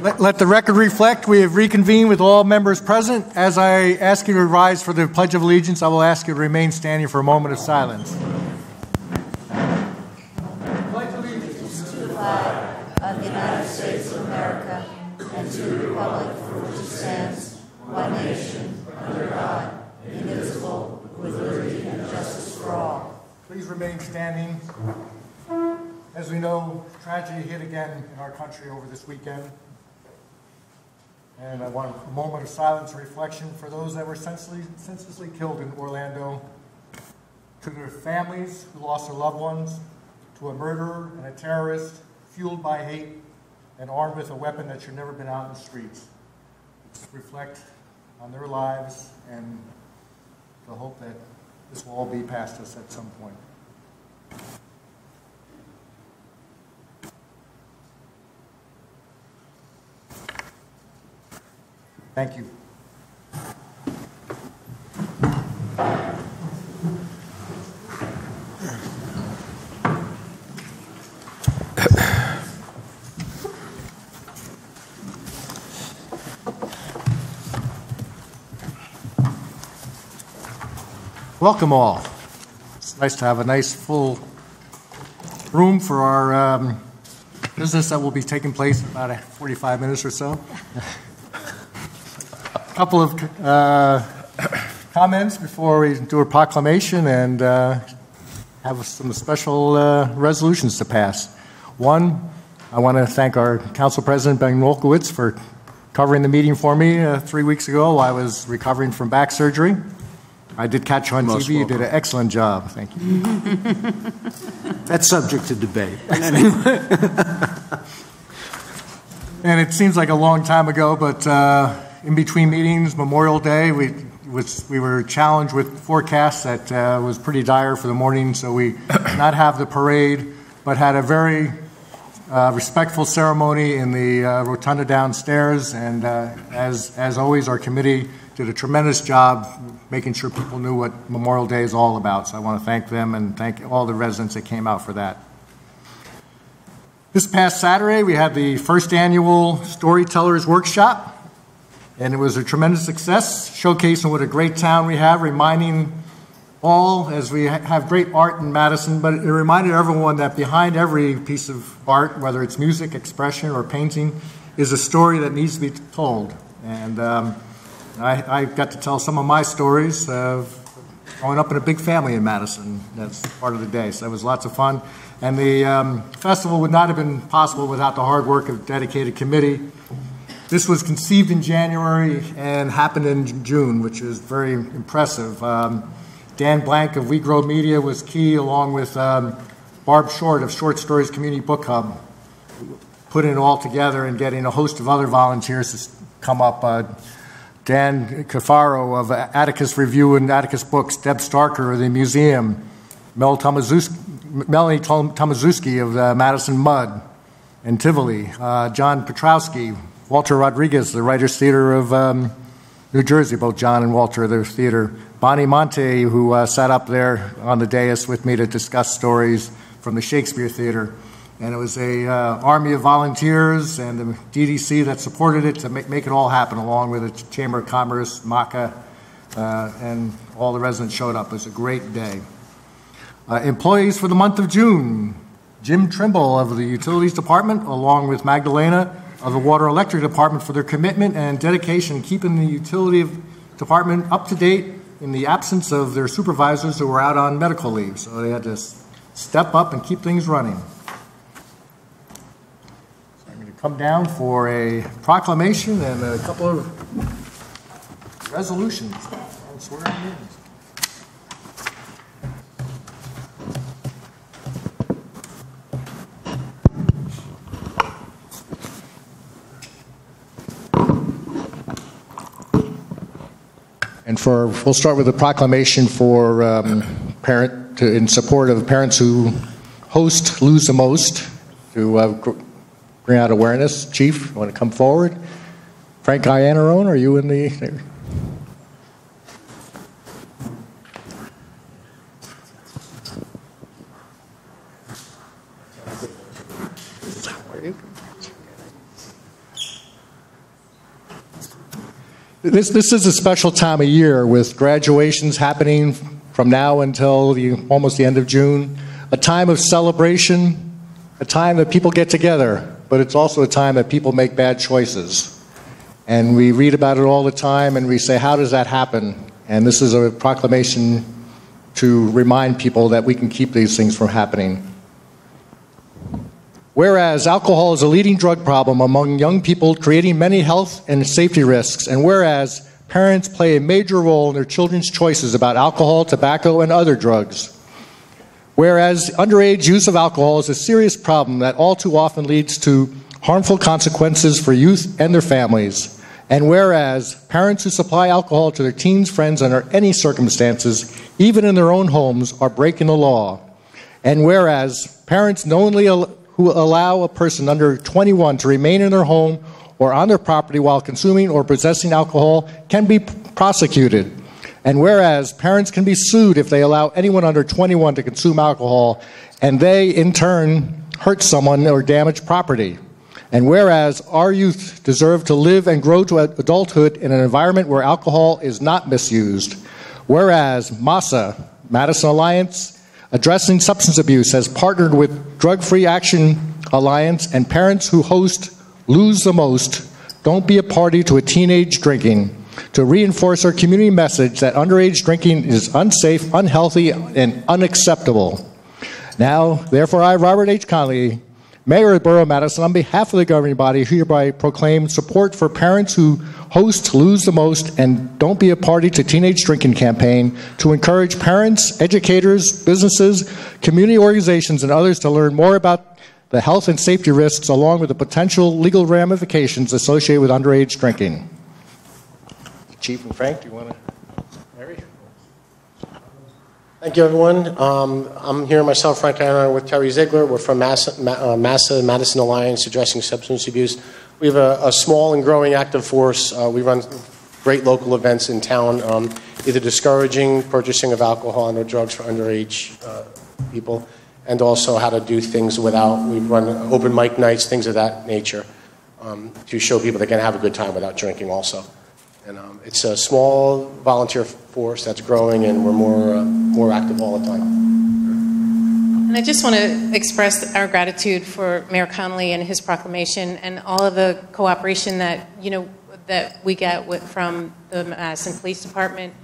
Let, let the record reflect, we have reconvened with all members present. As I ask you to rise for the Pledge of Allegiance, I will ask you to remain standing for a moment of silence. in our country over this weekend. And I want a moment of silence and reflection for those that were senselessly, senselessly killed in Orlando, to their families who lost their loved ones, to a murderer and a terrorist fueled by hate and armed with a weapon that should never been out in the streets. Reflect on their lives and the hope that this will all be past us at some point. Thank you. Welcome all. It's nice to have a nice full room for our um, business that will be taking place in about 45 minutes or so. a couple of uh, comments before we do a proclamation and uh, have some special uh, resolutions to pass. One, I want to thank our council president, Ben Wolkowitz, for covering the meeting for me uh, three weeks ago while I was recovering from back surgery. I did catch you on Most TV. You did an excellent job. Thank you. That's subject to debate. And it seems like a long time ago, but uh, in between meetings, Memorial Day, we was we were challenged with forecasts that uh, was pretty dire for the morning, so we did not have the parade, but had a very uh, respectful ceremony in the uh, rotunda downstairs. And uh, as as always, our committee did a tremendous job making sure people knew what Memorial Day is all about. So I want to thank them and thank all the residents that came out for that. This past Saturday, we had the first annual Storytellers Workshop, and it was a tremendous success, showcasing what a great town we have, reminding all, as we ha- have great art in Madison, but it reminded everyone that behind every piece of art, whether it's music, expression, or painting, is a story that needs to be told. And um, I, I got to tell some of my stories of growing up in a big family in Madison. That's part of the day. So it was lots of fun. And the um, festival would not have been possible without the hard work of a dedicated committee. This was conceived in January and happened in June, which is very impressive. Um, Dan Blank of We Grow Media was key, along with um, Barb Short of Short Stories Community Book Hub, putting it all together and getting a host of other volunteers to come up. Uh, Dan Cafaro of Atticus Review and Atticus Books, Deb Starker of the museum, Mel Tomaszewski, Melanie Tomaszewski of the Madison Mud and Tivoli, uh, John Pietrowski, Walter Rodriguez, the Writers Theater of um, New Jersey, both John and Walter their theater, Bonnie Monte, who uh, sat up there on the dais with me to discuss stories from the Shakespeare Theater. And it was a uh, army of volunteers and the DDC that supported it to make, make it all happen, along with the Chamber of Commerce, MACA, uh, and all the residents showed up. It was a great day. Uh, employees for the month of June Jim Trimble of the Utilities Department, along with Magdalena of the Water Electric Department, for their commitment and dedication in keeping the utility department up to date in the absence of their supervisors who were out on medical leave. So they had to step up and keep things running. So I'm going to come down for a proclamation and a couple of resolutions. For, we'll start with a proclamation for um, parent, to, in support of parents who host Lose the Most, to uh, bring out awareness. Chief, you want to come forward? Frank Iannarone, are you in the? This, this is a special time of year with graduations happening from now until the, almost the end of June. A time of celebration, a time that people get together, but it's also a time that people make bad choices. And we read about it all the time and we say, how does that happen? And this is a proclamation to remind people that we can keep these things from happening. Whereas alcohol is a leading drug problem among young people, creating many health and safety risks, and whereas parents play a major role in their children's choices about alcohol, tobacco, and other drugs. Whereas underage use of alcohol is a serious problem that all too often leads to harmful consequences for youth and their families. And whereas parents who supply alcohol to their teens' friends under any circumstances, even in their own homes, are breaking the law. And whereas parents knowingly who allow a person under 21 to remain in their home or on their property while consuming or possessing alcohol can be prosecuted. And whereas parents can be sued if they allow anyone under 21 to consume alcohol and they in turn hurt someone or damage property. And whereas our youth deserve to live and grow to adulthood in an environment where alcohol is not misused. Whereas MASA, Madison Alliance, Addressing Substance Abuse has partnered with Drug Free Action Alliance and parents who host Lose the Most Don't Be a Party to a Teenage Drinking to reinforce our community message that underage drinking is unsafe, unhealthy, and unacceptable. Now, therefore, I, Robert H. Conley, Mayor of Borough of Madison, on behalf of the governing body, hereby proclaim support for parents who host Lose the Most and Don't Be a Party to Teenage Drinking campaign to encourage parents, educators, businesses, community organizations, and others to learn more about the health and safety risks along with the potential legal ramifications associated with underage drinking. Chief and Frank, do you want to? Thank you, everyone. Um, I'm here myself, Frank Aaron, with Terry Ziegler. We're from MASA, uh, MASA Madison Alliance Addressing Substance Abuse. We have a, a small and growing active force. Uh, we run great local events in town, um, either discouraging purchasing of alcohol and or drugs for underage uh, people, and also how to do things without. We run open mic nights, things of that nature, um, to show people they can have a good time without drinking also. And um, it's a small volunteer force that's growing, and we're more, uh, more active all the time. And I just want to express our gratitude for Mayor Conley and his proclamation and all of the cooperation that, you know, that we get with, from the Madison Police Department,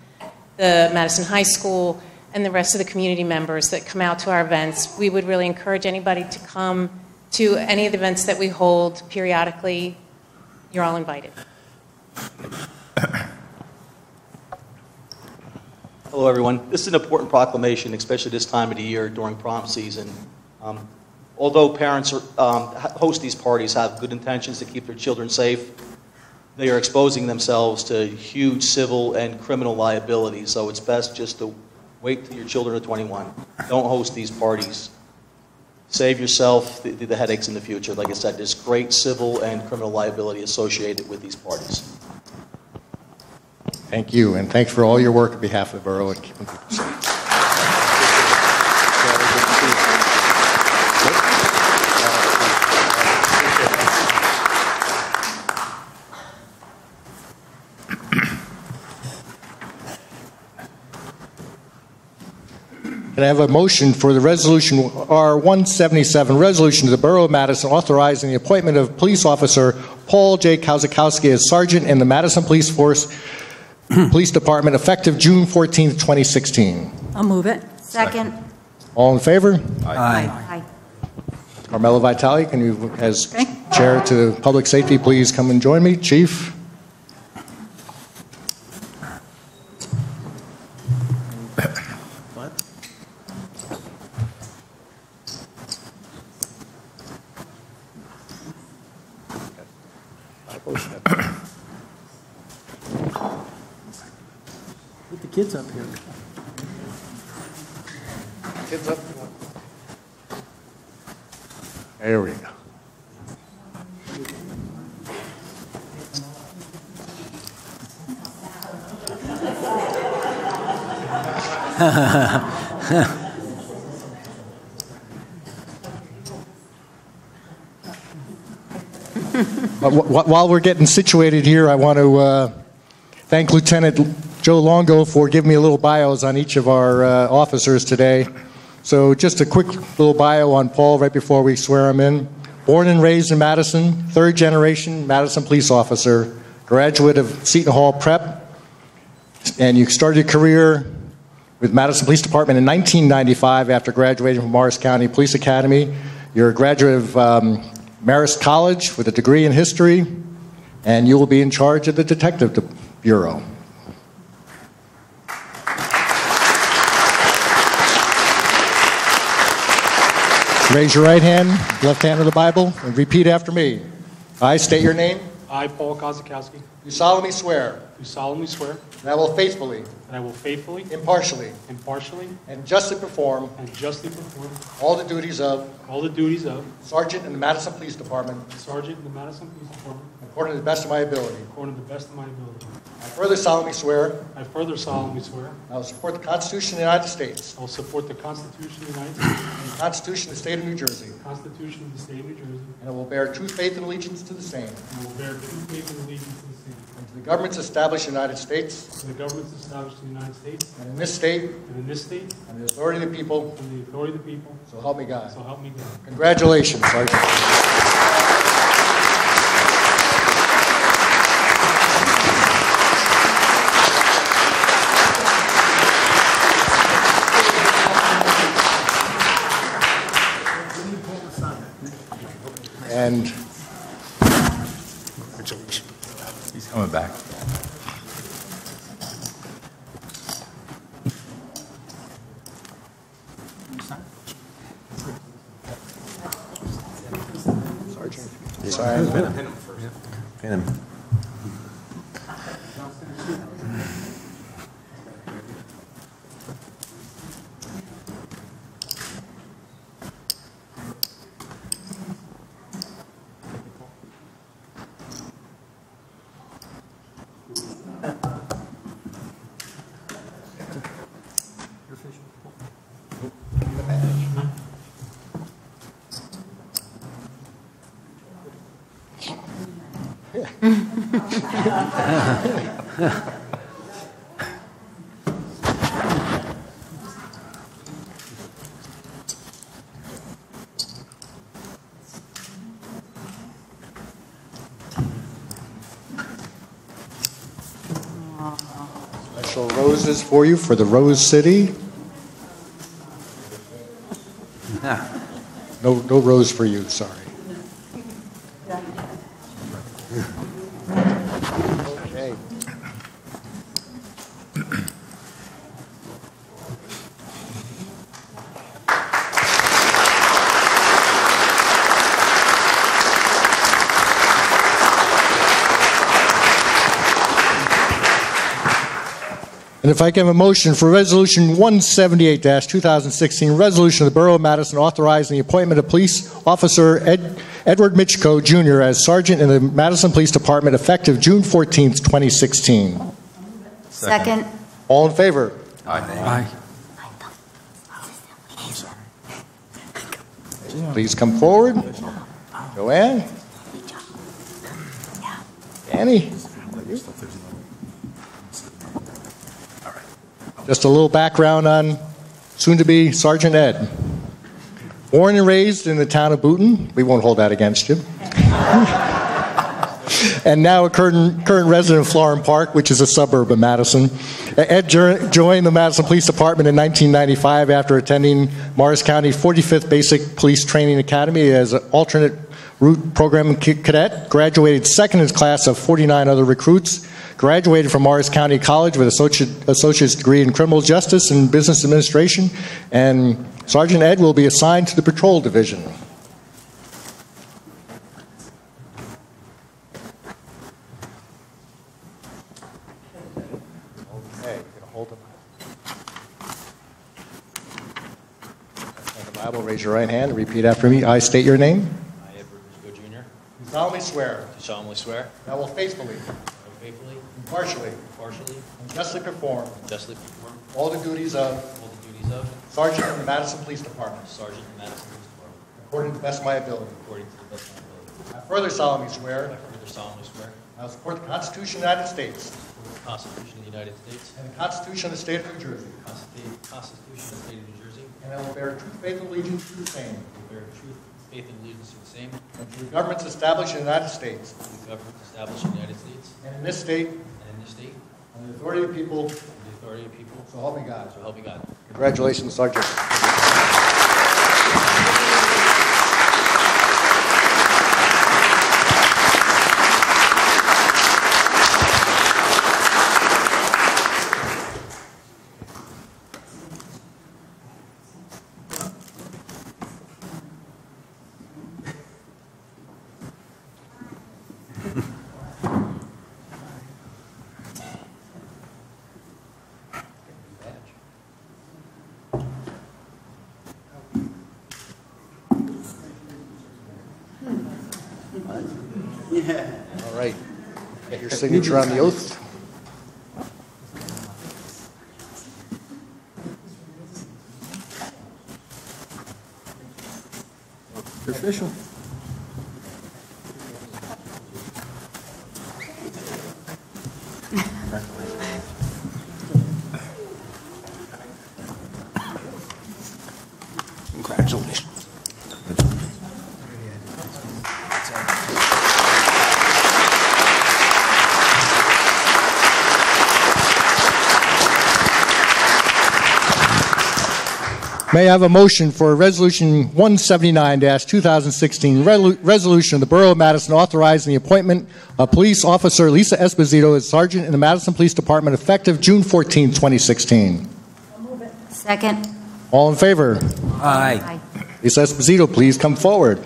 the Madison High School, and the rest of the community members that come out to our events. We would really encourage anybody to come to any of the events that we hold periodically. You're all invited. Hello, everyone. This is an important proclamation, especially this time of the year during prom season. Um, although parents are, um, host these parties have good intentions to keep their children safe, they are exposing themselves to huge civil and criminal liability. So it's best just to wait till your children are 21. Don't host these parties. Save yourself the, the headaches in the future. Like I said, there's great civil and criminal liability associated with these parties. Thank you, and thanks for all your work on behalf of the borough and keeping people safe. I have a motion for the resolution R177, resolution to the Borough of Madison authorizing the appointment of police officer Paul J. Kozakowski as sergeant in the Madison Police Force Police Department effective June 14, 2016. I'll move it. Second. All in favor? Aye. Aye. Carmela Vitale, can you, as Okay. chair to public safety, please come and join me? Chief? While we're getting situated here, I want to uh, thank Lieutenant Joe Longo for giving me a little bios on each of our uh, officers today. So just a quick little bio on Paul right before we swear him in. Born and raised in Madison, third generation Madison police officer, graduate of Seton Hall Prep, and you started your career with Madison Police Department in 1995 after graduating from Morris County Police Academy. You're a graduate of um, Marist College with a degree in history, and you will be in charge of the Detective Bureau. Raise your right hand, left hand of the Bible, and repeat after me. I state your name. I, Paul Kozakowski, do solemnly swear do solemnly swear that I will faithfully, that I will faithfully, impartially, impartially, and justly perform and justly perform all the duties of all the duties of Sergeant in the Madison Police Department Sergeant in the Madison Police Department according to the best of my ability. according to the best of my ability. I further solemnly swear I further solemnly swear I will support the Constitution of the United States I will support the Constitution of the United States, and the Constitution of the State of New Jersey, the Constitution of the State of New Jersey, and I will bear true faith and allegiance to the same. And will bear true faith and allegiance to the same, and to the governments established in the United States. To the governments established in the United States. And in this state. And in this state, and the authority of the people, and the authority of the people, so help me God. so help me God. Congratulations, Sergeant. And He's coming back. Sign. Pin him. Special roses for you for the Rose City. No, no rose for you, sorry. And if I can have a motion for Resolution 178-2016, resolution of the Borough of Madison authorizing the appointment of Police Officer Ed- Edward Mitchko Jr. as Sergeant in the Madison Police Department effective June 14th, 2016. Second. All in favor? Aye. Please come forward. Joanne? Annie? Just a little background on soon-to-be Sergeant Ed. Born and raised in the town of Boonton, we won't hold that against you. and now a current, current resident of Florham Park, which is a suburb of Madison. Ed joined the Madison Police Department in 1995 after attending Morris County 45th Basic Police Training Academy as an alternate route program cadet. Graduated second in his class of 49 other recruits. Graduated from Morris County College with associate, associate's degree in criminal justice and business administration. And Sergeant Ed will be assigned to the patrol division. Raise your right hand, and repeat after me. I state your name. I, Edward Misko Jr., Do solemnly swear do solemnly swear that I will faithfully, I will faithfully, impartially, impartially, and justly perform and justly perform all the duties of all the duties of Sergeant in the Madison Police Department Sergeant in Madison Police Department according to the best of my ability. according to the best of my ability. I further solemnly I swear further solemnly swear I will support the Constitution of the United States the Constitution of the United States, and the Constitution of the State of New Jersey, the Constitu- Constitution of the State of New Jersey, and I will bear true faith and allegiance to the same and bear truth, faith, and allegiance to the same, and the governments established in the United States. And the government established in the United States? And in this state. And in this state, under the authority of the people, and the authority of the people, so help me God. so help me God. Congratulations, Sergeant. Signature on the oath. You're official. Congratulations. May I have a motion for Resolution 179-2016, resolution of the Borough of Madison authorizing the appointment of Police Officer Lisa Esposito as Sergeant in the Madison Police Department effective June 14, 2016. Second. All in favor? Aye. Aye. Lisa Esposito, please come forward.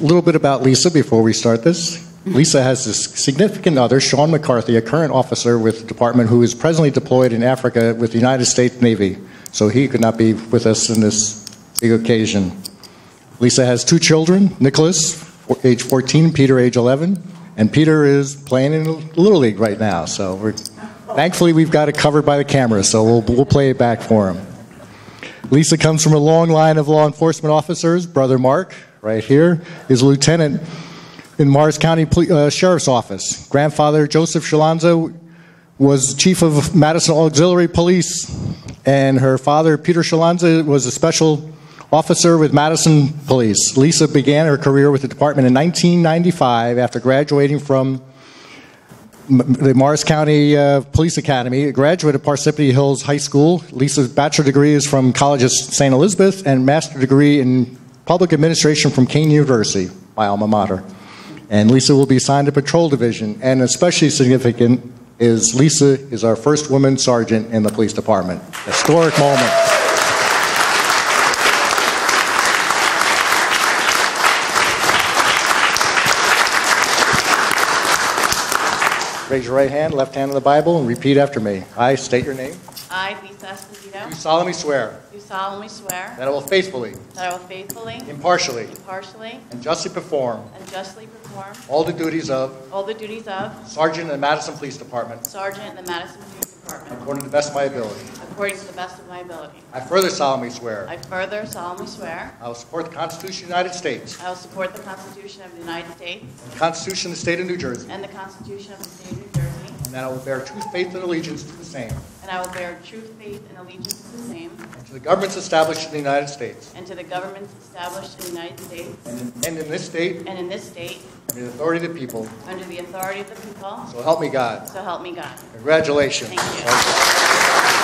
Little bit about Lisa before we start this. Lisa has a significant other, Sean McCarthy, a current officer with the department who is presently deployed in Africa with the United States Navy. So he could not be with us in this big occasion. Lisa has two children, Nicholas, age 14, Peter, age 11, and Peter is playing in the Little League right now. So we're, thankfully, we've got it covered by the camera, so we'll, we'll play it back for him. Lisa comes from a long line of law enforcement officers. Brother Mark, right here, is a lieutenant in Morris County uh, Sheriff's Office. Grandfather Joseph Shalanza was chief of Madison Auxiliary Police, and her father, Peter Shalanza, was a special officer with Madison Police. Lisa began her career with the department in 1995 after graduating from the Morris County uh, Police Academy, a graduate of Parsippany Hills High School. Lisa's bachelor degree is from College of St. Elizabeth and master degree in public administration from Kean University, my alma mater. And Lisa will be assigned to Patrol Division. And especially significant is Lisa is our first woman sergeant in the police department. Historic moment. Raise your right hand, left hand of the Bible, and repeat after me. I state your name. I, Lisa Do Esposito, solemnly swear do solemnly swear that I will faithfully, that I will faithfully, impartially, impartially, and justly perform and justly perform all the duties of all the duties of Sergeant in the Madison Police Department Sergeant in the Madison Police Department according to the best of my ability. according to the best of my ability. I further solemnly swear I further solemnly swear I will support the Constitution of the United States I will support the Constitution of the United States and the Constitution of the State of New Jersey, and the Constitution of the State of New Jersey, and that I will bear true faith and allegiance to the same and I will bear true faith and allegiance to the same and to the governments established in the United States and to the governments established in the United States and in, and in this state and in this state under the authority of the people. under the authority of the people, So help me God. so help me God. Congratulations. Thank you.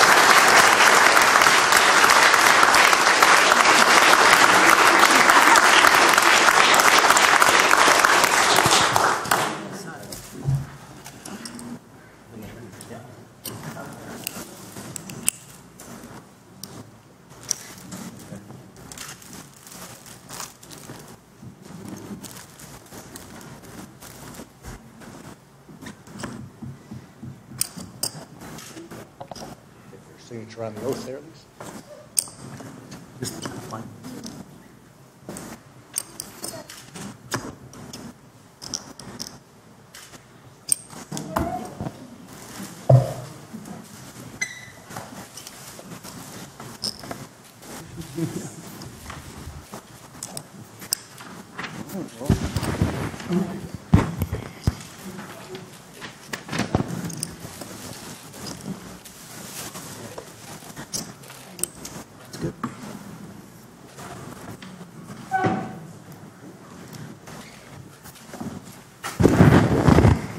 Your signature on the oath there, Lisa.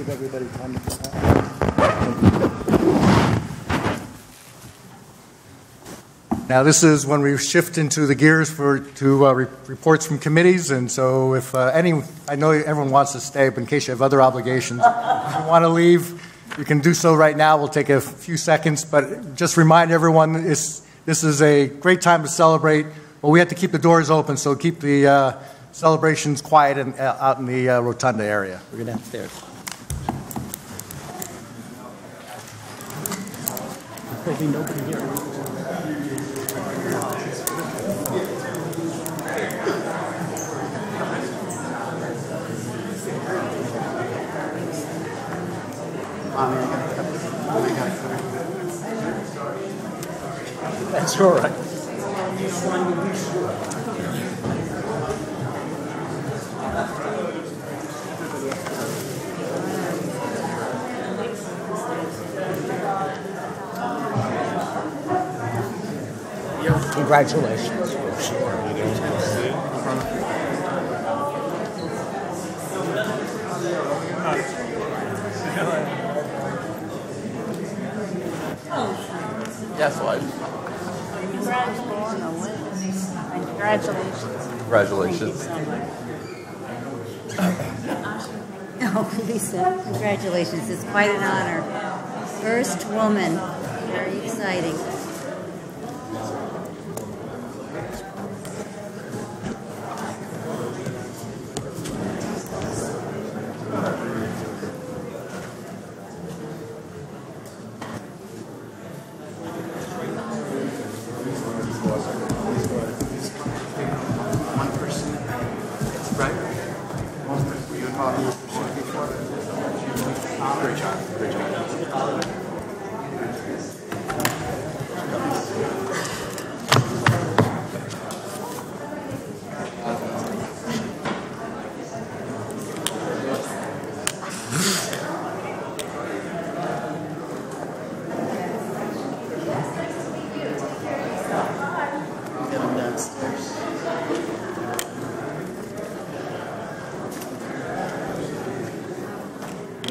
Give everybody time to get out. Now, this is when we shift into the gears for, to uh, re- reports from committees, and so if uh, any, I know everyone wants to stay, but in case you have other obligations, if you want to leave, you can do so right now. We'll take a few seconds, but just remind everyone, this, this is a great time to celebrate, but we have to keep the doors open, so keep the uh, celebrations quiet and, uh, out in the uh, rotunda area. We're going downstairs. There'll nobody here. That's all right. Congratulations. Yes, wife. Congratulations. Congratulations. Oh, Lisa, congratulations. It's quite an honor. First woman. Very exciting.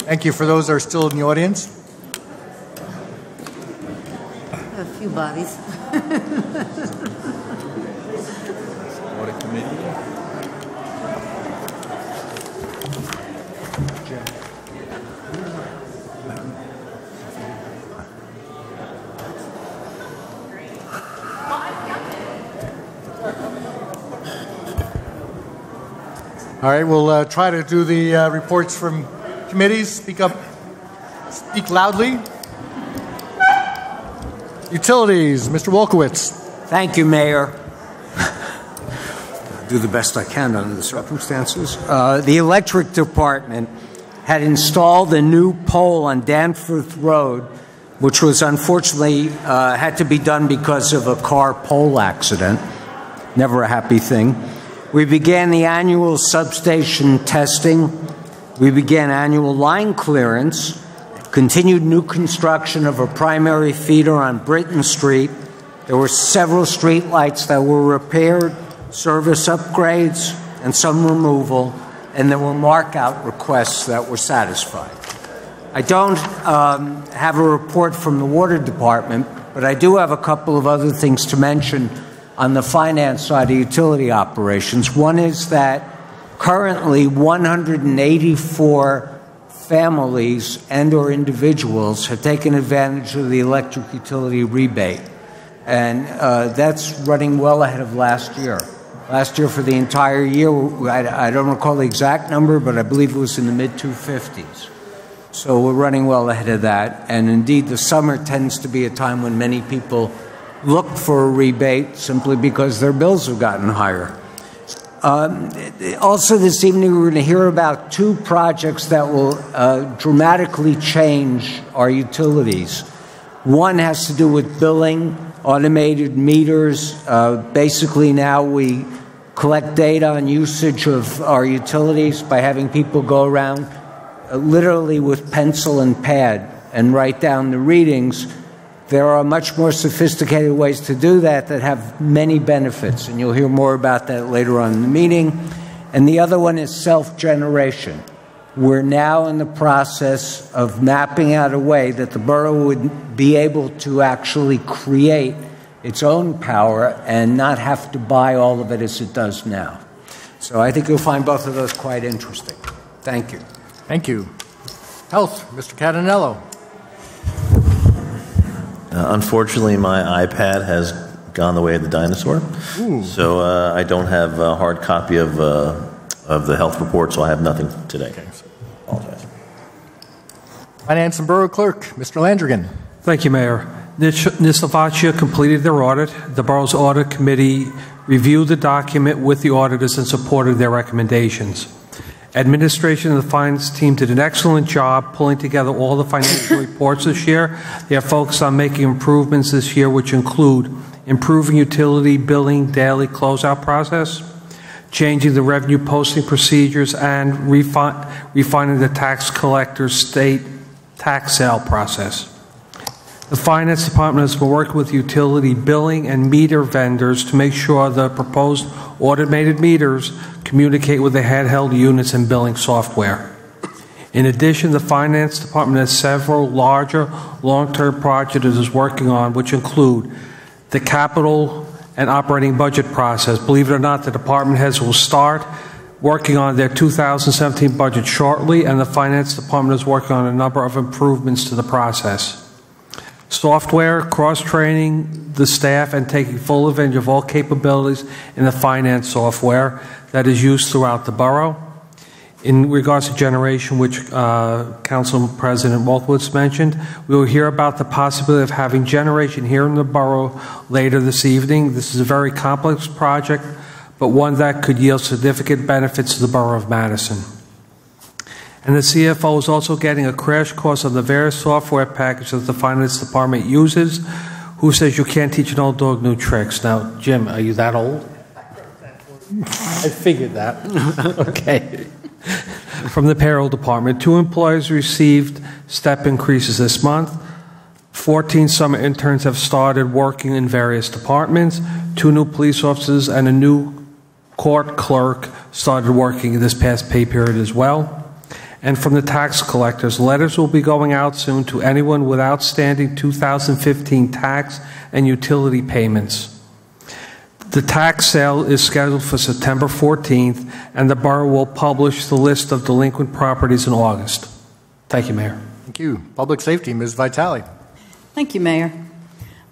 Thank you for those that are still in the audience. A few bodies. All right, we'll uh, try to do the uh, reports from committees. Speak up, speak loudly. Utilities, Mr. Wolkowitz. Thank you, Mayor. Do the best I can under the circumstances. Uh, the electric department had installed a new pole on Danforth Road, which was unfortunately uh, had to be done because of a car pole accident. Never a happy thing. We began the annual substation testing. We began annual line clearance, continued new construction of a primary feeder on Britton Street. There were several street lights that were repaired, service upgrades, and some removal, and there were markout requests that were satisfied. I don't um, have a report from the water department, but I do have a couple of other things to mention on the finance side of utility operations. One is that currently 184 families and or individuals have taken advantage of the electric utility rebate. And uh, that's running well ahead of last year. Last year for the entire year I, I don't recall the exact number but i believe it was in the mid 250s so we're running well ahead of that. And indeed the summer tends to be a time when many people look for a rebate simply because their bills have gotten higher um, also, this evening, we're going to hear about two projects that will uh, dramatically change our utilities. One has to do with billing, automated meters. Uh, basically, now we collect data on usage of our utilities by having people go around uh, literally with pencil and pad and write down the readings. There are much more sophisticated ways to do that that have many benefits, and you'll hear more about that later on in the meeting. And the other one is self generation. We're now in the process of mapping out a way that the borough would be able to actually create its own power and not have to buy all of it as it does now. So I think you'll find both of those quite interesting. Thank you. Thank you. Health, Mr. Catanello. Uh, unfortunately, my iPad has gone the way of the dinosaur, so uh, I don't have a hard copy of uh, of the health report, so I have nothing today. Okay, Apologize. Finance and Borough Clerk, Mr. Landrigan. Thank you, Mayor. Nish Nisivoccia completed their audit. The borough's audit committee reviewed the document with the auditors and supported their recommendations. Administration and the finance team did an excellent job pulling together all the financial reports this year. They are focused on making improvements this year, which include improving utility billing daily closeout process, changing the revenue posting procedures, and refi- refining the tax collector's state tax sale process. The Finance Department has been working with utility billing and meter vendors to make sure the proposed automated meters communicate with the handheld units and billing software. In addition, the Finance Department has several larger long-term projects it is working on, which include the capital and operating budget process. Believe it or not, the department heads will start working on their 2017 budget shortly, and the Finance Department is working on a number of improvements to the process. Software, cross-training the staff, and taking full advantage of all capabilities in the finance software that is used throughout the borough. In regards to generation, which uh, Council President Wolkowitz mentioned, we will hear about the possibility of having generation here in the borough later this evening. This is a very complex project, but one that could yield significant benefits to the borough of Madison. And the CFO is also getting a crash course on the various software packages the finance department uses. Who says you can't teach an old dog new tricks? Now, Jim, are you that old? I figured that. okay. From the payroll department, two employees received step increases this month. 14 summer interns have started working in various departments. Two new police officers and a new court clerk started working in this past pay period as well. And from the tax collectors, letters will be going out soon to anyone with outstanding 2015 tax and utility payments. The tax sale is scheduled for September 14th, and the borough will publish the list of delinquent properties in August. Thank you, Mayor. Thank you. Public Safety, Ms. Vitale. Thank you, Mayor.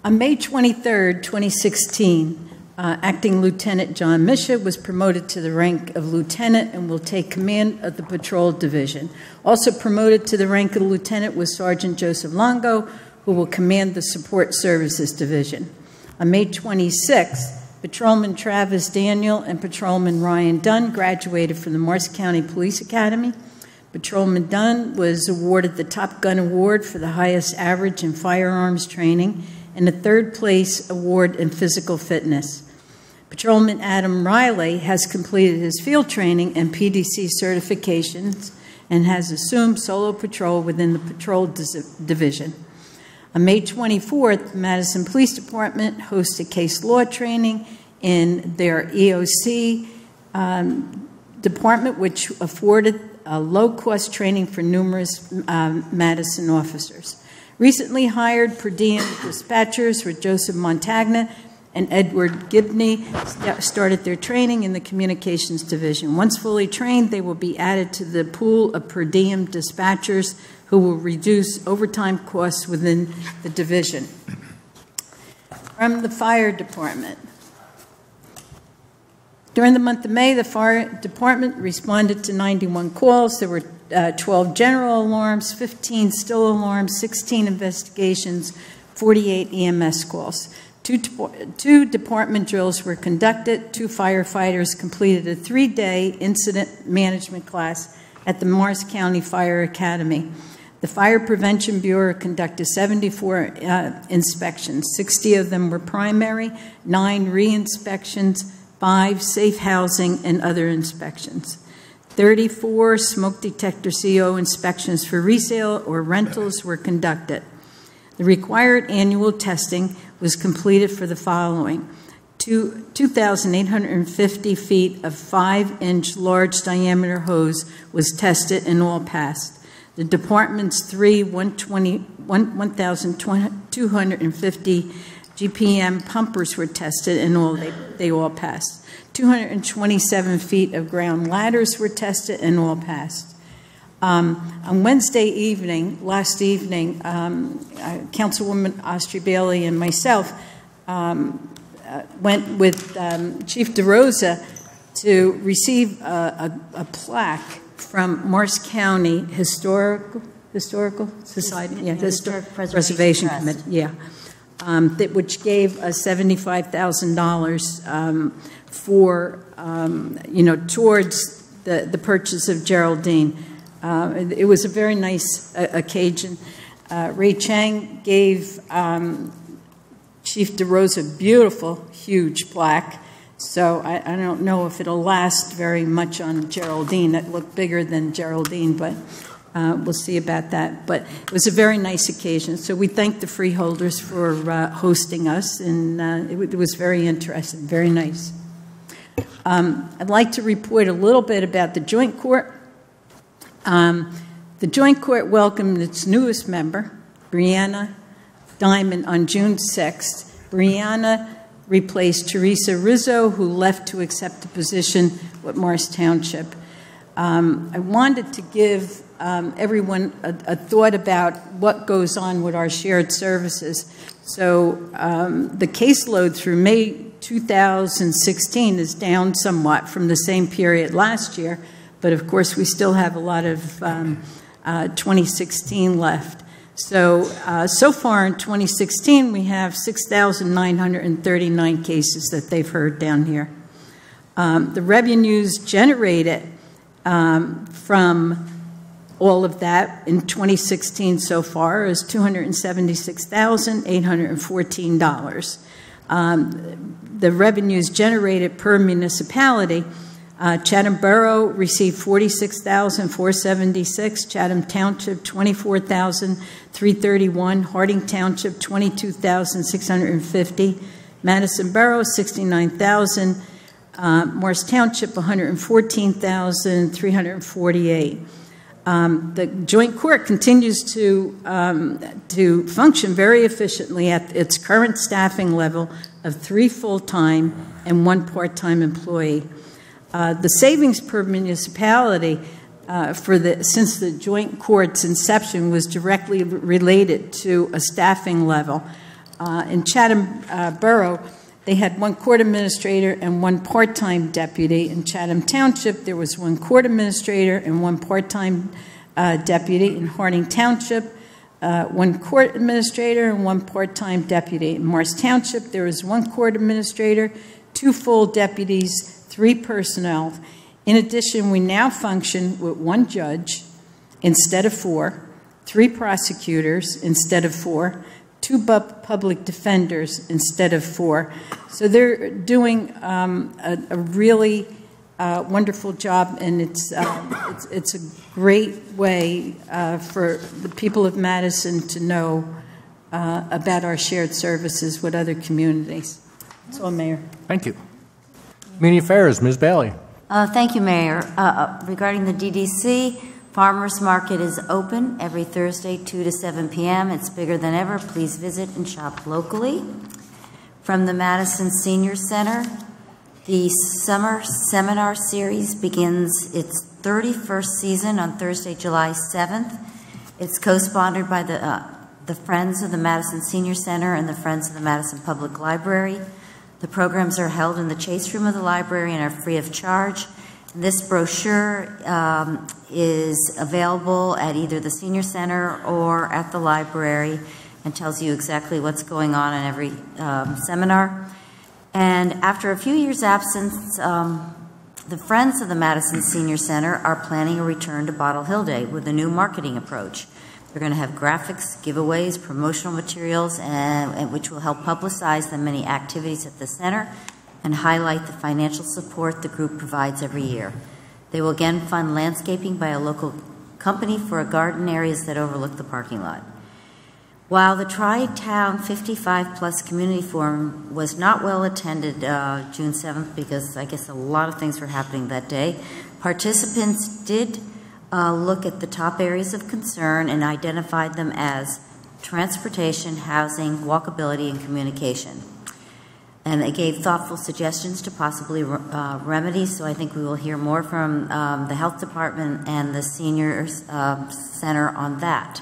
On May 23, 2016, uh, Acting Lieutenant John Misha was promoted to the rank of lieutenant and will take command of the patrol division. Also promoted to the rank of lieutenant was Sergeant Joseph Longo, who will command the support services division. On May 26th, Patrolman Travis Daniel and Patrolman Ryan Dunn graduated from the Morris County Police Academy. Patrolman Dunn was awarded the Top Gun Award for the highest average in firearms training and a third place award in physical fitness. Patrolman Adam Riley has completed his field training and PDC certifications and has assumed solo patrol within the patrol division. On May 24th, Madison Police Department hosted case law training in their EOC um, department, which afforded a low-cost training for numerous um, Madison officers. Recently hired per diem dispatchers were Joseph Montagna and Edward Gibney started their training in the communications division. Once fully trained, they will be added to the pool of per diem dispatchers who will reduce overtime costs within the division. From the fire department. During the month of May, the fire department responded to 91 calls. There were uh, 12 general alarms, 15 still alarms, 16 investigations, 48 EMS calls. Two, two department drills were conducted. Two firefighters completed a three day incident management class at the Morris County Fire Academy. The Fire Prevention Bureau conducted 74 uh, inspections. 60 of them were primary, nine re inspections, five safe housing and other inspections. 34 smoke detector CO inspections for resale or rentals were conducted. The required annual testing was completed for the following. 2,850 feet of 5-inch large diameter hose was tested and all passed. The department's three 120 1,250 GPM pumpers were tested and all, they, they all passed. 227 feet of ground ladders were tested and all passed. Um, on Wednesday evening, last evening, um, uh, Councilwoman Astri Baillie and myself um, uh, went with um, Chief DeRosa to receive a, a, a plaque from Morris County Historical Historical Society, yeah, Historic Histor- Preservation Preservation Committee, yeah, um, that which gave us seventy-five thousand dollars um, for um, you know towards the the purchase of Geraldine. It, it was a very nice uh, occasion. Uh, Ray Chang gave um, Chief DeRosa a beautiful, huge plaque. So I, I don't know if it'll last very much on Geraldine. It looked bigger than Geraldine, but uh, we'll see about that. But it was a very nice occasion. So we thank the freeholders for uh, hosting us, and uh, it, it was very interesting, very nice. Um, I'd like to report a little bit about the joint court. Um, the joint court welcomed its newest member, Brianna Diamond, on June 6th. Brianna replaced Teresa Rizzo, who left to accept a position with Morris Township. Um, I wanted to give um, everyone a, a thought about what goes on with our shared services. So um, the caseload through May 2016 is down somewhat from the same period last year, but of course we still have a lot of um, uh, 2016 left. So, uh, so far in 2016, we have 6,939 cases that they've heard down here. Um, the revenues generated um, from all of that in 2016 so far is $276,814. Um, the revenues generated per municipality uh, Chatham Borough received 46,476. Chatham Township 24,331. Harding Township 22,650. Madison Borough 69,000. Uh, Morris Township 114,348. Um, the joint court continues to um, to function very efficiently at its current staffing level of three full-time and one part-time employee. Uh, the savings per municipality uh, for the since the joint court's inception was directly related to a staffing level. Uh, in Chatham uh, Borough, they had one court administrator and one part-time deputy. In Chatham Township, there was one court administrator and one part-time uh, deputy. In Harding Township, uh, one court administrator and one part-time deputy. In Morris Township, there was one court administrator, two full deputies, three personnel. In addition, we now function with one judge instead of four, three prosecutors instead of four, two public defenders instead of four. So they're doing um, a, a really uh, wonderful job, and it's, uh, it's, it's a great way uh, for the people of Madison to know uh, about our shared services with other communities. That's all, Mayor. Thank you. Community Affairs, Ms. Baillie. Uh, Thank you, Mayor. Uh, Uh, Regarding the DDC, Farmers Market is open every Thursday, 2 to 7 p.m. It's bigger than ever. Please visit and shop locally. From the Madison Senior Center, the Summer Seminar Series begins its 31st season on Thursday, July 7th. It's co-sponsored by the, uh, the Friends of the Madison Senior Center and the Friends of the Madison Public Library. The programs are held in the Chase Room of the library and are free of charge. This brochure um, is available at either the Senior Center or at the library and tells you exactly what's going on in every um, seminar. And after a few years' absence, um, the Friends of the Madison Senior Center are planning a return to Bottle Hill Day with a new marketing approach. They're going to have graphics, giveaways, promotional materials, and, and which will help publicize the many activities at the center and highlight the financial support the group provides every year. They will again fund landscaping by a local company for a garden areas that overlook the parking lot. While the Tri-Town 55-plus Community Forum was not well attended uh, June 7th because I guess a lot of things were happening that day, participants did uh, look at the top areas of concern and identified them as transportation, housing, walkability, and communication. And they gave thoughtful suggestions to possibly uh, remedies, so I think we will hear more from um, the Health Department and the Seniors uh, Center on that.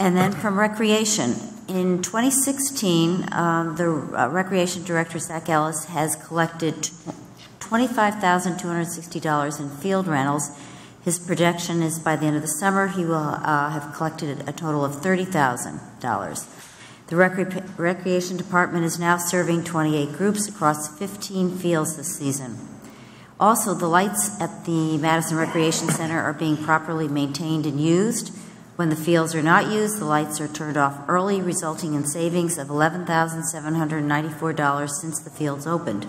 And then from Recreation, in 2016, um, the uh, Recreation Director, Zach Ellis, has collected $25,260 in field rentals. His projection is by the end of the summer, he will uh, have collected a total of $30,000. The Recre Recreation Department is now serving 28 groups across 15 fields this season. Also, the lights at the Madison Recreation Center are being properly maintained and used. When the fields are not used, the lights are turned off early, resulting in savings of $11,794 since the fields opened.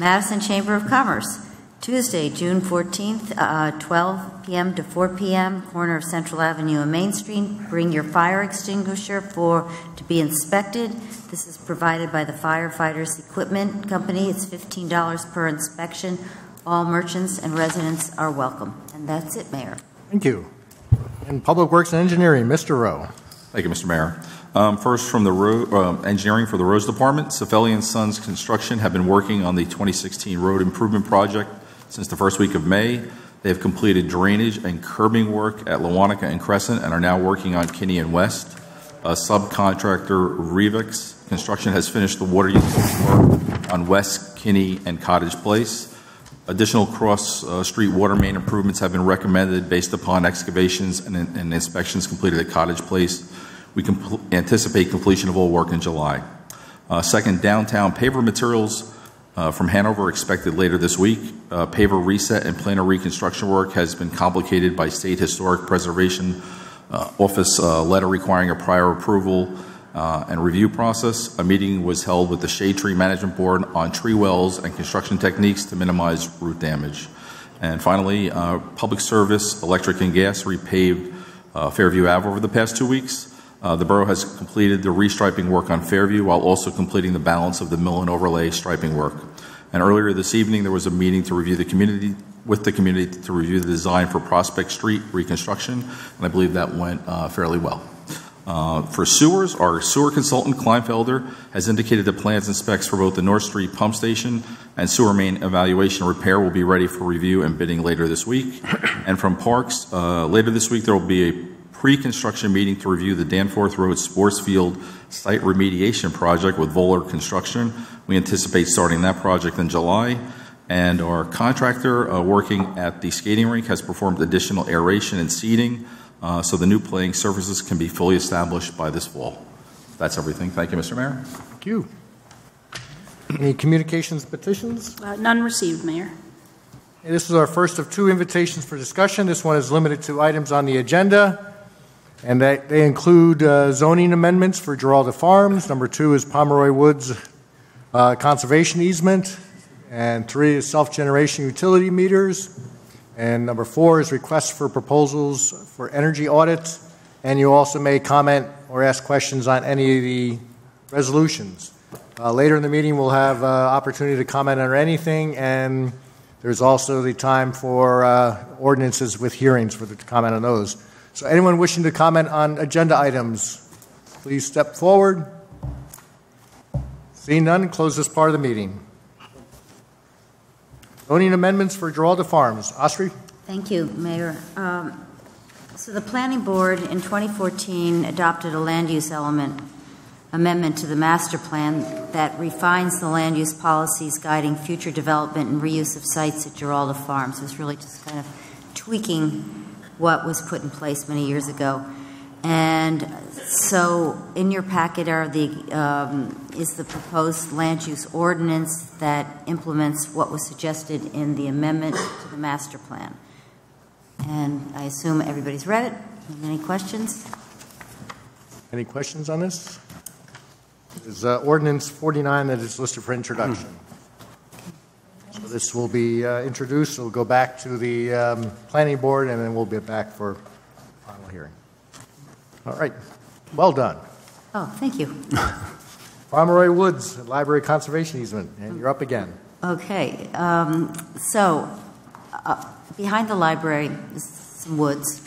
Madison Chamber of Commerce, Tuesday, June 14th, uh, 12 p.m. to 4 p.m., corner of Central Avenue and Main Street. Bring your fire extinguisher for to be inspected. This is provided by the Firefighters Equipment Company. It's $15 per inspection. All merchants and residents are welcome. And that's it, Mayor. Thank you. In Public Works and Engineering, Mr. Rowe. Thank you, Mr. Mayor. Um, first, from the uh, engineering for the roads department, Sefeli and Sons Construction have been working on the 2016 road improvement project since the first week of May. They have completed drainage and curbing work at Loantaka and Crescent and are now working on Kinney and West. Uh, subcontractor Revix Construction has finished the water utility work on West Kinney and Cottage Place. Additional cross-street uh, water main improvements have been recommended based upon excavations and, and inspections completed at Cottage Place. We anticipate completion of all work in July. Uh, second, downtown paver materials uh, from Hanover expected later this week. Uh, paver reset and planar reconstruction work has been complicated by State Historic Preservation Office letter requiring a prior approval and review process. A meeting was held with the Shade Tree Management Board on tree wells and construction techniques to minimize root damage. And finally, uh, public service, electric and gas repaved uh, Fairview Ave over the past two weeks. Uh, the borough has completed the restriping work on Fairview while also completing the balance of the mill and overlay striping work. And earlier this evening, there was a meeting to review the community with the community to review the design for Prospect Street reconstruction, and I believe that went uh, fairly well. Uh, for sewers, our sewer consultant, Kleinfelder, has indicated the plans and specs for both the North Street pump station and sewer main evaluation repair will be ready for review and bidding later this week. And from parks, uh, later this week there will be a pre-construction meeting to review the Danforth Road Sports Field site remediation project with Voller Construction. We anticipate starting that project in July. And our contractor uh, working at the skating rink has performed additional aeration and seeding uh, so the new playing surfaces can be fully established by this fall. That's everything. Thank you, Mr. Mayor. Thank you. Any communications petitions? Uh, None received, Mayor. This is our first of two invitations for discussion. This one is limited to items on the agenda, and they, they include uh, zoning amendments for Giralda Farms. Number two is Pomeroy Woods uh, conservation easement, and three is self-generation utility meters. And number four is requests for proposals for energy audits. And you also may comment or ask questions on any of the resolutions. Uh, later in the meeting, we'll have uh, opportunity to comment on anything, and there's also the time for uh, ordinances with hearings for the comment on those. So, anyone wishing to comment on agenda items, please step forward. Seeing none, close this part of the meeting. Zoning amendments for Giralda Farms. Astri? Thank you, Mayor. Um, so the Planning Board in 2014 adopted a land use element amendment to the master plan that refines the land use policies guiding future development and reuse of sites at Giralda Farms. It's really just kind of tweaking what was put in place many years ago. And so in your packet are the, um, is the proposed land use ordinance that implements what was suggested in the amendment to the master plan. And I assume everybody's read it. Any questions? Any questions on this? is uh, ordinance 49 that is listed for introduction. This will be uh, introduced, it'll go back to the um, planning board, and then we'll be back for final hearing. All right, well done. Oh, thank you. Pomeroy Woods, Library Conservation Easement, and you're up again. Okay, um, so uh, behind the library is some woods,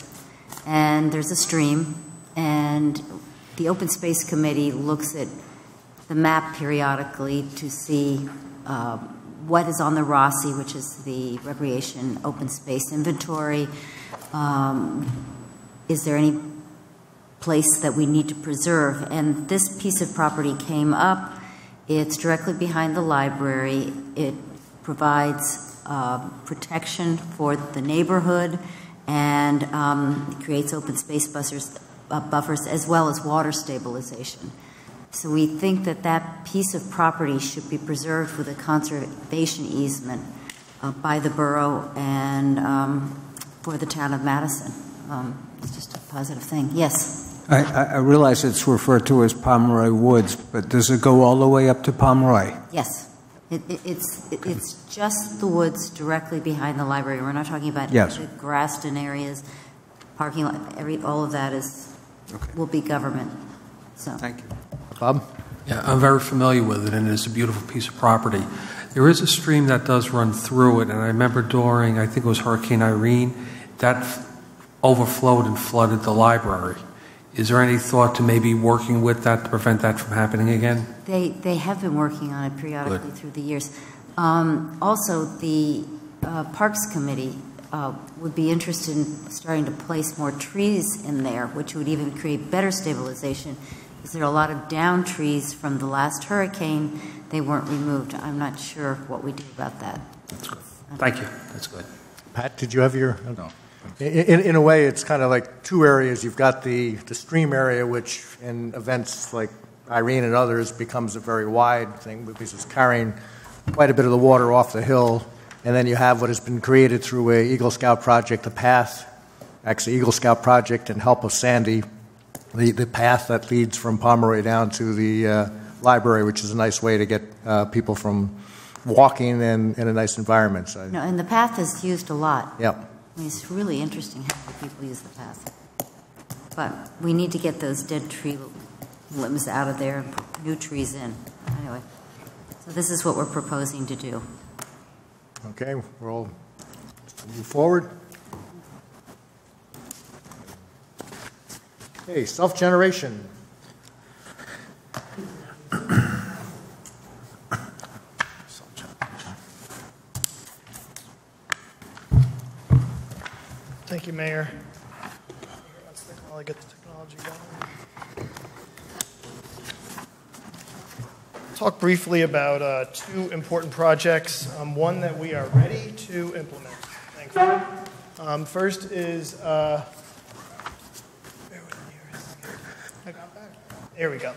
and there's a stream, and the Open Space Committee looks at the map periodically to see uh, what is on the ROSI, which is the Recreation Open Space Inventory. Um, Is there any place that we need to preserve? And this piece of property came up. It's directly behind the library. It provides uh, protection for the neighborhood and um, creates open space buffers, uh, buffers as well as water stabilization. So we think that that piece of property should be preserved with a conservation easement uh, by the borough and um, for the town of Madison. Um, It's just a positive thing. Yes? I, I realize it's referred to as Pomeroy Woods, but does it go all the way up to Pomeroy? Yes. It, it, it's, it- it's just the woods directly behind the library. We're not talking about Yes. the Grasston areas, parking lot, every, all of that is, will be government, so. Thank you. Bob? Yeah, I'm very familiar with it, and it's a beautiful piece of property. There is a stream that does run through it, and I remember during, I think it was Hurricane Irene, that f- overflowed and flooded the library. Is there any thought to maybe working with that to prevent that from happening again? They, they have been working on it periodically through the years. Um, Also, the uh, Parks Committee uh, would be interested in starting to place more trees in there, which would even create better stabilization. Because there are a lot of down trees from the last hurricane, they weren't removed. I'm not sure what we do about that. That's good. Thank you, that's good. Pat, did you have your? No. In, in a way, it's kind of like two areas. You've got the, the stream area, which in events like Irene and others becomes a very wide thing because it's carrying quite a bit of the water off the hill. And then you have what has been created through a Eagle Scout project, the path, actually Eagle Scout project and help of Sandy, the, the path that leads from Pomeroy down to the uh, library, which is a nice way to get uh, people from walking and in a nice environment. So, No, and the path is used a lot. Yep. I mean, it's really interesting how many people use the path. But we need to get those dead tree limbs out of there and put new trees in. Anyway, so this is what we're proposing to do. Okay, we're all move forward. Okay, self-generation. Thank you, Mayor. While I get the technology going. Talk briefly about uh, two important projects, um, one that we are ready to implement. Um, First is, uh, bear with me here a second. I got back. There we go.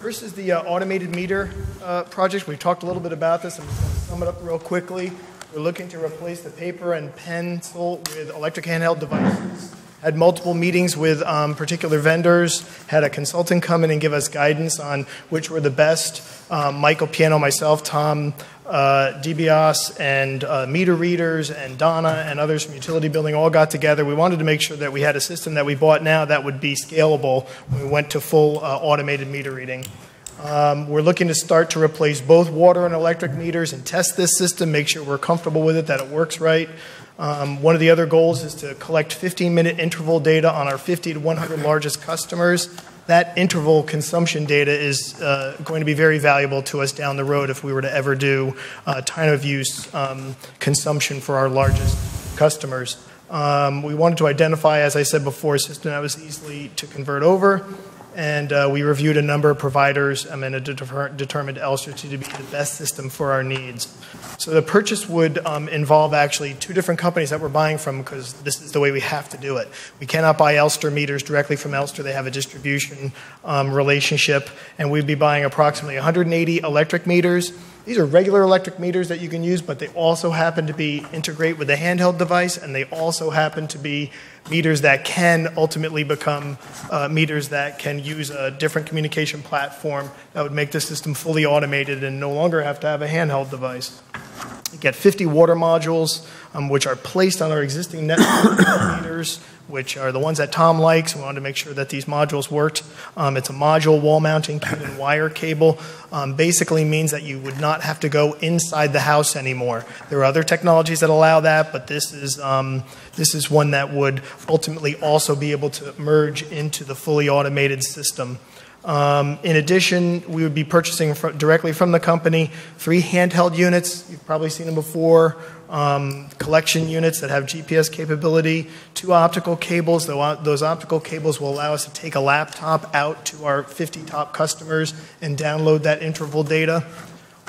First is the uh, automated meter uh, project. We talked a little bit about this. I'm going to sum it up real quickly. We're looking to replace the paper and pencil with electric handheld devices. Had multiple meetings with um, particular vendors, had a consultant come in and give us guidance on which were the best. Um, Michael Piano, myself, Tom uh, DiBiase, and uh, meter readers, and Donna, and others from utility building all got together. We wanted to make sure that we had a system that we bought now that would be scalable when we went to full uh, automated meter reading. Um, we're looking to start to replace both water and electric meters and test this system, make sure we're comfortable with it, that it works right. Um, one of the other goals is to collect 15 minute interval data on our 50 to 100 largest customers. That interval consumption data is uh, going to be very valuable to us down the road if we were to ever do uh, time of use um, consumption for our largest customers. Um, we wanted to identify, as I said before, a system that was easily to convert over and uh, we reviewed a number of providers and deter- determined Elster to be the best system for our needs. So the purchase would um, involve actually two different companies that we're buying from because this is the way we have to do it. We cannot buy Elster meters directly from Elster; they have a distribution um, relationship, and we'd be buying approximately 180 electric meters These are regular electric meters that you can use, but they also happen to be integrate with a handheld device, and they also happen to be meters that can ultimately become uh, meters that can use a different communication platform that would make the system fully automated and no longer have to have a handheld device. Get 50 water modules, um, which are placed on our existing network meters, which are the ones that Tom likes. We wanted to make sure that these modules worked. Um, it's a module wall mounting kit and wire cable. Um, basically means that you would not have to go inside the house anymore. There are other technologies that allow that, but this is um, this is one that would ultimately also be able to merge into the fully automated system. Um, in addition, we would be purchasing fr- directly from the company three handheld units. You've probably seen them before. Um, collection units that have GPS capability, two optical cables. Those optical cables will allow us to take a laptop out to our 50 top customers and download that interval data.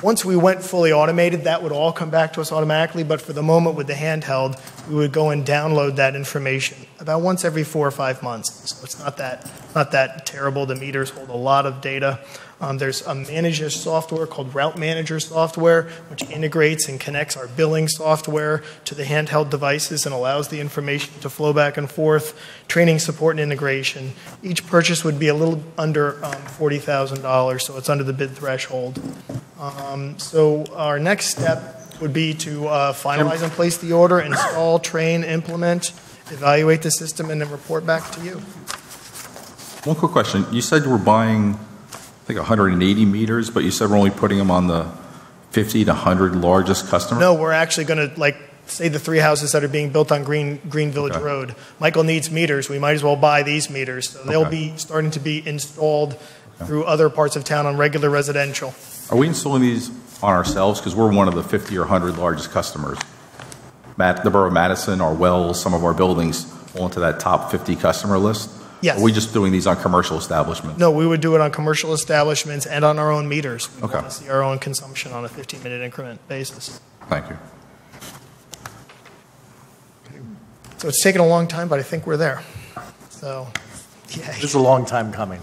Once we went fully automated, that would all come back to us automatically, but for the moment with the handheld, we would go and download that information about once every four or five months. So it's not that, not that terrible. The meters hold a lot of data. Um, there's a manager software called Route Manager software, which integrates and connects our billing software to the handheld devices and allows the information to flow back and forth. Training, support, and integration. Each purchase would be a little under um, $40,000, so it's under the bid threshold. Um, so our next step would be to uh, finalize and place the order, install, train, implement, evaluate the system, and then report back to you. One quick question. You said you were buying, think, 180 meters, but you said we're only putting them on the 50 to 100 largest customers? No, we're actually going to, like, say the three houses that are being built on Green, Green Village Okay. Road. Michael needs meters. We might as well buy these meters. So they'll Okay. be starting to be installed through other parts of town on regular residential. Are we installing these on ourselves? Because we're one of the 50 or 100 largest customers. Matt, the Borough of Madison, our wells, some of our buildings fall into that top 50 customer list? Yes. Are we just doing these on commercial establishments? No, we would do it on commercial establishments and on our own meters. We Okay. want to see our own consumption on a 15-minute increment basis. Thank you. So it's taken a long time, but I think we're there. So, yeah. This is a long time coming.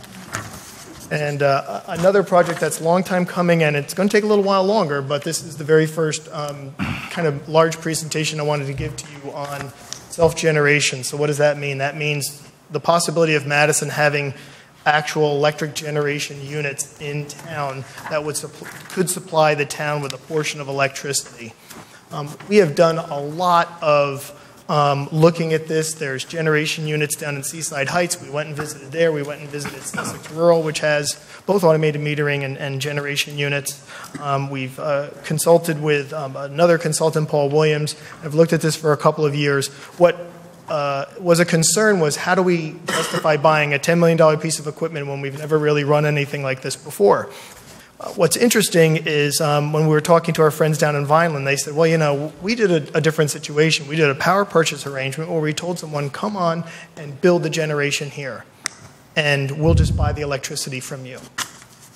And uh, another project that's a long time coming, and it's going to take a little while longer, but this is the very first um, kind of large presentation I wanted to give to you on self-generation. So what does that mean? That means the possibility of Madison having actual electric generation units in town that would could supply the town with a portion of electricity. Um, we have done a lot of um, looking at this. There's generation units down in Seaside Heights. We went and visited there. We went and visited Sussex Rural, which has both automated metering and, and generation units. Um, we've uh, consulted with um, another consultant, Paul Williams. I've looked at this for a couple of years. What uh, was a concern was how do we justify buying a $10 million piece of equipment when we've never really run anything like this before? Uh, What's interesting is um, when we were talking to our friends down in Vineland, they said, well, you know, we did a, a different situation. We did a power purchase arrangement where we told someone, come on and build the generation here, and we'll just buy the electricity from you.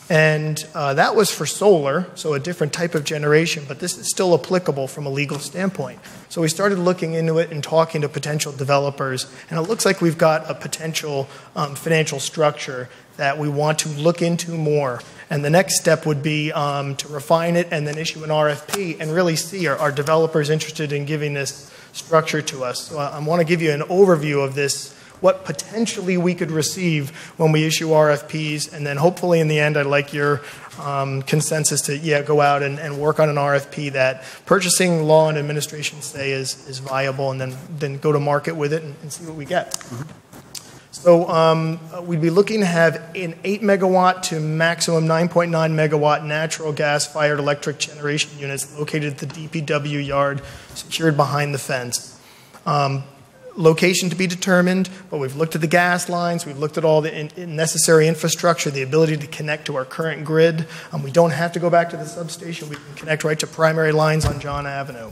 And uh, that was for solar, so a different type of generation, but this is still applicable from a legal standpoint. So we started looking into it and talking to potential developers, and it looks like we've got a potential um, financial structure that we want to look into more. And the next step would be um, to refine it and then issue an RFP and really see are, are developers interested in giving this structure to us. So I, I want to give you an overview of this what potentially we could receive when we issue RFPs, and then hopefully in the end, I'd like your um, consensus to yeah go out and, and work on an RFP that purchasing, law, and administration say is is viable, and then then go to market with it and, and see what we get. So um, we'd be looking to have an 8 megawatt to maximum 9.9 megawatt natural gas fired electric generation units located at the DPW yard, secured behind the fence. Um, location to be determined, but we've looked at the gas lines, we've looked at all the in, in necessary infrastructure, the ability to connect to our current grid. Um, we don't have to go back to the substation, we can connect right to primary lines on John Avenue.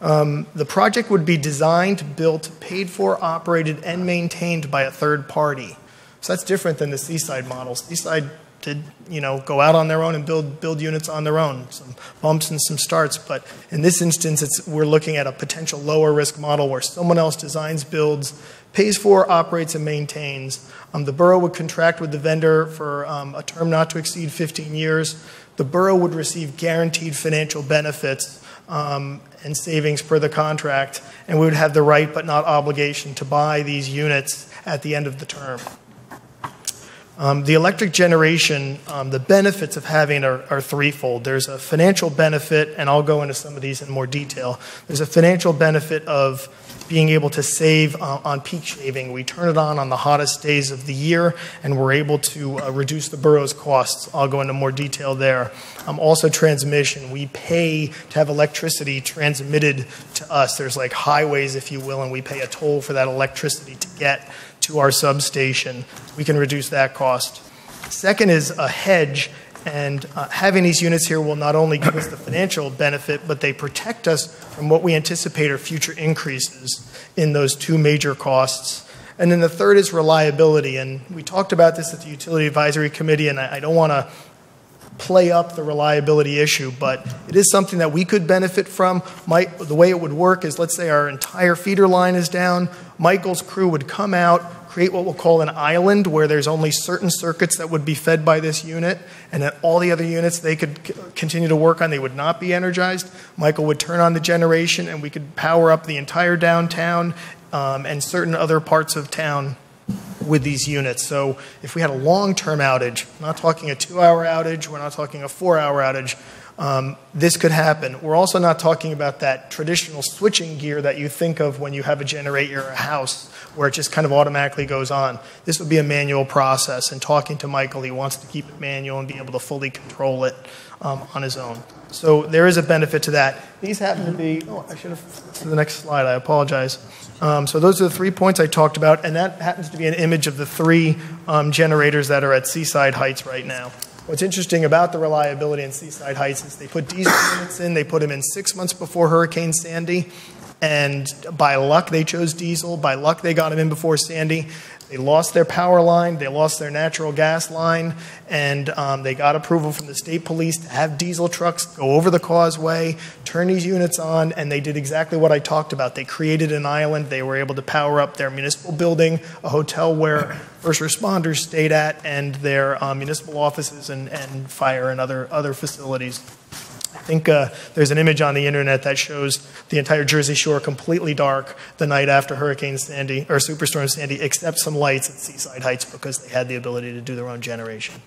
Um, the project would be designed, built, paid for, operated, and maintained by a third party. So that's different than the Seaside model. Seaside to, you know, go out on their own and build, build units on their own, some bumps and some starts. But in this instance, it's, we're looking at a potential lower risk model where someone else designs, builds, pays for, operates, and maintains. Um, the borough would contract with the vendor for um, a term not to exceed 15 years. The borough would receive guaranteed financial benefits um, and savings per the contract, and we would have the right but not obligation to buy these units at the end of the term. Um, the electric generation, um, the benefits of having are, are, threefold. There's a financial benefit, and I'll go into some of these in more detail. There's a financial benefit of being able to save uh, on peak shaving. We turn it on on the hottest days of the year, and we're able to uh, reduce the borough's costs. I'll go into more detail there. Um, also, transmission. We pay to have electricity transmitted to us. There's like highways, if you will, and we pay a toll for that electricity to get to our substation. We can reduce that cost. Second is a hedge, and uh, having these units here will not only give us the financial benefit, but they protect us from what we anticipate are future increases in those two major costs. And then the third is reliability, and we talked about this at the Utility Advisory Committee, and I, I don't want to play up the reliability issue, but it is something that we could benefit from. The way it would work is let's say our entire feeder line is down. Michael's crew would come out, create what we'll call an island where there's only certain circuits that would be fed by this unit, and then all the other units they could continue to work on, they would not be energized. Michael would turn on the generation, and we could power up the entire downtown um, and certain other parts of town with these units. So if we had a long-term outage, I'm not talking a two-hour outage, we're not talking a four-hour outage, um, this could happen. We're also not talking about that traditional switching gear that you think of when you have a generator or a house where it just kind of automatically goes on. This would be a manual process, and talking to Michael, he wants to keep it manual and be able to fully control it um, on his own. So there is a benefit to that. These happen to be, oh, I should have, to the next slide, I apologize. Um, so those are the three points I talked about, and that happens to be an image of the three um, generators that are at Seaside Heights right now. What's interesting about the reliability in Seaside Heights is they put diesel units in, they put them in six months before Hurricane Sandy, and by luck they chose diesel, by luck they got them in before Sandy. They lost their power line, they lost their natural gas line, and um, they got approval from the state police to have diesel trucks go over the causeway, turn these units on, and they did exactly what I talked about. They created an island. They were able to power up their municipal building, a hotel where first responders stayed at, and their um, municipal offices and, and fire and other, other facilities. I think uh, there's an image on the internet that shows the entire Jersey Shore completely dark the night after Hurricane Sandy or Superstorm Sandy, except some lights at Seaside Heights because they had the ability to do their own generation.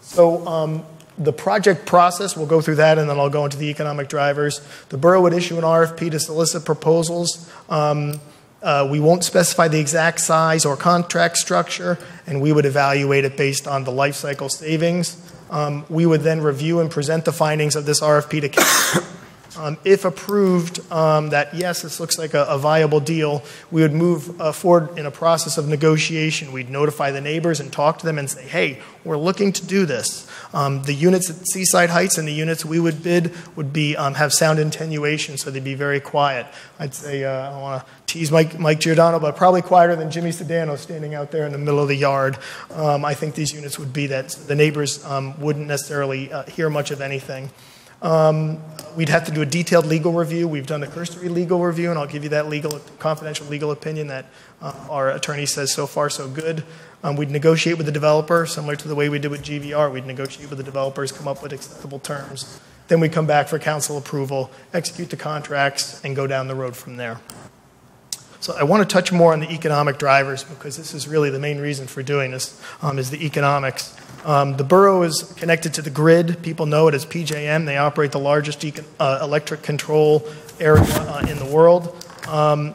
So um, the project process, we'll go through that and then I'll go into the economic drivers. The borough would issue an RFP to solicit proposals. Um, uh, we won't specify the exact size or contract structure, and we would evaluate it based on the life cycle savings. Um, we would then review and present the findings of this RFP to council. Um, if approved, um, that yes, this looks like a, a viable deal, we would move uh, forward in a process of negotiation. We'd notify the neighbors and talk to them and say, hey, we're looking to do this. Um, the units at Seaside Heights and the units we would bid would be um, have sound attenuation, so they'd be very quiet. I'd say uh, I want to tease Mike, Mike Giordano, but probably quieter than Jimmy Sedano standing out there in the middle of the yard. Um, I think these units would be that the neighbors um, wouldn't necessarily uh, hear much of anything. Um, we'd have to do a detailed legal review. We've done a cursory legal review, and I'll give you that legal, confidential legal opinion that uh, our attorney says so far so good. Um, we'd negotiate with the developer, similar to the way we did with GVR. We'd negotiate with the developers, come up with acceptable terms. Then we come back for council approval, execute the contracts, and go down the road from there. So I want to touch more on the economic drivers because this is really the main reason for doing this um, is the economics. Um, the borough is connected to the grid. People know it as PJM. They operate the largest uh, electric control area uh, in the world. Um,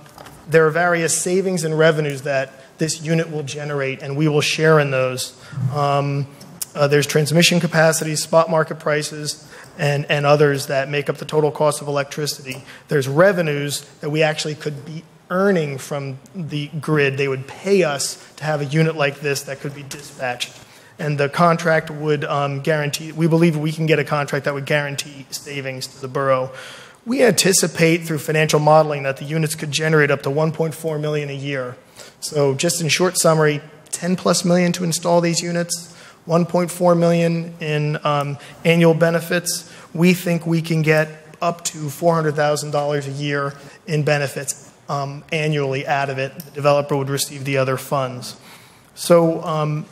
there are various savings and revenues that this unit will generate, and we will share in those. Um, uh, there's transmission capacity, spot market prices, and, and others that make up the total cost of electricity. There's revenues that we actually could be earning from the grid. They would pay us to have a unit like this that could be dispatched. And the contract would um, guarantee, we believe we can get a contract that would guarantee savings to the borough. We anticipate through financial modeling that the units could generate up to 1.4 million a year. So just in short summary, 10 plus million to install these units, 1.4 million in um, annual benefits. We think we can get up to $400,000 a year in benefits um, annually out of it. The developer would receive the other funds. So um,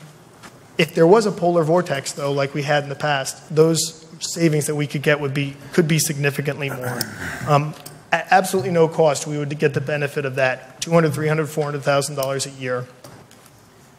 if there was a polar vortex, though, like we had in the past, those savings that we could get would be could be significantly more. Um, at absolutely no cost, we would get the benefit of that: 200, 300, 400 thousand dollars a year.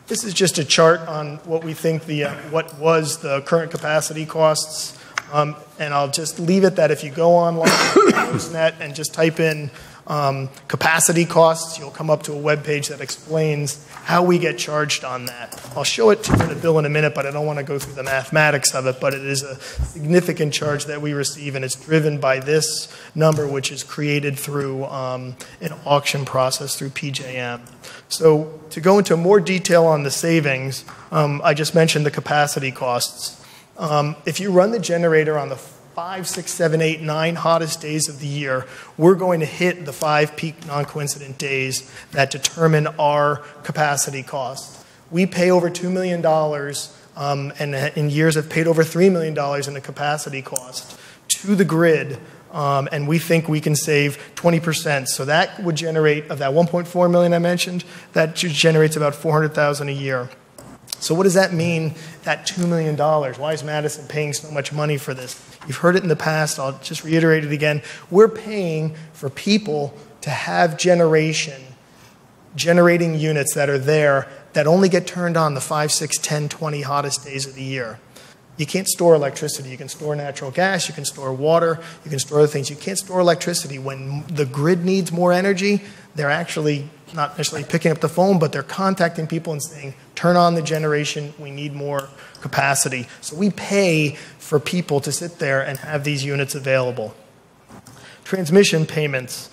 This is just a chart on what we think the uh, what was the current capacity costs, um, and I'll just leave it that if you go online, Postnet, and just type in um, capacity costs, you'll come up to a web page that explains how we get charged on that. I'll show it to you in a bill in a minute, but I don't want to go through the mathematics of it. But it is a significant charge that we receive, and it's driven by this number, which is created through um, an auction process through PJM. So to go into more detail on the savings, um, I just mentioned the capacity costs. Um, if you run the generator on the five, six, seven, eight, nine hottest days of the year, we're going to hit the five peak non coincident days that determine our capacity cost. We pay over $2 million, um, and in years have paid over $3 million in the capacity cost to the grid. Um, and we think we can save 20%. So that would generate, of that 1.4 million I mentioned, that generates about 400,000 a year. So what does that mean, that $2 million? Why is Madison paying so much money for this? You've heard it in the past, I'll just reiterate it again. We're paying for people to have generation, generating units that are there that only get turned on the 5, 6, 10, 20 hottest days of the year. You can't store electricity. You can store natural gas, you can store water, you can store other things. You can't store electricity. When the grid needs more energy, they're actually not necessarily picking up the phone, but they're contacting people and saying, turn on the generation, we need more capacity. So we pay for people to sit there and have these units available. Transmission payments,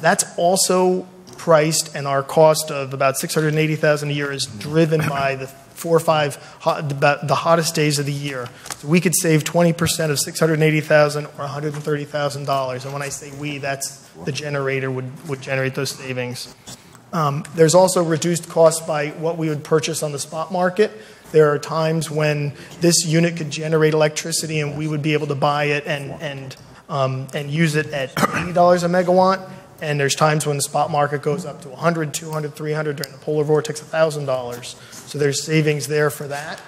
that's also priced and our cost of about 680,000 a year is driven by the four or five hot, the hottest days of the year. So we could save 20% of 680,000 or $130,000. And when I say we, that's the generator would, would generate those savings. Um, there's also reduced cost by what we would purchase on the spot market. There are times when this unit could generate electricity and we would be able to buy it and, and, um, and use it at $80 a megawatt. And there's times when the spot market goes up to 100, 200, 300 during the polar vortex, $1,000. So there's savings there for that.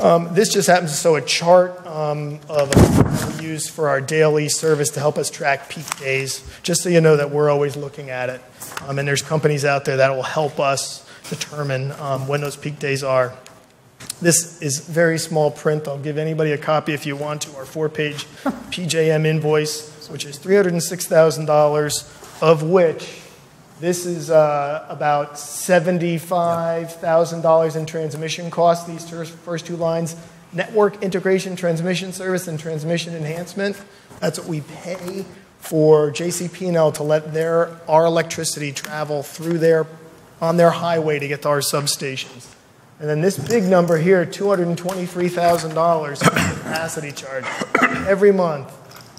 Um, this just happens to show a chart um, of what we use for our daily service to help us track peak days, just so you know that we're always looking at it. Um, and there's companies out there that will help us determine um, when those peak days are. This is very small print. I'll give anybody a copy if you want to. Our four page PJM invoice, which is $306,000, of which this is uh, about $75,000 in transmission costs, these first two lines. Network integration, transmission service, and transmission enhancement. That's what we pay for JCP&L to let their, our electricity travel through their on their highway to get to our substations. And then this big number here, $223,000 capacity charge. Every month,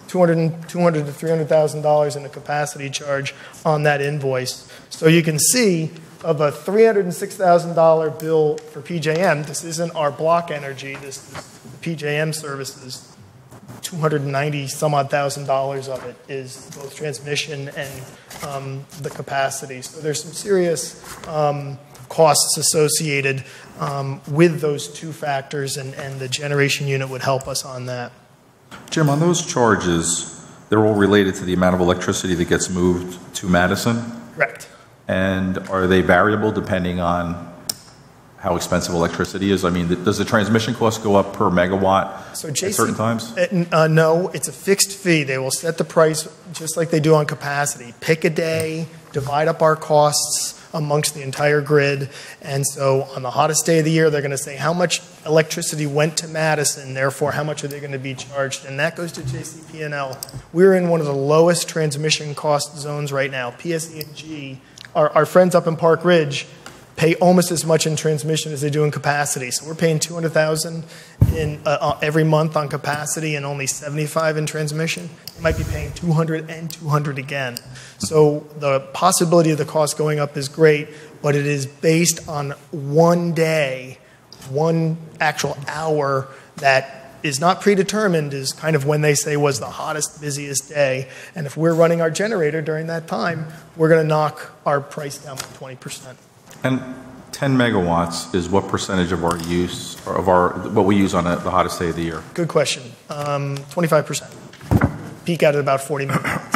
200, 200 to $300,000 in a capacity charge on that invoice. So you can see of a $306,000 bill for PJM, this isn't our block energy, this is the PJM services. 290 some odd thousand dollars of it is both transmission and um, the capacity. So there's some serious um, costs associated um, with those two factors, and, and the generation unit would help us on that. Jim, on those charges, they're all related to the amount of electricity that gets moved to Madison? Correct. And are they variable depending on how expensive electricity is? I mean, does the transmission cost go up per megawatt so at certain times? Uh, no, it's a fixed fee. They will set the price just like they do on capacity. Pick a day, divide up our costs amongst the entire grid. And so on the hottest day of the year, they're going to say how much electricity went to Madison, therefore how much are they going to be charged? And that goes to JCP&L. We're in one of the lowest transmission cost zones right now. PSE&G, our, our friends up in Park Ridge, pay almost as much in transmission as they do in capacity. So we're paying 200,000 in uh, uh, every month on capacity and only 75 in transmission. They might be paying 200 and 200 again. So the possibility of the cost going up is great, but it is based on one day one actual hour that is not predetermined is kind of when they say was the hottest, busiest day. And if we're running our generator during that time, we're going to knock our price down by 20%. And 10 megawatts is what percentage of our use, or of our, what we use on a- the hottest day of the year? Good question. Um, 25%. Peak out at about 40 megawatts.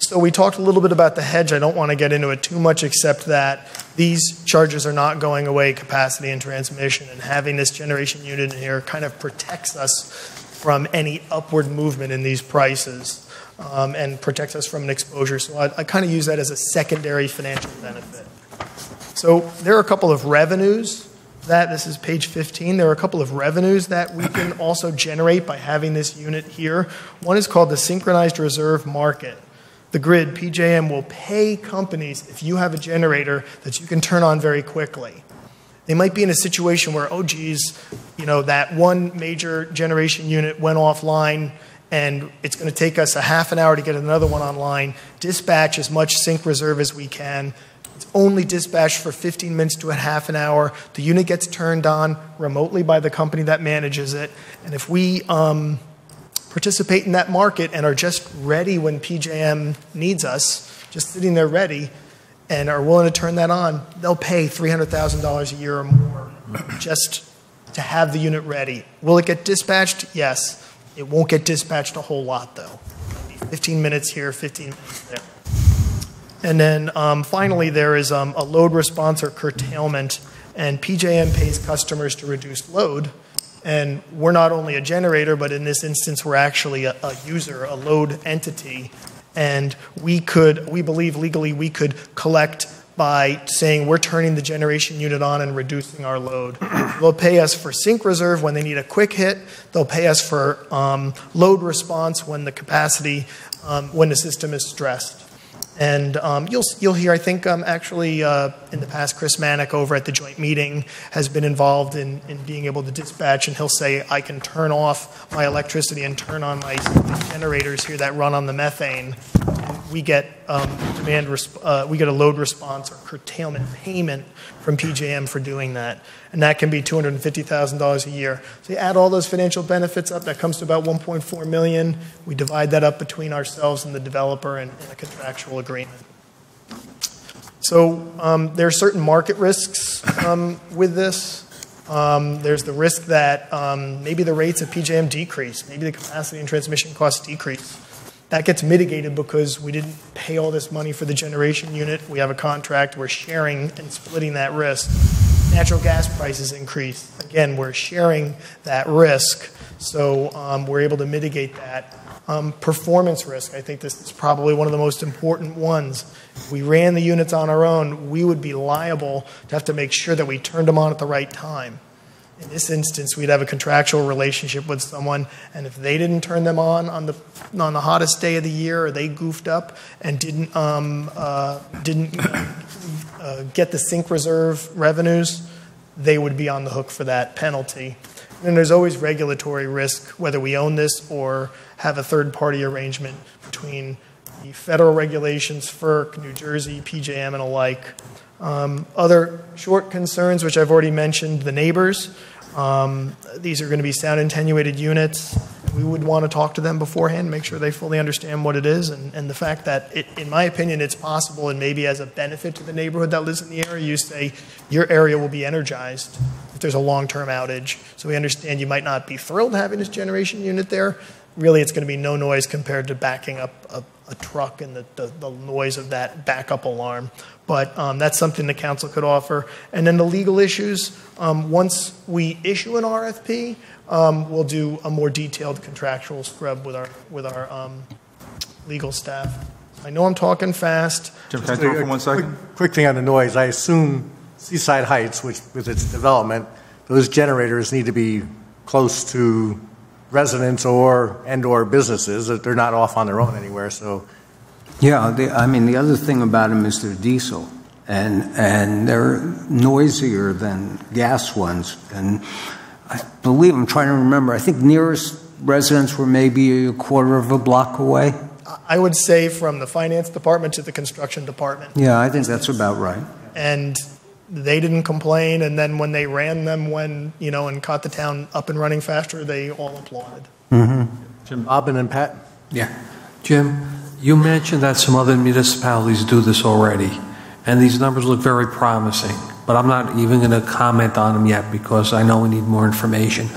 So we talked a little bit about the hedge. I don't want to get into it too much, except that these charges are not going away, capacity and transmission, and having this generation unit in here kind of protects us from any upward movement in these prices um, and protects us from an exposure. So I, I kind of use that as a secondary financial benefit. So there are a couple of revenues that, this is page 15, there are a couple of revenues that we can also generate by having this unit here. One is called the synchronized reserve market. The grid, PJM, will pay companies if you have a generator that you can turn on very quickly. They might be in a situation where, oh, geez, you know, that one major generation unit went offline and it's going to take us a half an hour to get another one online. Dispatch as much sync reserve as we can. It's only dispatched for 15 minutes to a half an hour. The unit gets turned on remotely by the company that manages it. And if we um, participate in that market and are just ready when PJM needs us, just sitting there ready, and are willing to turn that on, they'll pay $300,000 a year or more just to have the unit ready. Will it get dispatched? Yes. It won't get dispatched a whole lot, though. 15 minutes here, 15 minutes there. And then um, finally, there is um, a load response or curtailment, and PJM pays customers to reduce load. And we're not only a generator, but in this instance, we're actually a, a user, a load entity. And we could, we believe legally, we could collect by saying we're turning the generation unit on and reducing our load. They'll pay us for sync reserve when they need a quick hit. They'll pay us for um, load response when the capacity, um, when the system is stressed. And um, you'll, you'll hear, I think, um, actually, uh, in the past, Chris Manick over at the joint meeting has been involved in, in being able to dispatch, and he'll say, I can turn off my electricity and turn on my generators here that run on the methane. We get um, demand, resp- uh, we get a load response or curtailment payment from PJM for doing that, and that can be $250,000 a year. So you add all those financial benefits up, that comes to about 1.4 million. We divide that up between ourselves and the developer in, in a contractual agreement. So um, there are certain market risks um, with this. Um, there's the risk that um, maybe the rates of PJM decrease, maybe the capacity and transmission costs decrease. That gets mitigated because we didn't pay all this money for the generation unit. We have a contract, we're sharing and splitting that risk. Natural gas prices increase. Again, we're sharing that risk, so um, we're able to mitigate that. Um, performance risk, I think this is probably one of the most important ones. If we ran the units on our own, we would be liable to have to make sure that we turned them on at the right time. In this instance, we'd have a contractual relationship with someone, and if they didn't turn them on on the on the hottest day of the year, or they goofed up and didn't um, uh, didn't uh, get the sync reserve revenues, they would be on the hook for that penalty. And there's always regulatory risk, whether we own this or have a third party arrangement between the federal regulations, FERC, New Jersey, PJM, and alike. Um, other short concerns, which I've already mentioned, the neighbors. Um, these are going to be sound attenuated units. We would want to talk to them beforehand, make sure they fully understand what it is, and, and the fact that, it, in my opinion, it's possible and maybe as a benefit to the neighborhood that lives in the area, you say your area will be energized if there's a long term outage. So we understand you might not be thrilled having this generation unit there. Really, it's going to be no noise compared to backing up a, a truck and the, the, the, noise of that backup alarm. But um, that's something the council could offer. And then the legal issues, um, once we issue an RFP, um, we'll do a more detailed contractual scrub with our, with our um, legal staff. I know I'm talking fast. Jim, can I talk for one second? Quick, quick thing on the noise. I assume Seaside Heights, which with its development, those generators need to be close to residents or and or businesses that they're not off on their own anywhere. So, yeah, the, I mean the other thing about them is they're diesel, and and they're noisier than gas ones. And I believe I'm trying to remember. I think nearest residents were maybe a quarter of a block away. I would say from the finance department to the construction department. Yeah, I think that's about right. and they didn't complain. And then when they ran them, when you know, and caught the town up and running faster, they all applauded. Mm -hmm. Jim Bobbin and Pat? Yeah. Jim, you mentioned that some other municipalities do this already, and these numbers look very promising, but I'm not even going to comment on them yet because I know we need more information.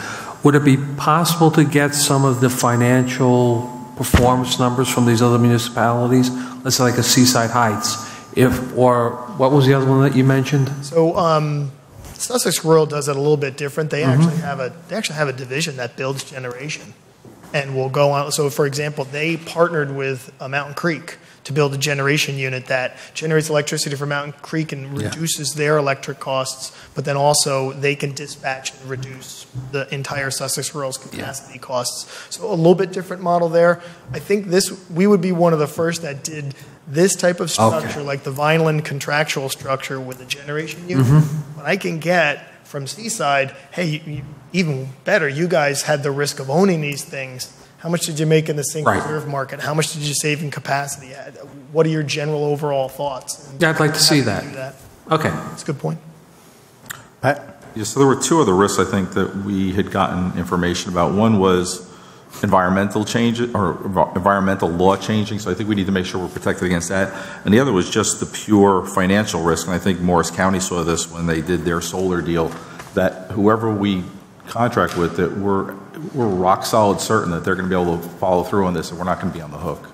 Would it be possible to get some of the financial performance numbers from these other municipalities? Let's say like a Seaside Heights, if, or what was the other one that you mentioned? So um, Sussex Rural does it a little bit different. They actually have a they actually have a division that builds generation, and will go on. So, for example, they partnered with uh, Mountain Creek to build a generation unit that generates electricity for Mountain Creek and Yeah. reduces their electric costs. But then also they can dispatch and reduce the entire Sussex Rural's capacity costs. So a little bit different model there. I think this we would be one of the first that did this type of structure, like the Vineland contractual structure with a generation unit. But I can get from Seaside, hey, you, you, even better, you guys had the risk of owning these things. How much did you make in the sync Right. reserve market? How much did you save in capacity? Uh, What are your general overall thoughts? And Yeah, I'd like to see that. do you do that. Okay. That's a good point. Pat? Yeah, so there were two other risks I think that we had gotten information about. One was environmental changes or environmental law changing, so I think we need to make sure we're protected against that. And the other was just the pure financial risk, and I think Morris County saw this when they did their solar deal, that whoever we contract with, that we're, we're rock solid certain that they're going to be able to follow through on this, and we're not going to be on the hook.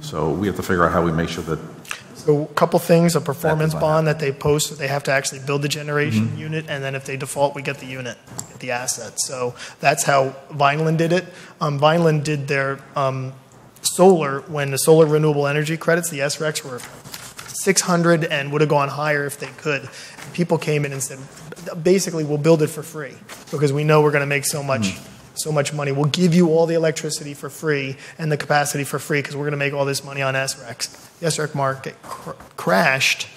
So we have to figure out how we make sure that So a couple things, a performance bond that they post, they have to actually build the generation unit, and then if they default, we get the unit, get the asset. So that's how Vineland did it. Um, Vineland did their um, solar, when the solar renewable energy credits, the SRECs were 600 and would have gone higher if they could. And people came in and said, basically, we'll build it for free because we know we're going to make so much, so much money. We'll give you all the electricity for free and the capacity for free because we're going to make all this money on SRECs. The SREC market cr- crashed,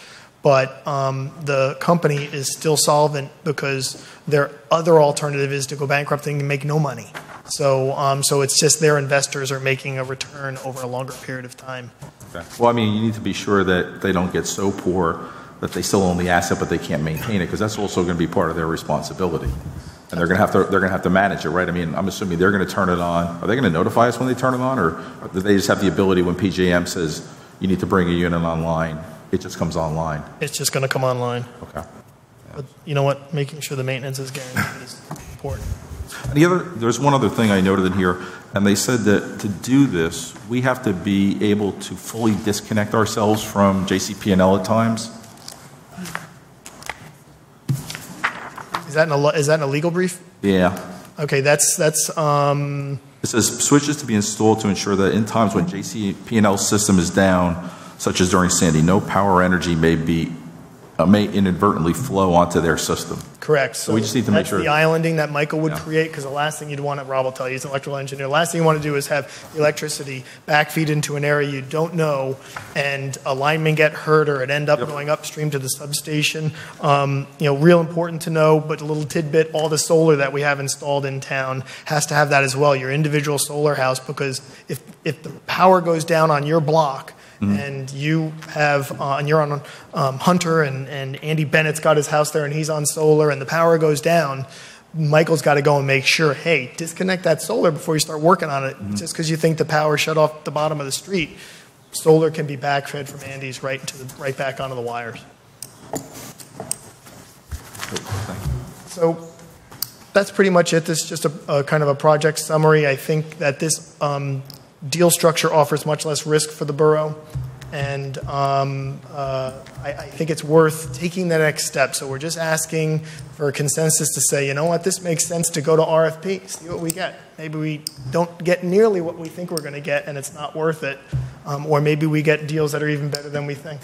but um, the company is still solvent because their other alternative is to go bankrupt and make no money. So, um, so it's just their investors are making a return over a longer period of time. Okay. Well, I mean, you need to be sure that they don't get so poor that they still own the asset, but they can't maintain it, because that's also going to be part of their responsibility. And they're going to have to, they're going to have to manage it, right? I mean, I'm assuming they're going to turn it on. Are they going to notify us when they turn it on, or do they just have the ability when PJM says you need to bring a unit online, it just comes online? It's just going to come online. Okay. But you know what? Making sure the maintenance is guaranteed is important. And the other, there's one other thing I noted in here, and they said that to do this, we have to be able to fully disconnect ourselves from JCP&L at times. Is that in a, is that in a legal brief? Yeah. Okay, that's, that's, um, It says switches to be installed to ensure that in times when JCP&L system is down, such as during Sandy, no power or energy may be, uh, may inadvertently flow onto their system. correct. So we just need to make sure- the islanding that Michael would Yeah. create, because the last thing you'd want, to Rob will tell you, he's an electrical engineer, The last thing you want to do is have electricity backfeed into an area you don't know, and a lineman get hurt, or it end up going upstream to the substation. Um, You know, real important to know, but a little tidbit, all the solar that we have installed in town has to have that as well, your individual solar house, because if, if the power goes down on your block, and you have, uh, and you're on um, Hunter, and, and Andy Bennett's got his house there, and he's on solar, and the power goes down. Michael's got to go and make sure, hey, disconnect that solar before you start working on it. Just because you think the power shut off the bottom of the street, solar can be backfed from Andy's right into the, right back onto the wires. So that's pretty much it. This is just a, a kind of a project summary. I think that this um, deal structure offers much less risk for the borough. And um, uh, I, I think it's worth taking the next step. So we're just asking for a consensus to say, you know what, this makes sense to go to RFP, see what we get. Maybe we don't get nearly what we think we're going to get and it's not worth it. Um, or maybe we get deals that are even better than we think.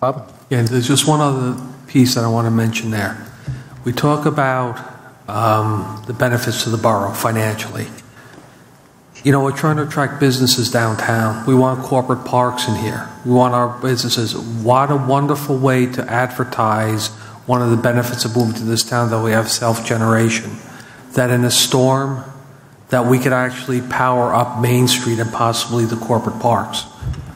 Bob? Yeah, there's just one other piece that I want to mention there. We talk about um, the benefits to the borough financially. You know, we're trying to attract businesses downtown. We want corporate parks in here. We want our businesses. What a wonderful way to advertise one of the benefits of moving to this town that we have self-generation. That in a storm, that we could actually power up Main Street and possibly the corporate parks.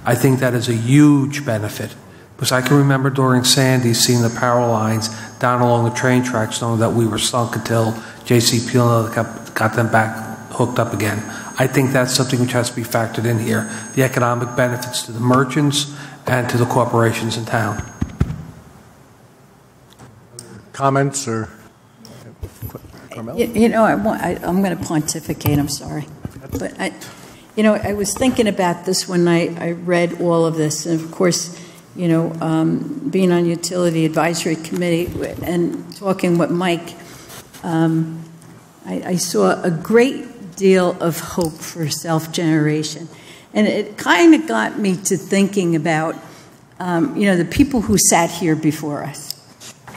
I think that is a huge benefit Because I can remember during Sandy seeing the power lines down along the train tracks, knowing that we were sunk until JCP&L got, got them back hooked up again. I think that's something which has to be factored in here the economic benefits to the merchants and to the corporations in town. Comments or? Carmel? You, you know, I want, I, I'm going to pontificate, I'm sorry. But I, you know, I was thinking about this when I, I read all of this. And of course, you know, um, being on Utility Advisory Committee and talking with Mike, um, I, I saw a great deal of hope for self generation. And it kind of got me to thinking about, um, you know, the people who sat here before us,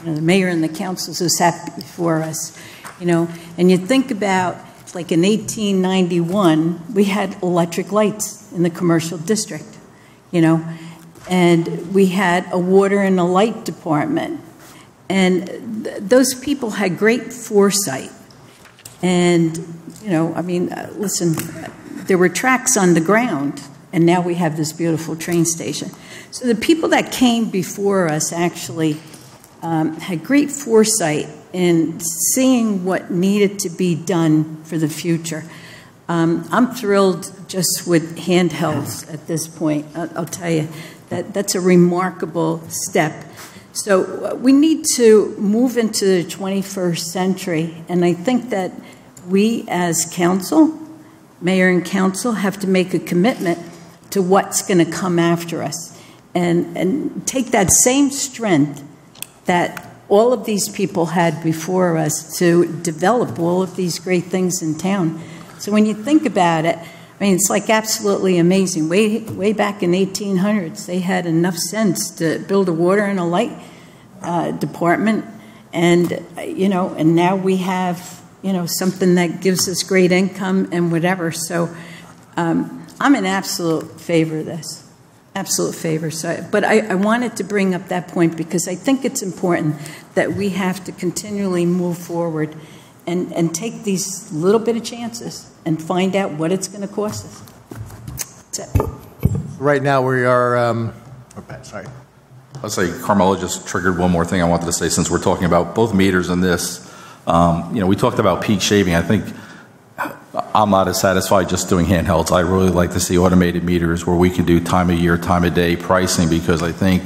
you know, the mayor and the councils who sat before us, you know, and you think about, like in 1891, we had electric lights in the commercial district, you know, and we had a water and a light department. And th- those people had great foresight. And, you know, I mean, uh, listen, there were tracks on the ground, and now we have this beautiful train station. So the people that came before us actually um, had great foresight in seeing what needed to be done for the future. Um, I'm thrilled just with handhelds at this point. I'll, I'll tell you that that's a remarkable step. So uh, we need to move into the 21st century, and I think that we as council, mayor and council, have to make a commitment to what's going to come after us, and and take that same strength that all of these people had before us to develop all of these great things in town. So when you think about it, I mean, it's like absolutely amazing. Way, way back in 1800s, they had enough sense to build a water and a light uh, department, and you know, and now we have you know something that gives us great income and whatever. So um, I'm in absolute favor of this absolute favor. So, but I, I, wanted to bring up that point because I think it's important that we have to continually move forward and, and take these little bit of chances and find out what it's going to cost us. That's it. Right now, we are. Um, oh, sorry. I'll say Carmela just triggered one more thing I wanted to say since we're talking about both meters and this. Um, you know, we talked about peak shaving. I think I'm not as satisfied just doing handhelds. I really like to see automated meters where we can do time of year, time of day pricing because I think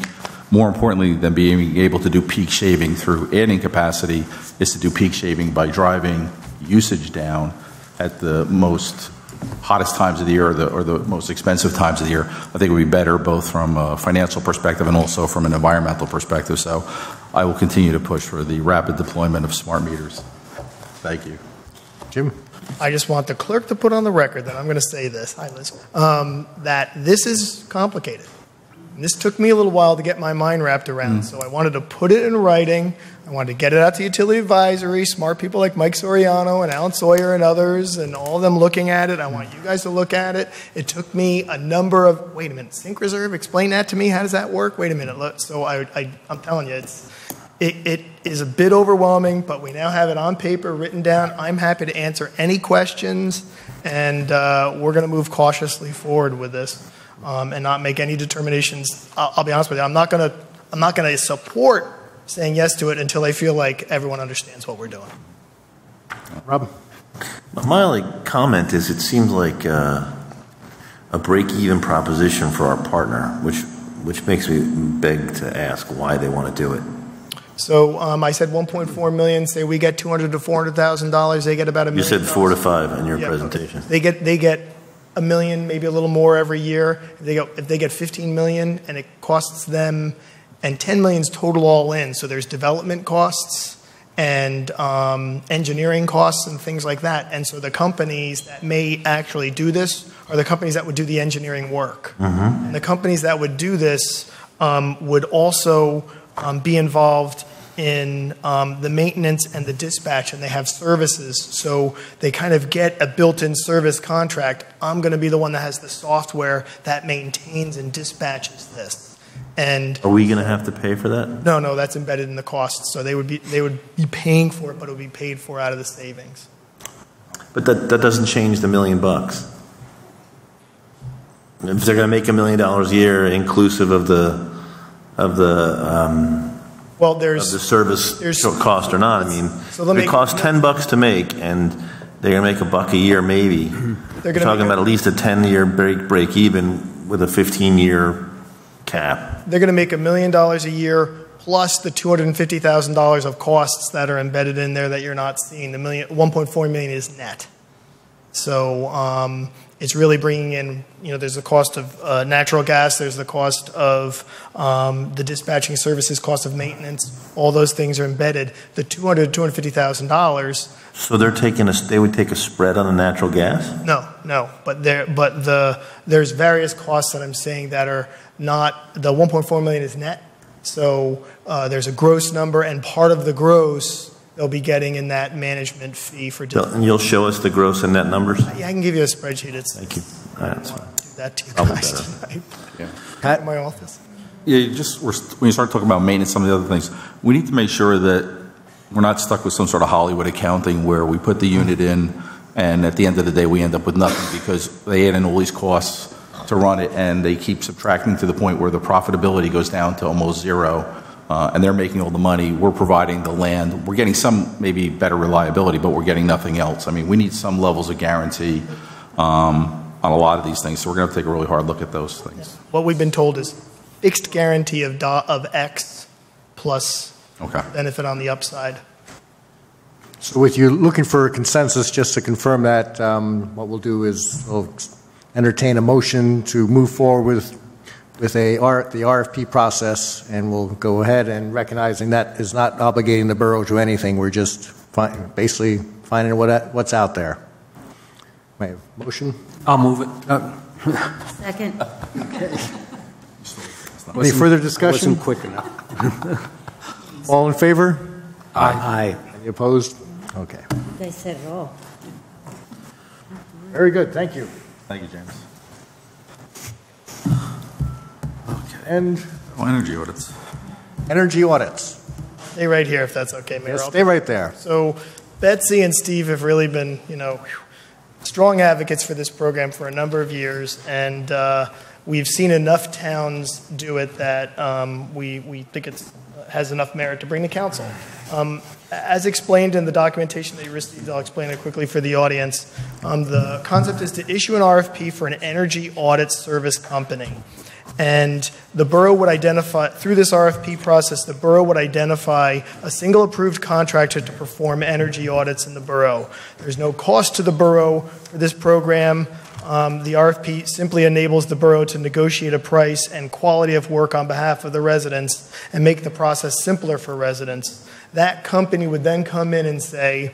more importantly than being able to do peak shaving through adding capacity is to do peak shaving by driving usage down at the most hottest times of the year or the, or the most expensive times of the year. I think it would be better both from a financial perspective and also from an environmental perspective. So I will continue to push for the rapid deployment of smart meters. Thank you. Jim? I just want the clerk to put on the record that I'm going to say this, hi Liz, um, that this is complicated. And this took me a little while to get my mind wrapped around, mm. so I wanted to put it in writing. I wanted to get it out to utility advisory, smart people like Mike Soriano and Alan Sawyer and others, and all of them looking at it. I want you guys to look at it. It took me a number of, wait a minute, sync reserve, explain that to me. How does that work? Wait a minute. So I, I, I'm telling you, it's, it, it is a bit overwhelming, but we now have it on paper, written down. I'm happy to answer any questions, and uh, we're going to move cautiously forward with this um, and not make any determinations. I'll, I'll be honest with you. I'm not going to. I'm not going to support saying yes to it until I feel like everyone understands what we're doing. Rob, my only comment is it seems like uh, a break-even proposition for our partner, which which makes me beg to ask why they want to do it. So um, I said 1.4 million. Say we get 200 to 400 thousand dollars. They get about a You said four to five in your Yeah. presentation. They get they get a million, maybe a little more every year. If they go if they get 15 million, and it costs them, and 10 is total all in. So there's development costs and um, engineering costs and things like that. And so the companies that may actually do this are the companies that would do the engineering work. And the companies that would do this um, would also um, be involved in um, the maintenance and the dispatch, and they have services. So they kind of get a built in service contract. I'm going to be the one that has the software that maintains and dispatches this. And Are we going to have to pay for that? no, no, that's embedded in the cost. So they would be they would be paying for it, but it would be paid for out of the savings. But that, that doesn't change the million bucks. If they're going to make a million dollars a year inclusive of the, of the, um, Well, of there's. the service there's- short cost or not. I mean, So let if me- it costs 10 bucks to make and they're going to make a buck a year maybe, They're you're gonna talking make a- about at least a 10-year break, break even with a 15-year cap. They're going to make a million dollars a year plus the $250,000 of costs that are embedded in there that you're not seeing. The million, 1.4 million is net. So um, it's really bringing in, you know, there's the cost of uh, natural gas, there's the cost of um, the dispatching services, cost of maintenance. All those things are embedded. The 200, 250,000 dollars. So they're taking a, they would take a spread on the natural gas? No, no, but there, but the there's various costs that I'm saying that are not the 1.4 million is net. So uh, there's a gross number, and part of the gross they'll be getting in that management fee for. And you'll show us the gross and net numbers? Uh, yeah, I can give you a spreadsheet. It's Thank you. All right, that's fine. do that to you Probably guys better. tonight. Yeah. In my office. Yeah, you just, we're, when you start talking about maintenance, some of the other things, we need to make sure that we're not stuck with some sort of Hollywood accounting where we put the unit in and at the end of the day, we end up with nothing because they add in all these costs to run it and they keep subtracting to the point where the profitability goes down to almost zero. Uh, and they're making all the money. We're providing the land. We're getting some maybe better reliability, but we're getting nothing else. I mean, we need some levels of guarantee um, on a lot of these things. So we're going to take a really hard look at those things. What we've been told is fixed guarantee of do, of X plus Okay. benefit on the upside. So with you looking for a consensus, just to confirm that, um, what we'll do is we'll entertain a motion to move forward with, with a, R- the RFP process, and we'll go ahead and recognizing that is not obligating the borough to anything, we're just fi- basically finding what, what's out there. Wait, motion? I'll move it. Uh, Second. Okay. Any further discussion? Wasn't quick enough. All in favor? Aye. Any opposed? Okay. They said it all. Very good, thank you. Thank you, James. And Oh, energy audits. energy audits. Stay right here if that's okay, Mayor. Yes, stay right there. So Betsy and Steve have really been, you know, strong advocates for this program for a number of years, and uh, we've seen enough towns do it that um, we, we think it has enough merit to bring to council. Um, as explained in the documentation that you received, I'll explain it quickly for the audience. Um, the concept is to issue an RFP for an energy audit service company. And the borough would identify, through this RFP process, the borough would identify a single approved contractor to perform energy audits in the borough. There's no cost to the borough for this program. Um, the RFP simply enables the borough to negotiate a price and quality of work on behalf of the residents and make the process simpler for residents. That company would then come in and say,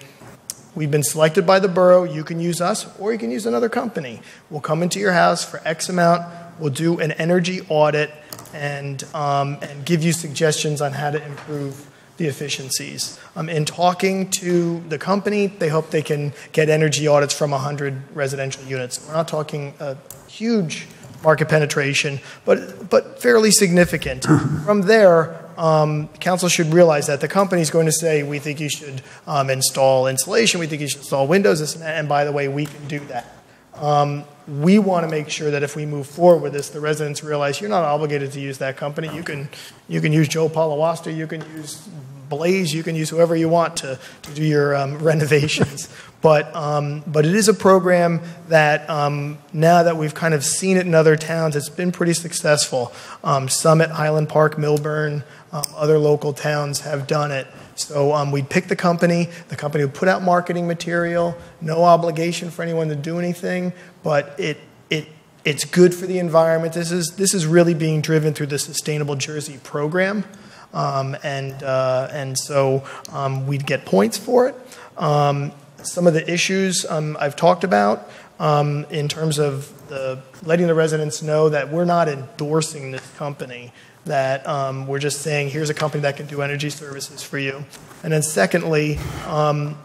We've been selected by the borough. You can use us, or you can use another company. We'll come into your house for X amount. We'll do an energy audit and um, and give you suggestions on how to improve the efficiencies. Um, in talking to the company, they hope they can get energy audits from 100 residential units. We're not talking a huge market penetration, but but fairly significant. From there, um, council should realize that the company is going to say, we think you should um, install insulation, we think you should install windows, and, and by the way, we can do that. Um, we want to make sure that if we move forward with this, the residents realize you're not obligated to use that company. You can, you can use Joe Palawasta, you can use Blaze, you can use whoever you want to, to do your um, renovations. But, um, but it is a program that um, now that we've kind of seen it in other towns, it's been pretty successful. Um, Summit, Highland Park, Millburn, um, other local towns have done it. So um, we'd pick the company, the company would put out marketing material, no obligation for anyone to do anything, but it, it, it's good for the environment. This is, this is really being driven through the Sustainable Jersey program. Um, and, uh, and so um, we'd get points for it. Um, some of the issues um, I've talked about um, in terms of the, letting the residents know that we're not endorsing this company, that um, we're just saying, here's a company that can do energy services for you. And then secondly, um,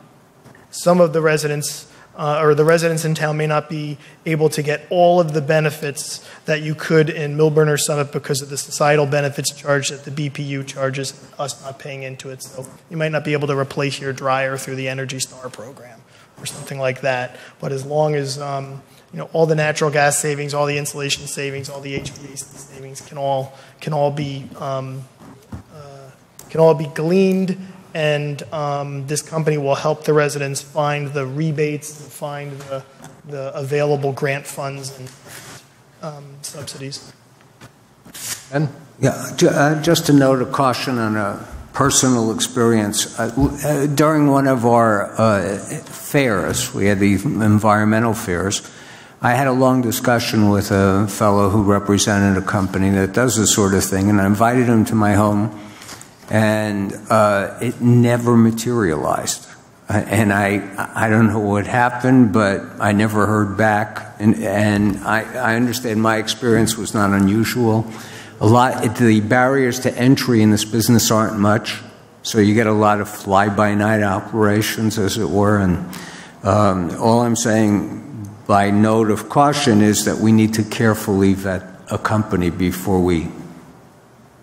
some of the residents uh, or the residents in town may not be able to get all of the benefits that you could in Millburn or Summit because of the societal benefits charge that the BPU charges, us not paying into it. So you might not be able to replace your dryer through the Energy Star program or something like that. But as long as um, you know, all the natural gas savings, all the insulation savings, all the HVAC savings can all, can all be, um, uh, can all be gleaned, and um, this company will help the residents find the rebates, and find the, the available grant funds and um, subsidies. Ben? Yeah, ju- uh, just a note of caution on a personal experience. Uh, uh, During one of our uh, fairs, we had the environmental fairs, I had a long discussion with a fellow who represented a company that does this sort of thing, and I invited him to my home, and uh, it never materialized. And I, I don't know what happened, but I never heard back. And, and I, I understand my experience was not unusual. A lot, the barriers to entry in this business aren't much, so you get a lot of fly-by-night operations, as it were. And um, all I'm saying, by note of caution, is that we need to carefully vet a company before we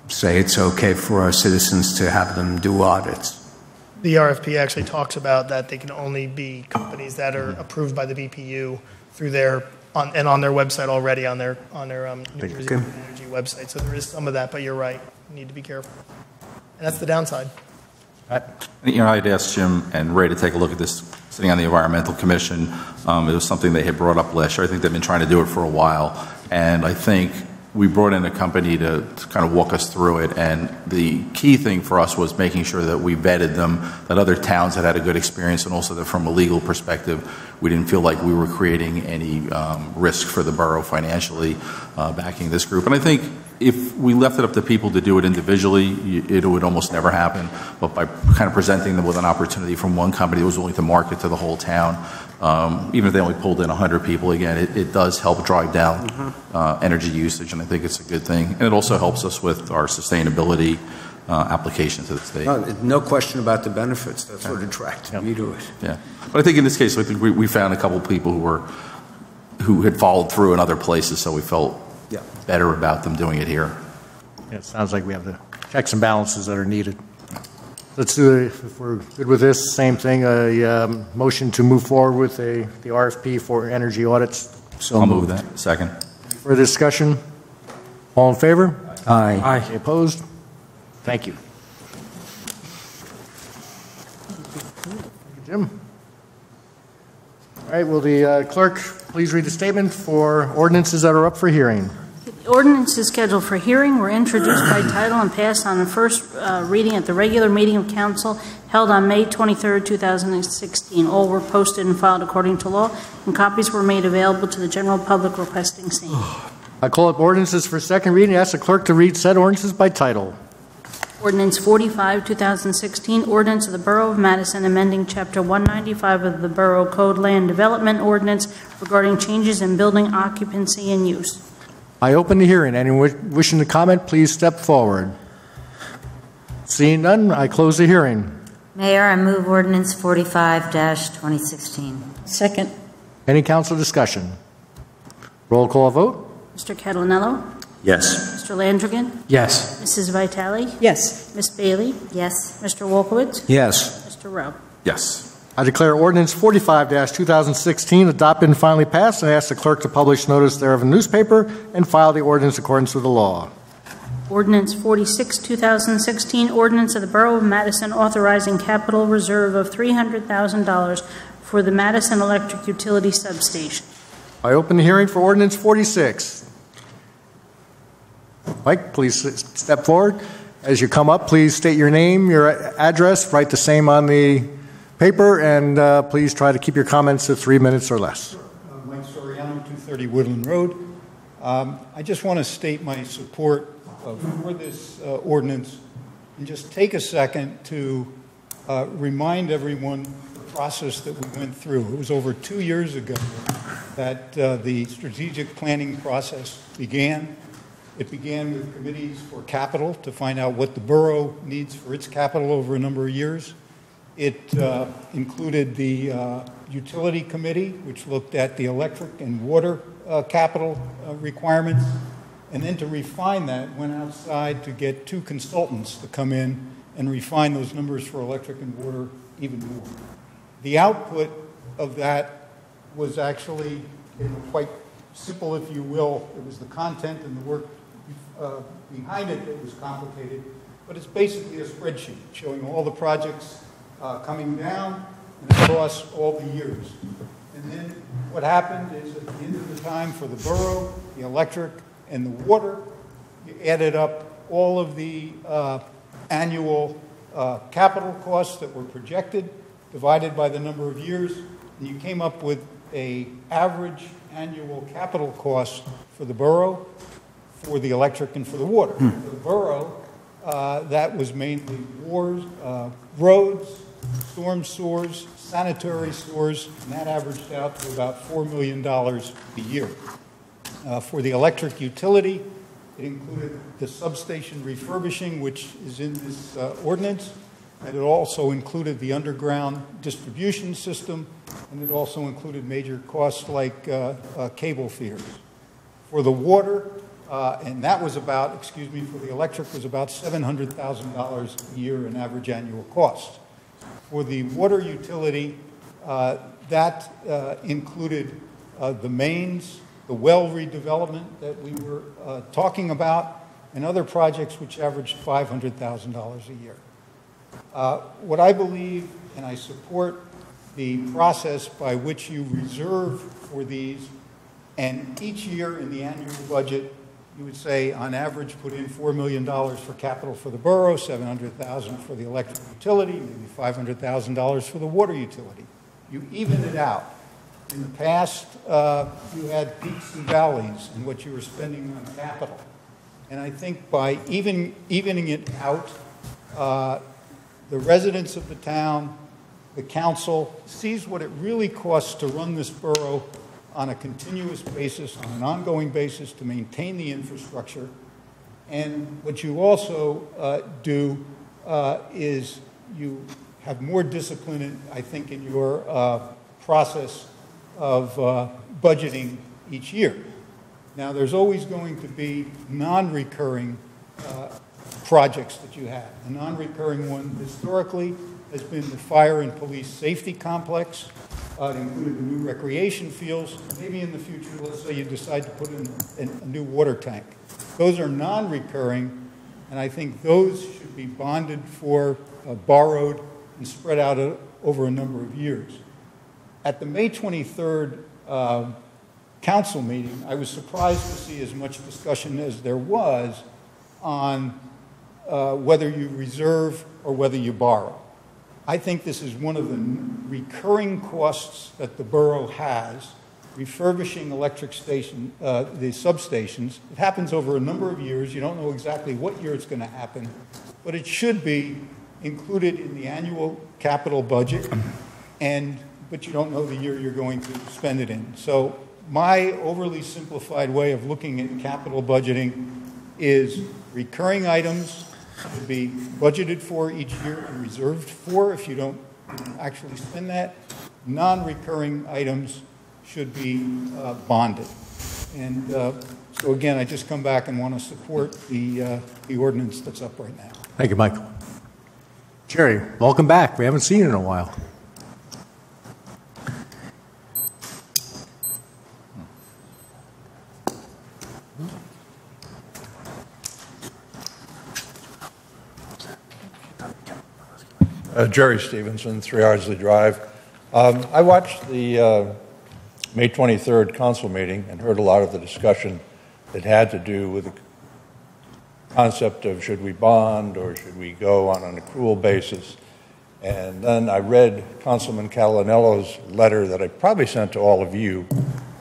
say it's okay for our citizens to have them do audits. The RFP actually talks about that they can only be companies that are approved by the BPU through their, on, and on their website already, on their, on their um, New Jersey Okay. Energy website. So there is some of that, but you're right, you need to be careful. And that's the downside. You know, I'd asked Jim and Ray to take a look at this, sitting on the Environmental Commission. Um, It was something they had brought up last year. I think they've been trying to do it for a while. And I think we brought in a company to to kind of walk us through it. And the key thing for us was making sure that we vetted them, that other towns had had a good experience, and also that from a legal perspective, we didn't feel like we were creating any um, risk for the borough financially uh, backing this group. And I think if we left it up to people to do it individually, it would almost never happen. But by kind of presenting them with an opportunity from one company that was willing to market to the whole town, um, even if they only pulled in 100 people, again, it, it does help drive down uh, energy usage, and I think it's a good thing. And it also helps us with our sustainability uh, application to the state. No, no question about the benefits. That's what attracted me to it. Yeah, but I think in this case, I think we, we found a couple of people who were who had followed through in other places, so we felt Yeah. better about them doing it here. Yeah, It sounds like we have the checks and balances that are needed. Let's do, it if we're good with this, same thing, a um, motion to move forward with a, the RFP for energy audits. So I'll move that. Second. Further discussion? All in favor? Aye. Aye. Any Opposed? Thank you. Thank you, Jim. All right, will the uh, clerk please read the statement for ordinances that are up for hearing? Ordinances scheduled for hearing were introduced by title and passed on the first uh, reading at the regular meeting of council held on May 23, 2016. All were posted and filed according to law, and copies were made available to the general public requesting same. I call up ordinances for second reading. Ask the clerk to read said ordinances by title. Ordinance 45, 2016, ordinance of the Borough of Madison amending Chapter 195 of the Borough Code Land Development Ordinance regarding changes in building occupancy and use. I open the hearing. Anyone wishing to comment, please step forward. Seeing none, I close the hearing. Mayor, I move ordinance 45-2016. Second. Any council discussion? Roll call vote? Mr. Catalinello? Yes. Mr. Landrigan? Yes. Mrs. Vitale? Yes. Ms. Baillie? Yes. Mr. Wolkowitz? Yes. Mr. Rowe? Yes. I declare ordinance 45-2016 adopted and finally passed, and ask the clerk to publish notice thereof in the newspaper and file the ordinance in accordance with the law. Ordinance 46, 2016, ordinance of the Borough of Madison authorizing capital reserve of $300,000 for the Madison Electric Utility Substation. I open the hearing for ordinance 46. Mike, please step forward. As you come up, please state your name, your address, write the same on the paper, and uh, please try to keep your comments to three minutes or less. Uh, Mike Soriano, 230 Woodland Road. Um, I just want to state my support for this uh, ordinance and just take a second to uh, remind everyone the process that we went through. It was over two years ago that uh, the strategic planning process began. It began with committees for capital to find out what the borough needs for its capital over a number of years. It uh, included the uh, utility committee, which looked at the electric and water uh, capital uh, requirements. And then to refine that, went outside to get two consultants to come in and refine those numbers for electric and water even more. The output of that was actually quite simple, if you will. It was the content and the work uh, behind it that was complicated, but it's basically a spreadsheet showing all the projects uh, coming down and across all the years. And then what happened is at the end of the time for the borough, the electric, and the water, you added up all of the uh, annual uh, capital costs that were projected, divided by the number of years, and you came up with a average annual capital cost for the borough, for the electric, and for the water. For the borough, uh, that was mainly wars, uh, roads, storm sewers, sanitary sewers, and that averaged out to about $4 million a year. Uh, For the electric utility, it included the substation refurbishing, which is in this uh, ordinance, and it also included the underground distribution system, and it also included major costs like uh, uh, cable feeders. For the water, uh, and that was about, excuse me, for the electric was about $700,000 a year in average annual cost. For the water utility, uh, that uh, included uh, the mains, the well redevelopment that we were uh, talking about, and other projects which averaged $500,000 a year. Uh, What I believe, and I support the process by which you reserve for these, and each year in the annual budget, you would say, on average, put in $4 million for capital for the borough, 700,000 for the electric utility, maybe $500,000 for the water utility. You even it out. In the past, uh, you had peaks and valleys in what you were spending on capital. And I think by even, evening it out, uh, the residents of the town, the council, sees what it really costs to run this borough on a continuous basis, on an ongoing basis, to maintain the infrastructure. And what you also uh, do uh, is you have more discipline, in- I think, in your uh, process of uh, budgeting each year. Now, there's always going to be non-recurring uh, projects that you have. The non-recurring one historically has been the fire and police safety complex. Uh, the new recreation fields. Maybe in the future, let's say you decide to put in in a new water tank. Those are non-recurring, and I think those should be bonded for, uh, borrowed, and spread out uh, over a number of years. At the May 23rd uh, council meeting, I was surprised to see as much discussion as there was on uh, whether you reserve or whether you borrow. I think this is one of the recurring costs that the borough has, refurbishing electric station, uh, the substations. It happens over a number of years. You don't know exactly what year it's going to happen, but it should be included in the annual capital budget, and, but you don't know the year you're going to spend it in. So my overly simplified way of looking at capital budgeting is recurring items to be budgeted for each year and reserved for if you don't actually spend that. Non-recurring items should be uh, bonded. And uh, so again, I just come back and want to support the, uh, the ordinance that's up right now. Thank you, Michael. Jerry, welcome back. We haven't seen you in a while. Uh, Jerry Stevenson, Three Ardsley Drive. Um, I watched the uh, May 23rd council meeting and heard a lot of the discussion that had to do with the concept of should we bond or should we go on an accrual basis. And then I read Councilman Catalanello's letter that I probably sent to all of you,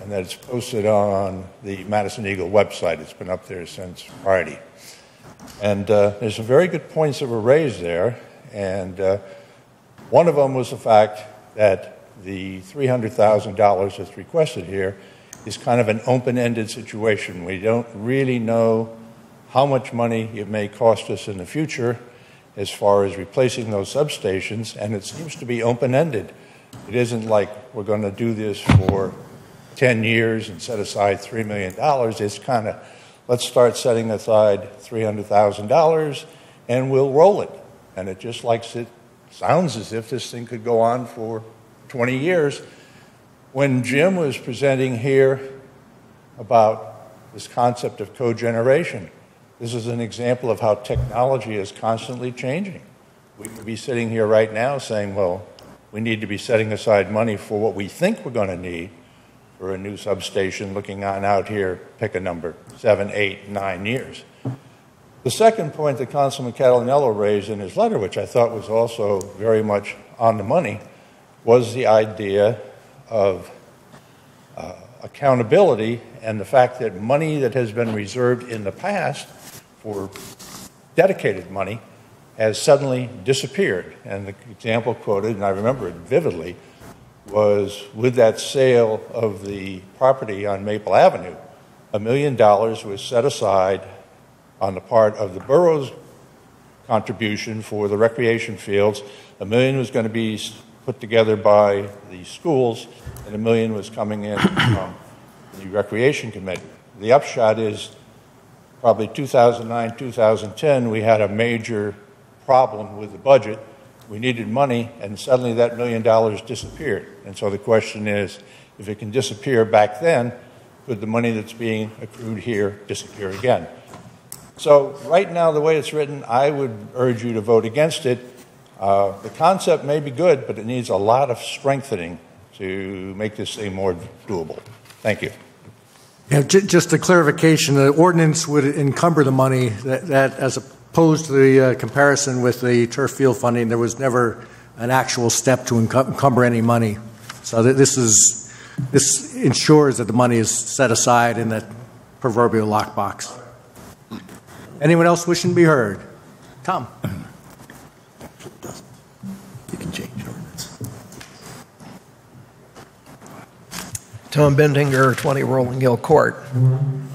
and that it's posted on the Madison Eagle website. It's been up there since Friday. And uh, there's some very good points that were raised there. And uh, one of them was the fact that the $300,000 that's requested here is kind of an open ended situation. We don't really know how much money it may cost us in the future as far as replacing those substations, and it seems to be open ended. It isn't like we're going to do this for 10 years and set aside $3 million. It's kind of, let's start setting aside $300,000 and we'll roll it. And it just likes it sounds as if this thing could go on for 20 years. When Jim was presenting here about this concept of cogeneration, this is an example of how technology is constantly changing. We could be sitting here right now saying, well, we need to be setting aside money for what we think we're going to need for a new substation looking on out here, pick a number, seven, eight, nine years. The second point that Councilman Catalanello raised in his letter, which I thought was also very much on the money, was the idea of uh, accountability and the fact that money that has been reserved in the past for dedicated money has suddenly disappeared. And the example quoted, and I remember it vividly, was with that sale of the property on Maple Avenue, a million dollars was set aside on the part of the borough's contribution for the recreation fields. A million was going to be put together by the schools, and a million was coming in from the recreation committee. The upshot is probably 2009, 2010, we had a major problem with the budget. We needed money, and suddenly that million dollars disappeared. And so the question is if it can disappear back then, could the money that's being accrued here disappear again? So, right now, the way it's written, I would urge you to vote against it. Uh, the concept may be good, but it needs a lot of strengthening to make this thing more doable. Thank you. Yeah, j- just a clarification, the ordinance would encumber the money that, that as opposed to the uh, comparison with the turf field funding, there was never an actual step to encum- encumber any money. So that this is, this ensures that the money is set aside in that proverbial lockbox. Anyone else wishing to be heard? Tom. You can change ordinance. Tom Bendinger, 20 Rolling Hill Court.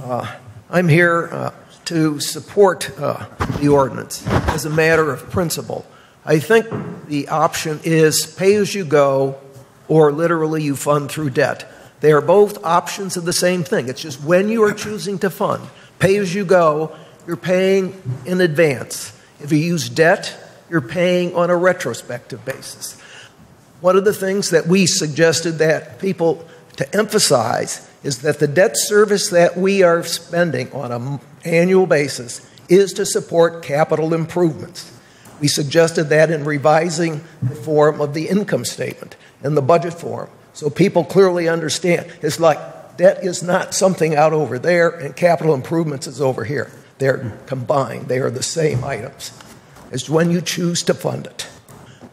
Uh, I'm here uh, to support uh, the ordinance as a matter of principle. I think the option is pay as you go or literally you fund through debt. They are both options of the same thing. It's just when you are choosing to fund. Pay as you go, you're paying in advance. If you use debt, you're paying on a retrospective basis. One of the things that we suggested that people to emphasize is that the debt service that we are spending on an annual basis is to support capital improvements. We suggested that in revising the form of the income statement and the budget form so people clearly understand. It's like debt is not something out over there and capital improvements is over here. They're combined, they are the same items. It's when you choose to fund it.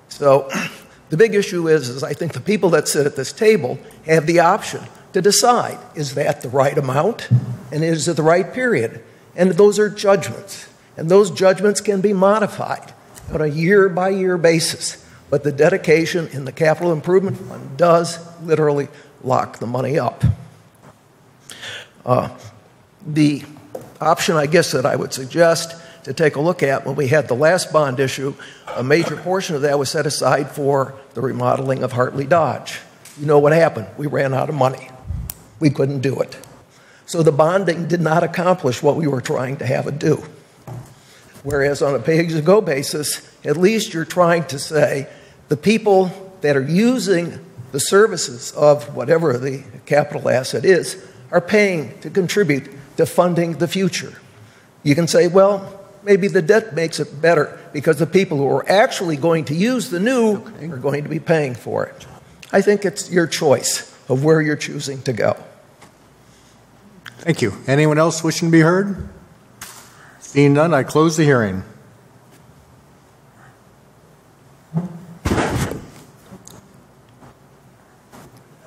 So the big issue is, is I think the people that sit at this table have the option to decide is that the right amount and is it the right period? And those are judgments. And those judgments can be modified on a year by year basis. But the dedication in the capital improvement fund does literally lock the money up. Uh, the option, I guess, that I would suggest to take a look at when we had the last bond issue, a major portion of that was set aside for the remodeling of Hartley Dodge. You know what happened? We ran out of money. We couldn't do it. So the bonding did not accomplish what we were trying to have it do. Whereas on a pay as you go basis, at least you're trying to say the people that are using the services of whatever the capital asset is are paying to contribute to funding the future. You can say, well, maybe the debt makes it better because the people who are actually going to use the new are going to be paying for it. I think it's your choice of where you're choosing to go. Thank you. Anyone else wishing to be heard? Seeing none, I close the hearing.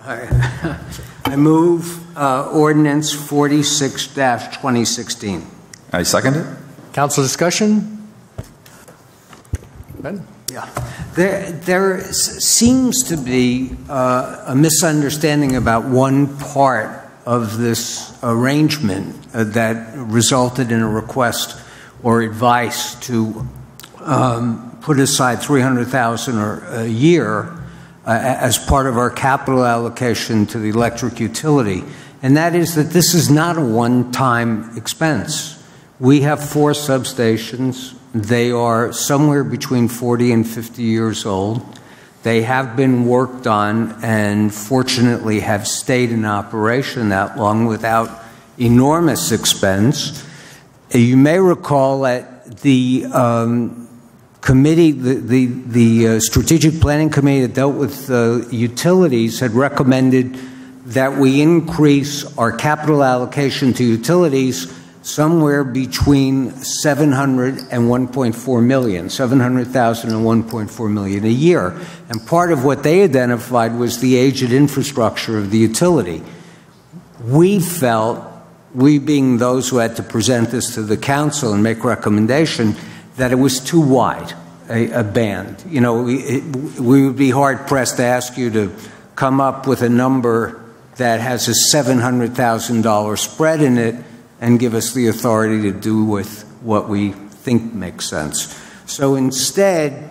I move uh, ordinance 46-2016. I second it. Council discussion? Ben? Yeah. There, there seems to be uh, a misunderstanding about one part of this arrangement uh, that resulted in a request or advice to um, put aside 300,000 or a year uh, as part of our capital allocation to the electric utility, and that is that this is not a one-time expense. We have four substations. They are somewhere between 40 and 50 years old. They have been worked on and fortunately have stayed in operation that long without enormous expense. You may recall that the um, committee, the, the, the uh, strategic planning committee that dealt with uh, utilities had recommended that we increase our capital allocation to utilities somewhere between 700 and 1.4 million, 700,000 and 1.4 million a year. And part of what they identified was the aged infrastructure of the utility. We felt, we being those who had to present this to the council and make recommendation, that it was too wide a, a band. You know, we, it, we would be hard pressed to ask you to come up with a number that has a $700,000 spread in it and give us the authority to do with what we think makes sense. So instead,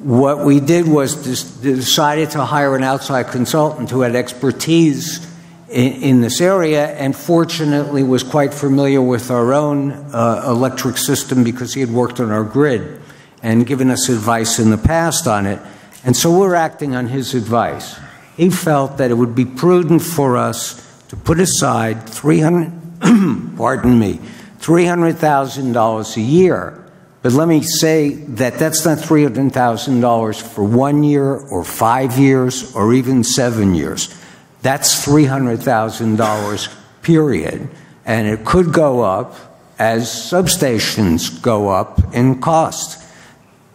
what we did was decided to hire an outside consultant who had expertise in, in, this area and fortunately was quite familiar with our own uh, electric system because he had worked on our grid and given us advice in the past on it. And so we're acting on his advice. He felt that it would be prudent for us to put aside 300, pardon me, $300,000 a year. But let me say that that's not $300,000 for one year or five years or even seven years. That's $300,000 period. And it could go up as substations go up in cost.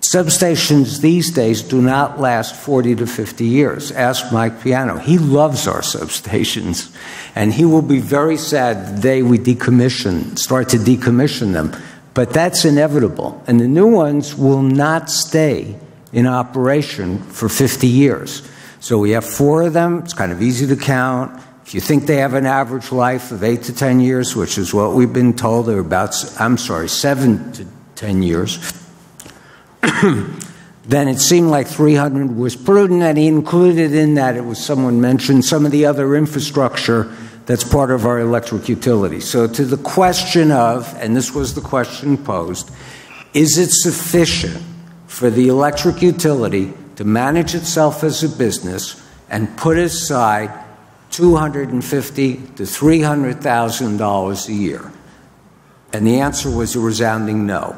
Substations these days do not last 40 to 50 years. Ask Mike Piano. He loves our substations, and he will be very sad the day we decommission, start to decommission them. But that's inevitable, and the new ones will not stay in operation for 50 years. So we have four of them. It's kind of easy to count. If you think they have an average life of eight to 10 years, which is what we've been told, they're about, I'm sorry, seven to 10 years then it seemed like 300 was prudent, and he included in that, it was someone mentioned, some of the other infrastructure that's part of our electric utility. So, to the question of, and this was the question posed, is it sufficient for the electric utility to manage itself as a business and put aside 250 to 300,000 dollars a year? And the answer was a resounding no.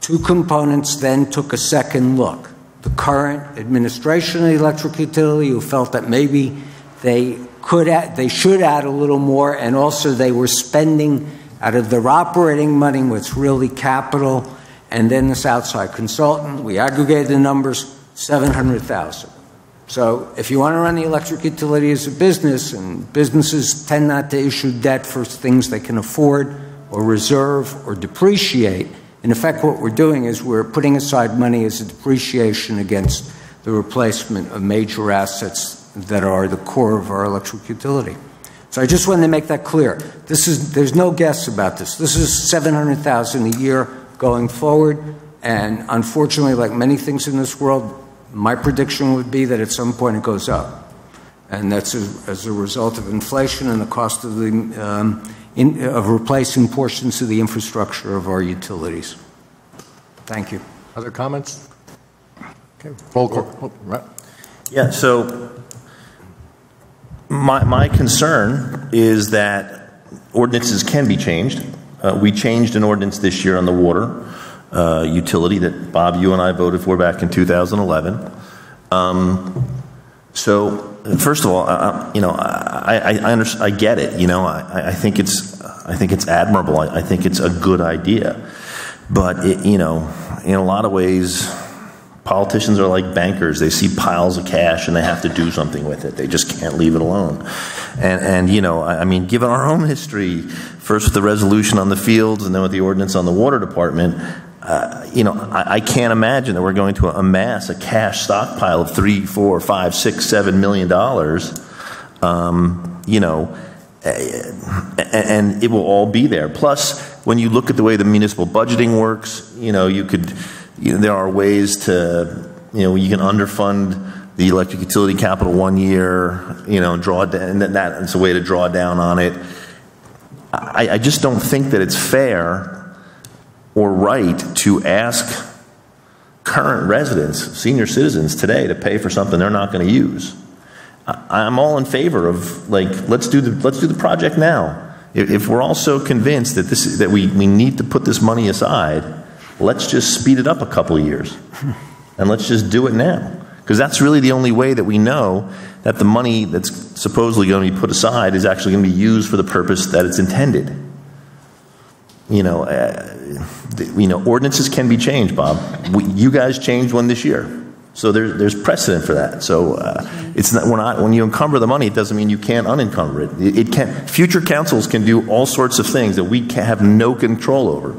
Two components then took a second look. The current administration of the electric utility, who felt that maybe they could add, they should add a little more, and also they were spending out of their operating money what's really capital, and then this outside consultant. We aggregated the numbers, 700,000. So if you want to run the electric utility as a business, and businesses tend not to issue debt for things they can afford or reserve or depreciate, in effect, what we're doing is we're putting aside money as a depreciation against the replacement of major assets that are the core of our electric utility. So I just wanted to make that clear. This is, there's no guess about this. This is 700,000 a year going forward. And unfortunately, like many things in this world, my prediction would be that at some point it goes up. And that's a, as a result of inflation and the cost of the um, in, of replacing portions of the infrastructure of our utilities. Thank you. Other comments? Okay, roll call. Right. Yeah, so my, my concern is that ordinances can be changed. Uh, we changed an ordinance this year on the water uh, utility that Bob, you and I voted for back in 2011. Um, so first of all, I, you know, I, I, I, under, I get it. You know, I, think it's, I think it's admirable. I, think it's a good idea. But, you know, in a lot of ways, politicians are like bankers. They see piles of cash and they have to do something with it. They just can't leave it alone. And, and you know, I mean, given our own history, first with the resolution on the fields and then with the ordinance on the water department, uh, you know, I, I, can't imagine that we're going to amass a cash stockpile of three, four, five, six, seven million dollars. Um, you know, and, and it will all be there. Plus, when you look at the way the municipal budgeting works, you know, you could, you know, there are ways to, you know, you can underfund the electric utility capital one year, you know, draw down, and that's a way to draw down on it. I, I just don't think that it's fair or right to ask current residents, senior citizens today to pay for something they're not going to use. I- I'm all in favor of like let's do the let's do the project now. If, if we're all so convinced that this that we, we need to put this money aside, let's just speed it up a couple of years, and let's just do it now because that's really the only way that we know that the money that's supposedly going to be put aside is actually going to be used for the purpose that it's intended. You know, uh, you know, ordinances can be changed, Bob. We, you guys changed one this year. So there's, there's precedent for that. So uh, it's not, we're not, when you encumber the money, it doesn't mean you can't unencumber it. It, it can, future councils can do all sorts of things that we can have no control over.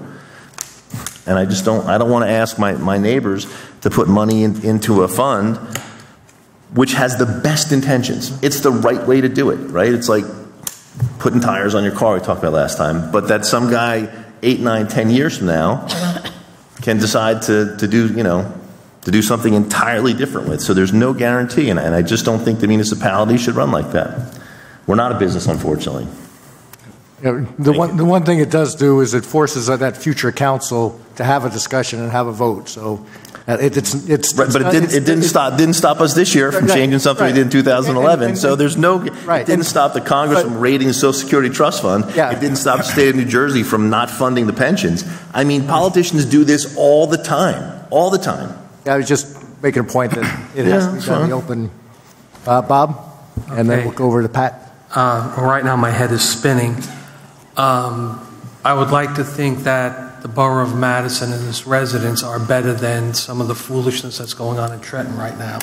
And I just don't, I don't want to ask my, my neighbors to put money in, into a fund which has the best intentions. It's the right way to do it, right? It's like putting tires on your car we talked about last time, but that some guy eight, nine, ten years from now can decide to, to do, you know, to do something entirely different with. So there's no guarantee, and, and I just don't think the municipality should run like that. We're not a business, unfortunately. Yeah, The one, the one thing it does do is it forces that future council to have a discussion and have a vote, so it- it's, it's. Right, but it didn't, it didn't stop, didn't stop us this year from Right, changing something we did in 2011. And- and- So there's no, Right, it didn't and- stop the Congress but- from raiding the Social Security Trust Fund. Yeah. It didn't stop the state of New Jersey from not funding the pensions. I mean, politicians do this all the time, all the time. I was just making a point that it has to be done in the open. Uh, Bob? And then Okay. we'll go over to Pat. Uh, right now, my head is spinning. Um, I would like to think that the borough of Madison and its residents are better than some of the foolishness that's going on in Trenton right now.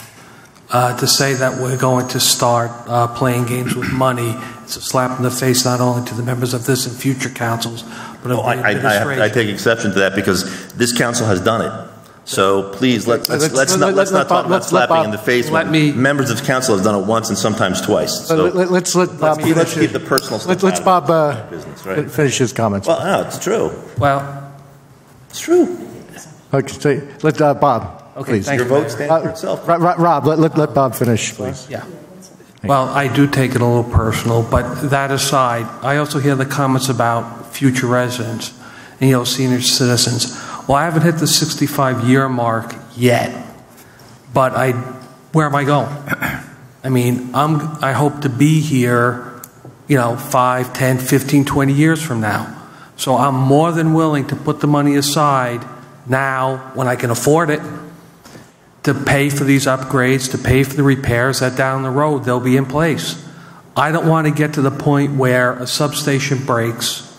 Uh, to say that we're going to start uh, playing games with money, it's a slap in the face not only to the members of this and future councils, but of Well, the I, I, I, administration. I take exception to that because this council has done it. So please, let's, let's, Let's- let's let- not, let- let's not talk Bob- about slapping Bob- in the face let me- members of council have done it once and sometimes twice. So let- let's let Bob let's keep, keep his- the personal let's out Bob uh, business, right? finish his comments. Well, no, it's true. Well, It's true. Okay, so let uh, Bob, Okay, please. thank Your you, vote Mayor. stands for itself. Ro- Ro- Rob, let- let let Bob finish, please. Yeah. Well, I do take it a little personal, but that aside, I also hear the comments about future residents and, you know, senior citizens. Well, I haven't hit the 65-year mark yet, but I, where am I going? I mean, I'm, I hope to be here, you know, 5, 10, 15, 20 years from now. So I'm more than willing to put the money aside now when I can afford it to pay for these upgrades, to pay for the repairs that down the road they'll be in place. I don't want to get to the point where a substation breaks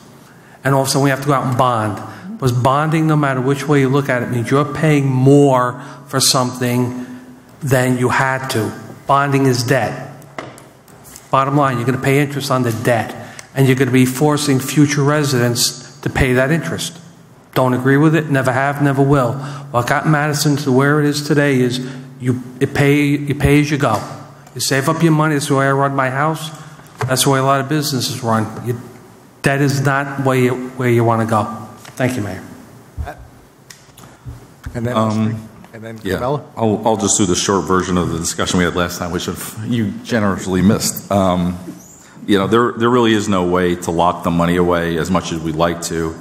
and all of a sudden we have to go out and bond. Because bonding, no matter which way you look at it, means you're paying more for something than you had to. Bonding is debt. Bottom line, you're going to pay interest on the debt, and you're going to be forcing future residents to pay that interest. Don't agree with it, never have, never will. What got Madison to where it is today is you, it pay, you pay as you go. You save up your money, that's the way I run my house, that's the way a lot of businesses run. You, that is not where you, where you want to go. Thank you, Mayor. And then, Um, and then Yeah, Camilla? I'll, I'll just do the short version of the discussion we had last time, which you generously missed. Um, You know, there, there really is no way to lock the money away as much as we'd like to.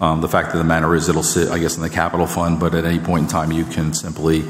Um, The fact of the matter is, it'll sit, I guess, in the capital fund, but at any point in time, you can simply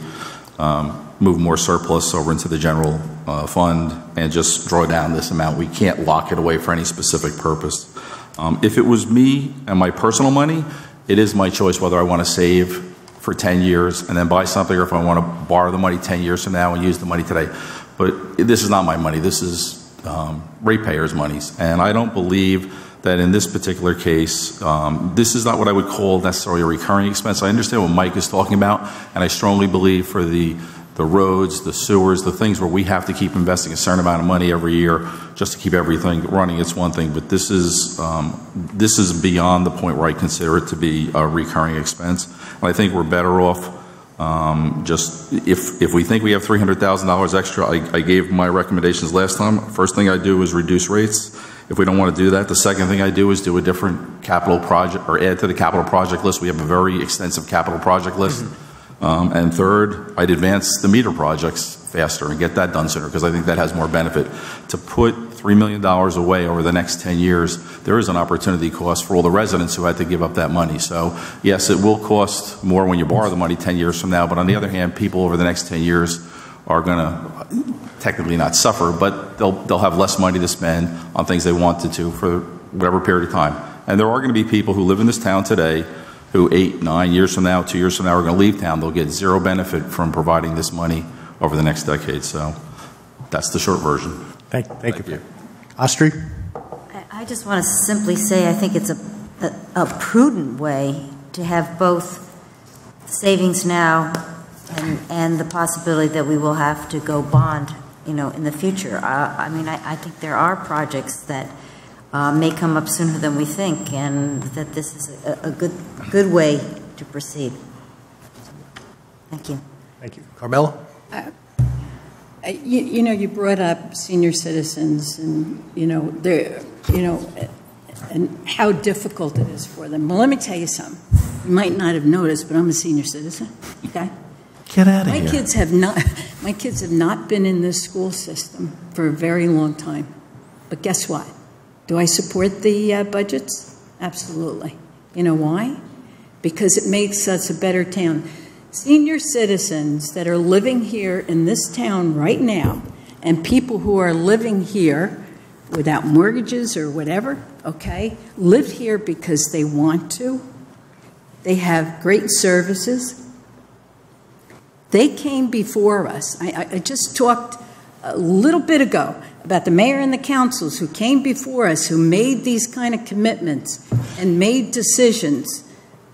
um, move more surplus over into the general uh, fund and just draw down this amount. We can't lock it away for any specific purpose. Um, If it was me and my personal money, it is my choice whether I want to save for 10 years and then buy something, or if I want to borrow the money 10 years from now and use the money today. But this is not my money. This is um, ratepayers' monies. And I don't believe that in this particular case, um, this is not what I would call necessarily a recurring expense. I understand what Mike is talking about, and I strongly believe for the the roads, the sewers, the things where we have to keep investing a certain amount of money every year just to keep everything running. It's one thing, but this is um, this is beyond the point where I consider it to be a recurring expense. And I think we're better off um, just if if we think we have three hundred thousand dollars extra. I, I gave my recommendations last time. First thing I do is reduce rates. If we don't want to do that, the second thing I do is do a different capital project or add to the capital project list. We have a very extensive capital project list. Um, and third, I'd advance the meter projects faster and get that done sooner because I think that has more benefit. To put $3 million away over the next 10 years, there is an opportunity cost for all the residents who had to give up that money. So, yes, it will cost more when you borrow the money 10 years from now, but on the other hand, people over the next 10 years are going to technically not suffer, but they'll, they'll have less money to spend on things they wanted to for whatever period of time. And there are going to be people who live in this town today who eight, nine years from now, two years from now are going to leave town. They'll get zero benefit from providing this money over the next decade. So that's the short version. Thank, thank, you. Astri? I- I just want to simply say, I think it's a, a a prudent way to have both savings now and, and the possibility that we will have to go bond, you know, in the future. Uh, I mean, I, I think there are projects that uh, may come up sooner than we think, and that this is a, a good, good way to proceed. Thank you. Thank you. Carmella? Uh, You, you know, you brought up senior citizens and, you know, they're, you know, and how difficult it is for them. Well, let me tell you something. You might not have noticed, but I'm a senior citizen, okay? Get out of My here. kids have not, my kids have not been in this school system for a very long time. But guess what? Do I support the uh, budgets? Absolutely. You know why? Because it makes us a better town. Senior citizens that are living here in this town right now, and people who are living here without mortgages or whatever, okay, live here because they want to. They have great services. They came before us. I, I, just talked a little bit ago about the mayor and the councils who came before us, who made these kind of commitments and made decisions,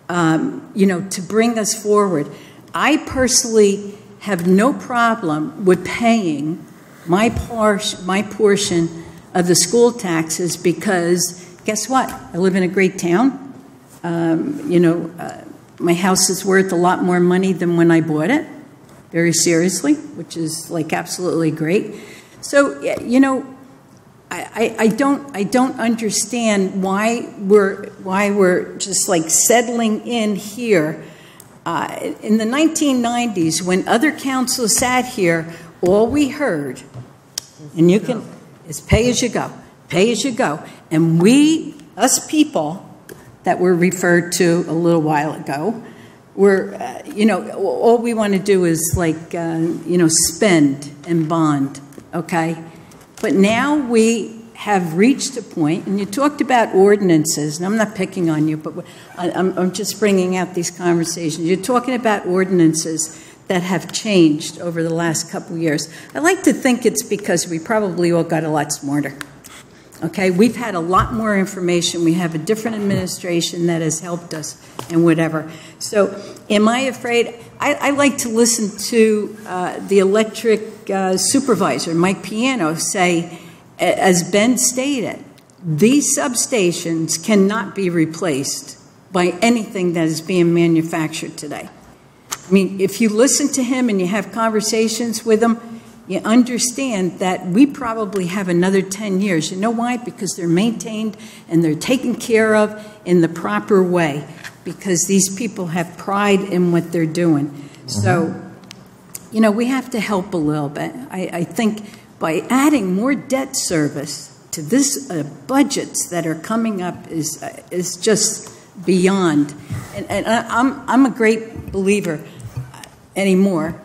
um, you know, to bring us forward. I personally have no problem with paying my, par- my portion of the school taxes because guess what? I live in a great town. Um, you know, uh, my house is worth a lot more money than when I bought it, very seriously, which is like absolutely great. So, you know, I, I, I don't I don't understand why we're why we're just like settling in here. Uh, in the 1990s, when other councils sat here, all we heard, and you can, is pay as you go, pay as you go, and we, us people, that were referred to a little while ago, were, uh, you know, all we want to do is like, uh, you know, spend and bond, okay? But now we have reached a point, and you talked about ordinances, and I'm not picking on you, but I- I'm, I'm just bringing out these conversations. You're talking about ordinances that have changed over the last couple years. I like to think it's because we probably all got a lot smarter. Okay, we've had a lot more information. We have a different administration that has helped us and whatever. So, am I afraid? I, I like to listen to uh, the electric uh, supervisor, Mike Piano, say, as Ben stated, these substations cannot be replaced by anything that is being manufactured today. I mean, if you listen to him and you have conversations with him, you understand that we probably have another 10 years. You know why? Because they're maintained and they're taken care of in the proper way because these people have pride in what they're doing. Mm-hmm. So, you know, we have to help a little bit. I, I think by adding more debt service to this uh, budgets that are coming up is, uh, is just beyond. And, and I, I'm, I'm a great believer anymore.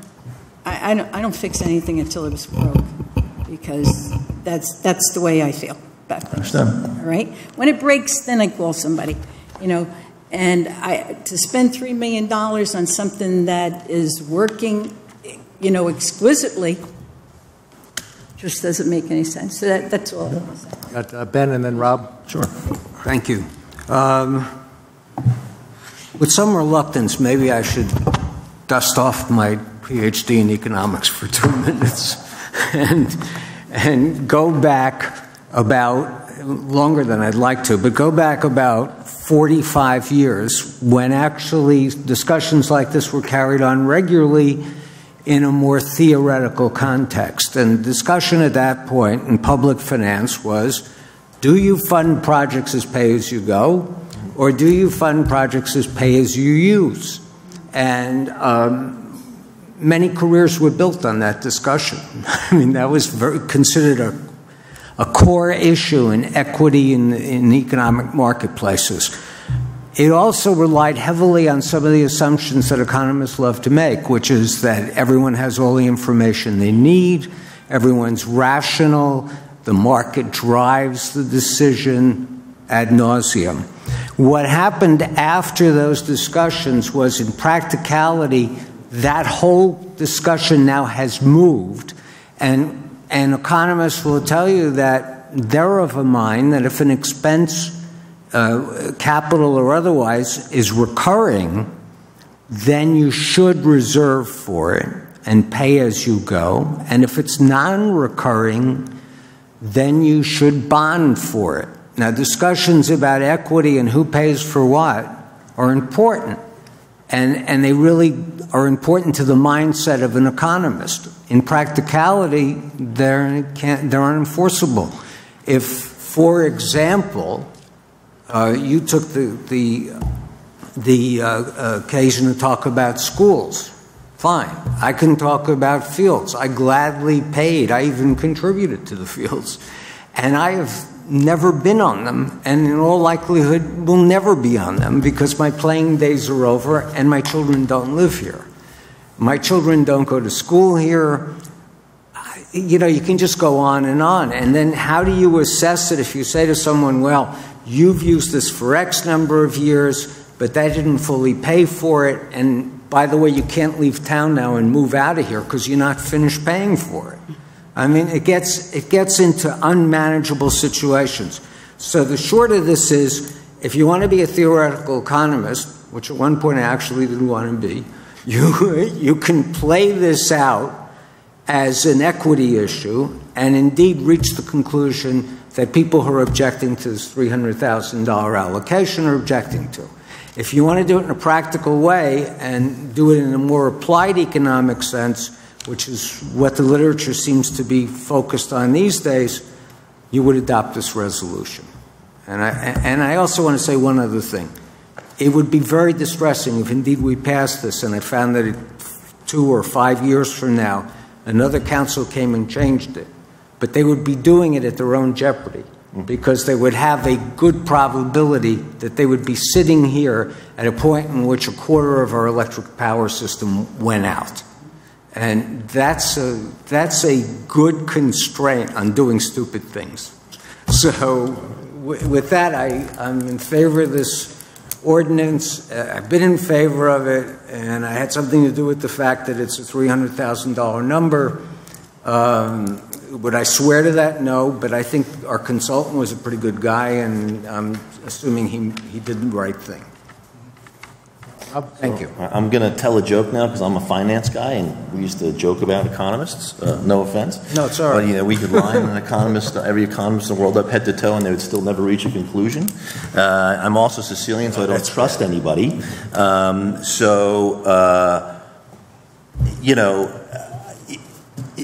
I, I, don't, I don't fix anything until it's broke because that's, that's the way I feel about things. All right? When it breaks, then I call somebody, you know. And I, to spend $3 million on something that is working, you know, exquisitely just doesn't make any sense. So that, that's all. I want to. Got uh, Ben and then Rob? Sure. Thank you. Um, with some reluctance, maybe I should dust off my PhD in economics for two minutes and, and go back about longer than I'd like to, but go back about 45 years when actually discussions like this were carried on regularly in a more theoretical context. And discussion at that point in public finance was do you fund projects as pay as you go, or do you fund projects as pay as you use? And um, many careers were built on that discussion. I mean, that was very, considered a, a core issue in equity in, in economic marketplaces. It also relied heavily on some of the assumptions that economists love to make, which is that everyone has all the information they need, everyone's rational, the market drives the decision ad nauseum. What happened after those discussions was, in practicality, that whole discussion now has moved, and, and economists will tell you that they're of a mind that if an expense uh, capital or otherwise, is recurring, then you should reserve for it and pay as you go. And if it's non recurring, then you should bond for it. Now, discussions about equity and who pays for what are important. And, and they really are important to the mindset of an economist. In practicality, they're, they're unenforceable. If, for example, you took the, the, the uh, occasion to talk about schools. Fine. I can talk about fields. I gladly paid. I even contributed to the fields. And I have never been on them, and in all likelihood will never be on them because my playing days are over and my children don't live here. My children don't go to school here. You know, you can just go on and on. And then how do you assess it if you say to someone, well, you've used this for X number of years, but that didn't fully pay for it. And by the way, you can't leave town now and move out of here because you're not finished paying for it. I mean, it gets, it gets into unmanageable situations. So the short of this is if you want to be a theoretical economist, which at one point I actually didn't want to be, you, you can play this out as an equity issue and indeed reach the conclusion that people who are objecting to this $300,000 allocation are objecting to. If you want to do it in a practical way and do it in a more applied economic sense, which is what the literature seems to be focused on these days, you would adopt this resolution. And I, and I also want to say one other thing. It would be very distressing if indeed we passed this and I found that it, two or five years from now, another council came and changed it but they would be doing it at their own jeopardy because they would have a good probability that they would be sitting here at a point in which a quarter of our electric power system went out. And that's a, that's a good constraint on doing stupid things. So, with that, I, I'm in favor of this ordinance. Uh, I've been in favor of it, and I had something to do with the fact that it's a $300,000 number. Um, would I swear to that? No, but I think our consultant was a pretty good guy, and I'm assuming he, he did the right thing. Thank you. I'm going to tell a joke now because I'm a finance guy, and we used to joke about economists. Uh, no offense. No, it's all right. But you know, we could line an economist, every economist in the world up head to toe, and they would still never reach a conclusion. Uh, I'm also Sicilian, so I don't trust anybody. Um, so, uh, you know,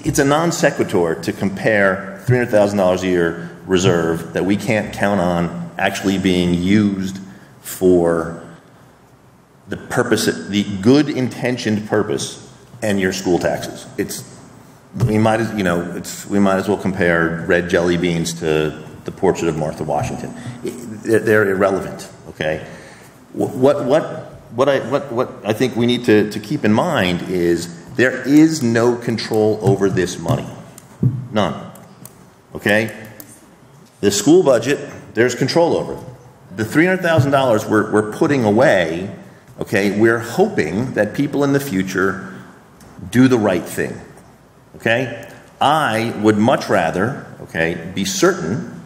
it's a non sequitur to compare $300,000 a year reserve that we can't count on actually being used for the purpose, the good intentioned purpose, and your school taxes. It's we might as you know it's we might as well compare red jelly beans to the portrait of Martha Washington. They're irrelevant. Okay, what what what I what what I think we need to, to keep in mind is there is no control over this money, none. Okay, the school budget there's control over. The three hundred thousand dollars we're we're putting away Okay, we're hoping that people in the future do the right thing. Okay? I would much rather, okay, be certain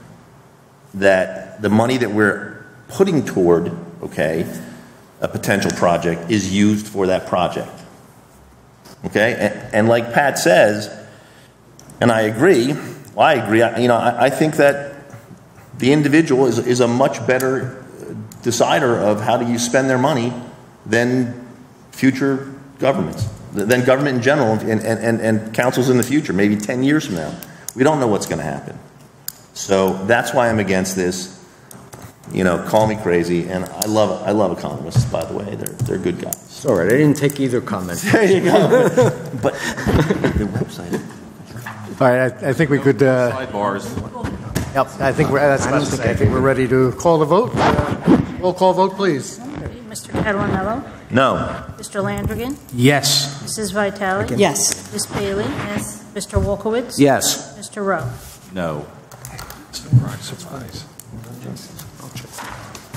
that the money that we're putting toward, okay, a potential project is used for that project. Okay? And, and like Pat says, and I agree, well, I agree, I, you know, I, I think that the individual is, is a much better decider of how do you spend their money than future governments, than government in general and, and, and councils in the future, maybe 10 years from now. We don't know what's going to happen. So that's why I'm against this. You know, call me crazy, and I love I love economists. By the way, they're they're good guys. It's all right. I didn't take either comment. there you go. but the website. All right, I, I think we could. Uh, Sidebars. Yep, I think we're, that's I about don't think I I think we're ready to call the vote. Uh, Roll call vote, please. Mr. Catalanello? No. Mr. Landrigan? Yes. Mrs. Vitale? Yes. Ms. Baillie? Yes. Mr. Wolkowitz? Yes. Mr. Rowe? No.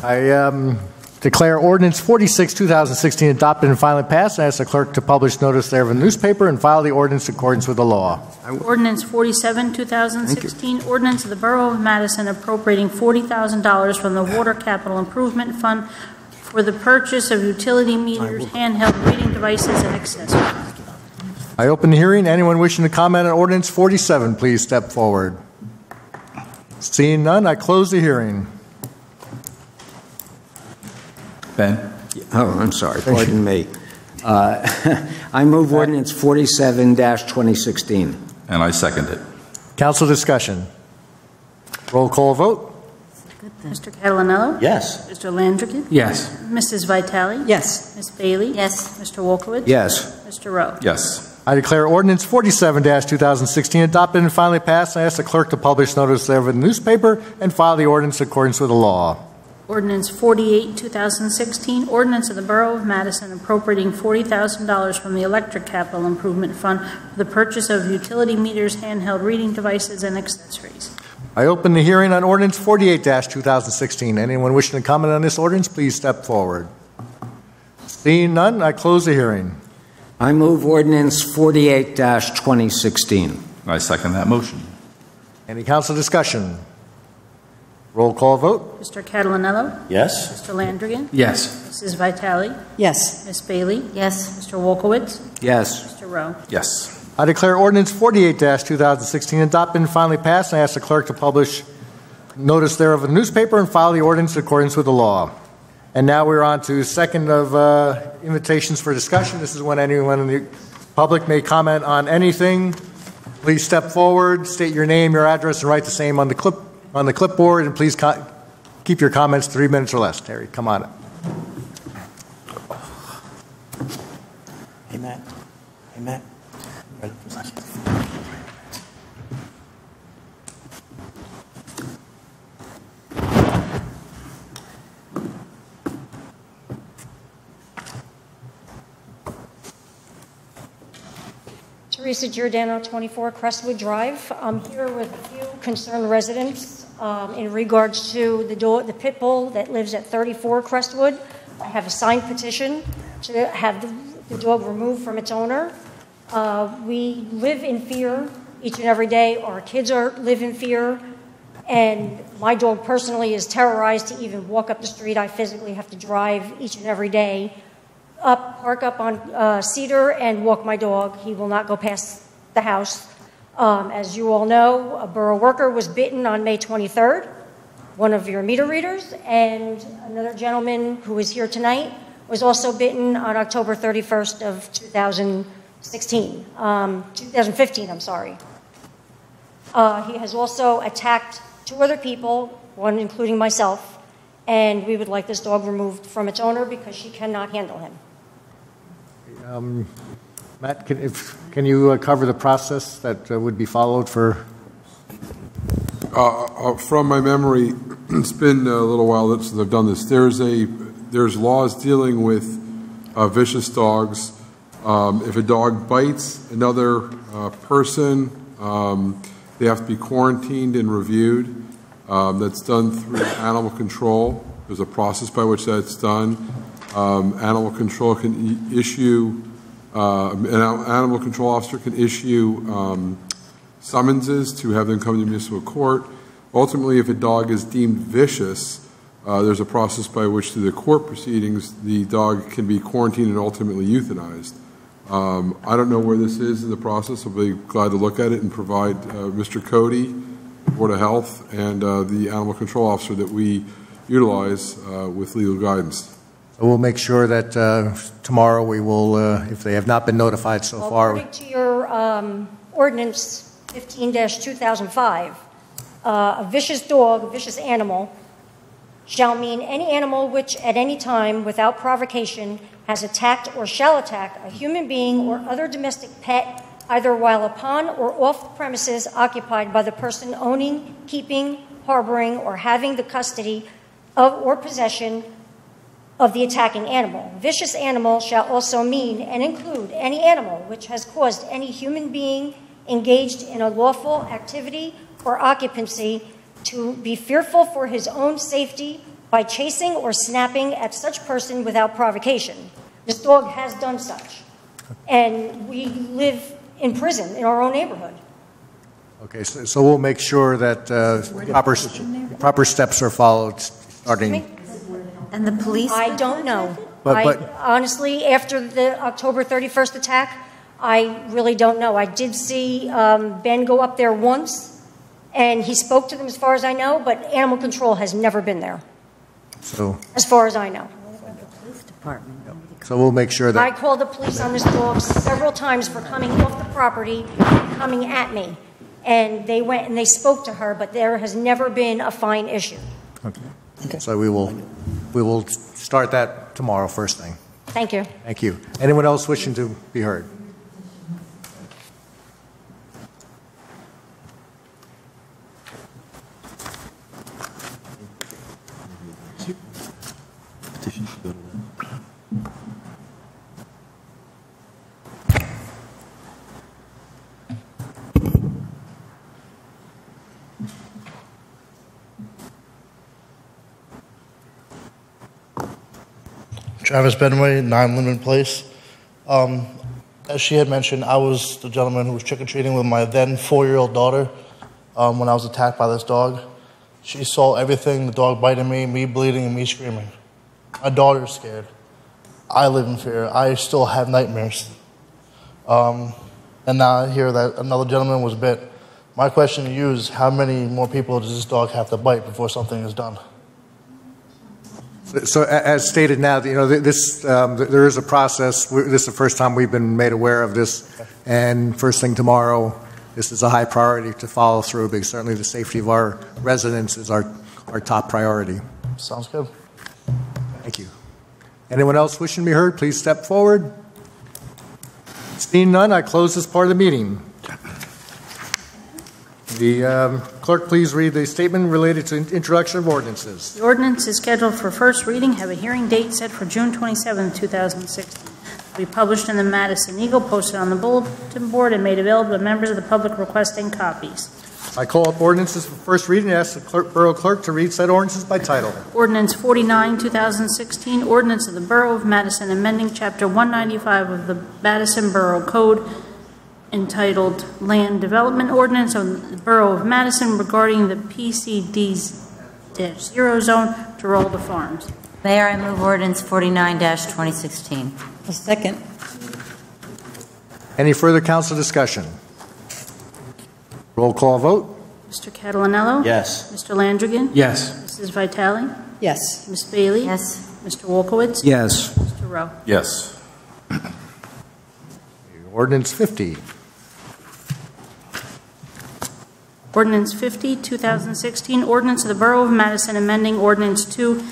I um, declare ordinance 46, 2016 adopted and finally passed. I ask the clerk to publish notice thereof in the newspaper and file the ordinance in accordance with the law. Ordinance 47, 2016, ordinance of the Borough of Madison appropriating $40,000 from the Water Capital Improvement Fund for the purchase of utility meters, handheld reading devices, and accessories. I open the hearing. Anyone wishing to comment on ordinance 47, please step forward. Seeing none, I close the hearing. Ben? Oh, I'm sorry, pardon me. Uh, I move ordinance 47-2016. And I second it. Council discussion. Roll call vote. Mr. Catalanello? Yes. Mr. Landrigan? Yes. Mrs. Vitale? Yes. Ms. Baillie? Yes. Mr. Wolkowitz? Yes. Mr. Rowe? Yes. I declare ordinance 47-2016 adopted and finally passed. I ask the clerk to publish notice thereof in the newspaper and file the ordinance in accordance with the law. Ordinance 48, 2016, ordinance of the Borough of Madison appropriating $40,000 from the Electric Capital Improvement Fund for the purchase of utility meters, handheld reading devices, and accessories. I open the hearing on ordinance 48-2016. Anyone wishing to comment on this ordinance, please step forward. Seeing none, I close the hearing. I move ordinance 48-2016. I second that motion. Any council discussion? Roll call vote. Mr. Catalanello? Yes. Mr. Landrigan? Yes. Mrs. Vitale? Yes. Ms. Baillie? Yes. Mr. Wolkowitz? Yes. Mr. Rowe? Yes. I declare ordinance 48-2016 adopted and finally passed. and I ask the clerk to publish notice thereof in the newspaper and file the ordinance in accordance with the law. And now we're on to second of uh, invitations for discussion. This is when anyone in the public may comment on anything. Please step forward, state your name, your address, and write the same on the clip on the clipboard. And please keep your comments three minutes or less. Terry, come on up. Amen. Matt. Hey, Matt. Ready for a second? Teresa Giordano, 24 Crestwood Drive. I'm here with a few concerned residents um, in regards to the dog, the pit bull that lives at 34 Crestwood. I have a signed petition to have the, the dog removed from its owner. Uh, we live in fear each and every day. Our kids are live in fear, and my dog personally is terrorized to even walk up the street. I physically have to drive each and every day up, park up on uh, Cedar and walk my dog. He will not go past the house. Um, as you all know, a borough worker was bitten on May 23rd, one of your meter readers, and another gentleman who is here tonight was also bitten on October 31st of 2016, um, 2015, I'm sorry. Uh, he has also attacked two other people, one including myself, and we would like this dog removed from its owner because she cannot handle him. Um, Matt, can, if, can you uh, cover the process that uh, would be followed for? Uh, uh, from my memory, it's been a little while since I've done this. There's a there's laws dealing with uh, vicious dogs. Um, if a dog bites another uh, person, um, they have to be quarantined and reviewed. Um, that's done through animal control. There's a process by which that's done. Um, animal control can e- issue, uh, an animal control officer can issue um, summonses to have them come to municipal court. Ultimately, if a dog is deemed vicious, uh, there's a process by which, through the court proceedings, the dog can be quarantined and ultimately euthanized. Um, I don't know where this is in the process. I'll be glad to look at it and provide uh, Mr. Cody, Board of Health, and uh, the animal control officer that we utilize uh, with legal guidance. We'll make sure that uh, tomorrow we will, uh, if they have not been notified so far. According to your um, ordinance 15-2005, uh, a vicious dog, a vicious animal, shall mean any animal which at any time, without provocation, has attacked or shall attack a human being or other domestic pet, either while upon or off the premises occupied by the person owning, keeping, harboring, or having the custody of or possession of the attacking animal. Vicious animal shall also mean and include any animal which has caused any human being engaged in a lawful activity or occupancy to be fearful for his own safety by chasing or snapping at such person without provocation. This dog has done such. And we live in prison in our own neighborhood. Okay, so, so we'll make sure that uh, proper, proper steps are followed starting. And the police? I don't know. But- I, but- honestly, after the October 31st attack, I really don't know. I did see um, Ben go up there once, and he spoke to them, as far as I know, but animal control has never been there, So, as far as I know. so we'll make sure that. I called the police on this dog several times for coming off the property and coming at me. And they went and they spoke to her, but there has never been a fine issue. So we will, we will start that tomorrow, first thing. Thank you. Thank you. Anyone else wishing to be heard? Travis Benway, 9 Lemon Place. Um, as she had mentioned, I was the gentleman who was trick or treating with my then four year old daughter um, when I was attacked by this dog. She saw everything the dog biting me, me bleeding, and me screaming. My daughter's scared. I live in fear. I still have nightmares. Um, and now I hear that another gentleman was bit. My question to you is how many more people does this dog have to bite before something is done? So as stated now, you know, this, um, there is a process. This is the first time we've been made aware of this. And first thing tomorrow, this is a high priority to follow through because certainly the safety of our residents is our, our top priority. Sounds good. Thank you. Anyone else wishing to be heard, please step forward. Seeing none, I close this part of the meeting. The um, clerk, please read the statement related to introduction of ordinances. The ordinance is scheduled for first reading, have a hearing date set for June 27, 2016. Will be published in the Madison Eagle, posted on the bulletin board, and made available to members of the public requesting copies. I call up ordinances for first reading and ask the clerk, borough clerk to read said ordinances by title. Ordinance 49, 2016, ordinance of the Borough of Madison amending Chapter 195 of the Madison Borough Code entitled Land Development Ordinance of the Borough of Madison regarding the PCD-zero zone Giralda Farms. Mayor, I move ordinance 49-2016. A second. Any further council discussion? Roll call vote? Mr. Catalanello? Yes. Mr. Landrigan? Yes. Mrs. Vitale? Yes. Ms. Baillie? Yes. Mr. Wolkowitz? Yes. Mr. Rowe? Yes. Ordinance 50. Ordinance 50, 2016, ordinance of the Borough of Madison amending Ordinance 2,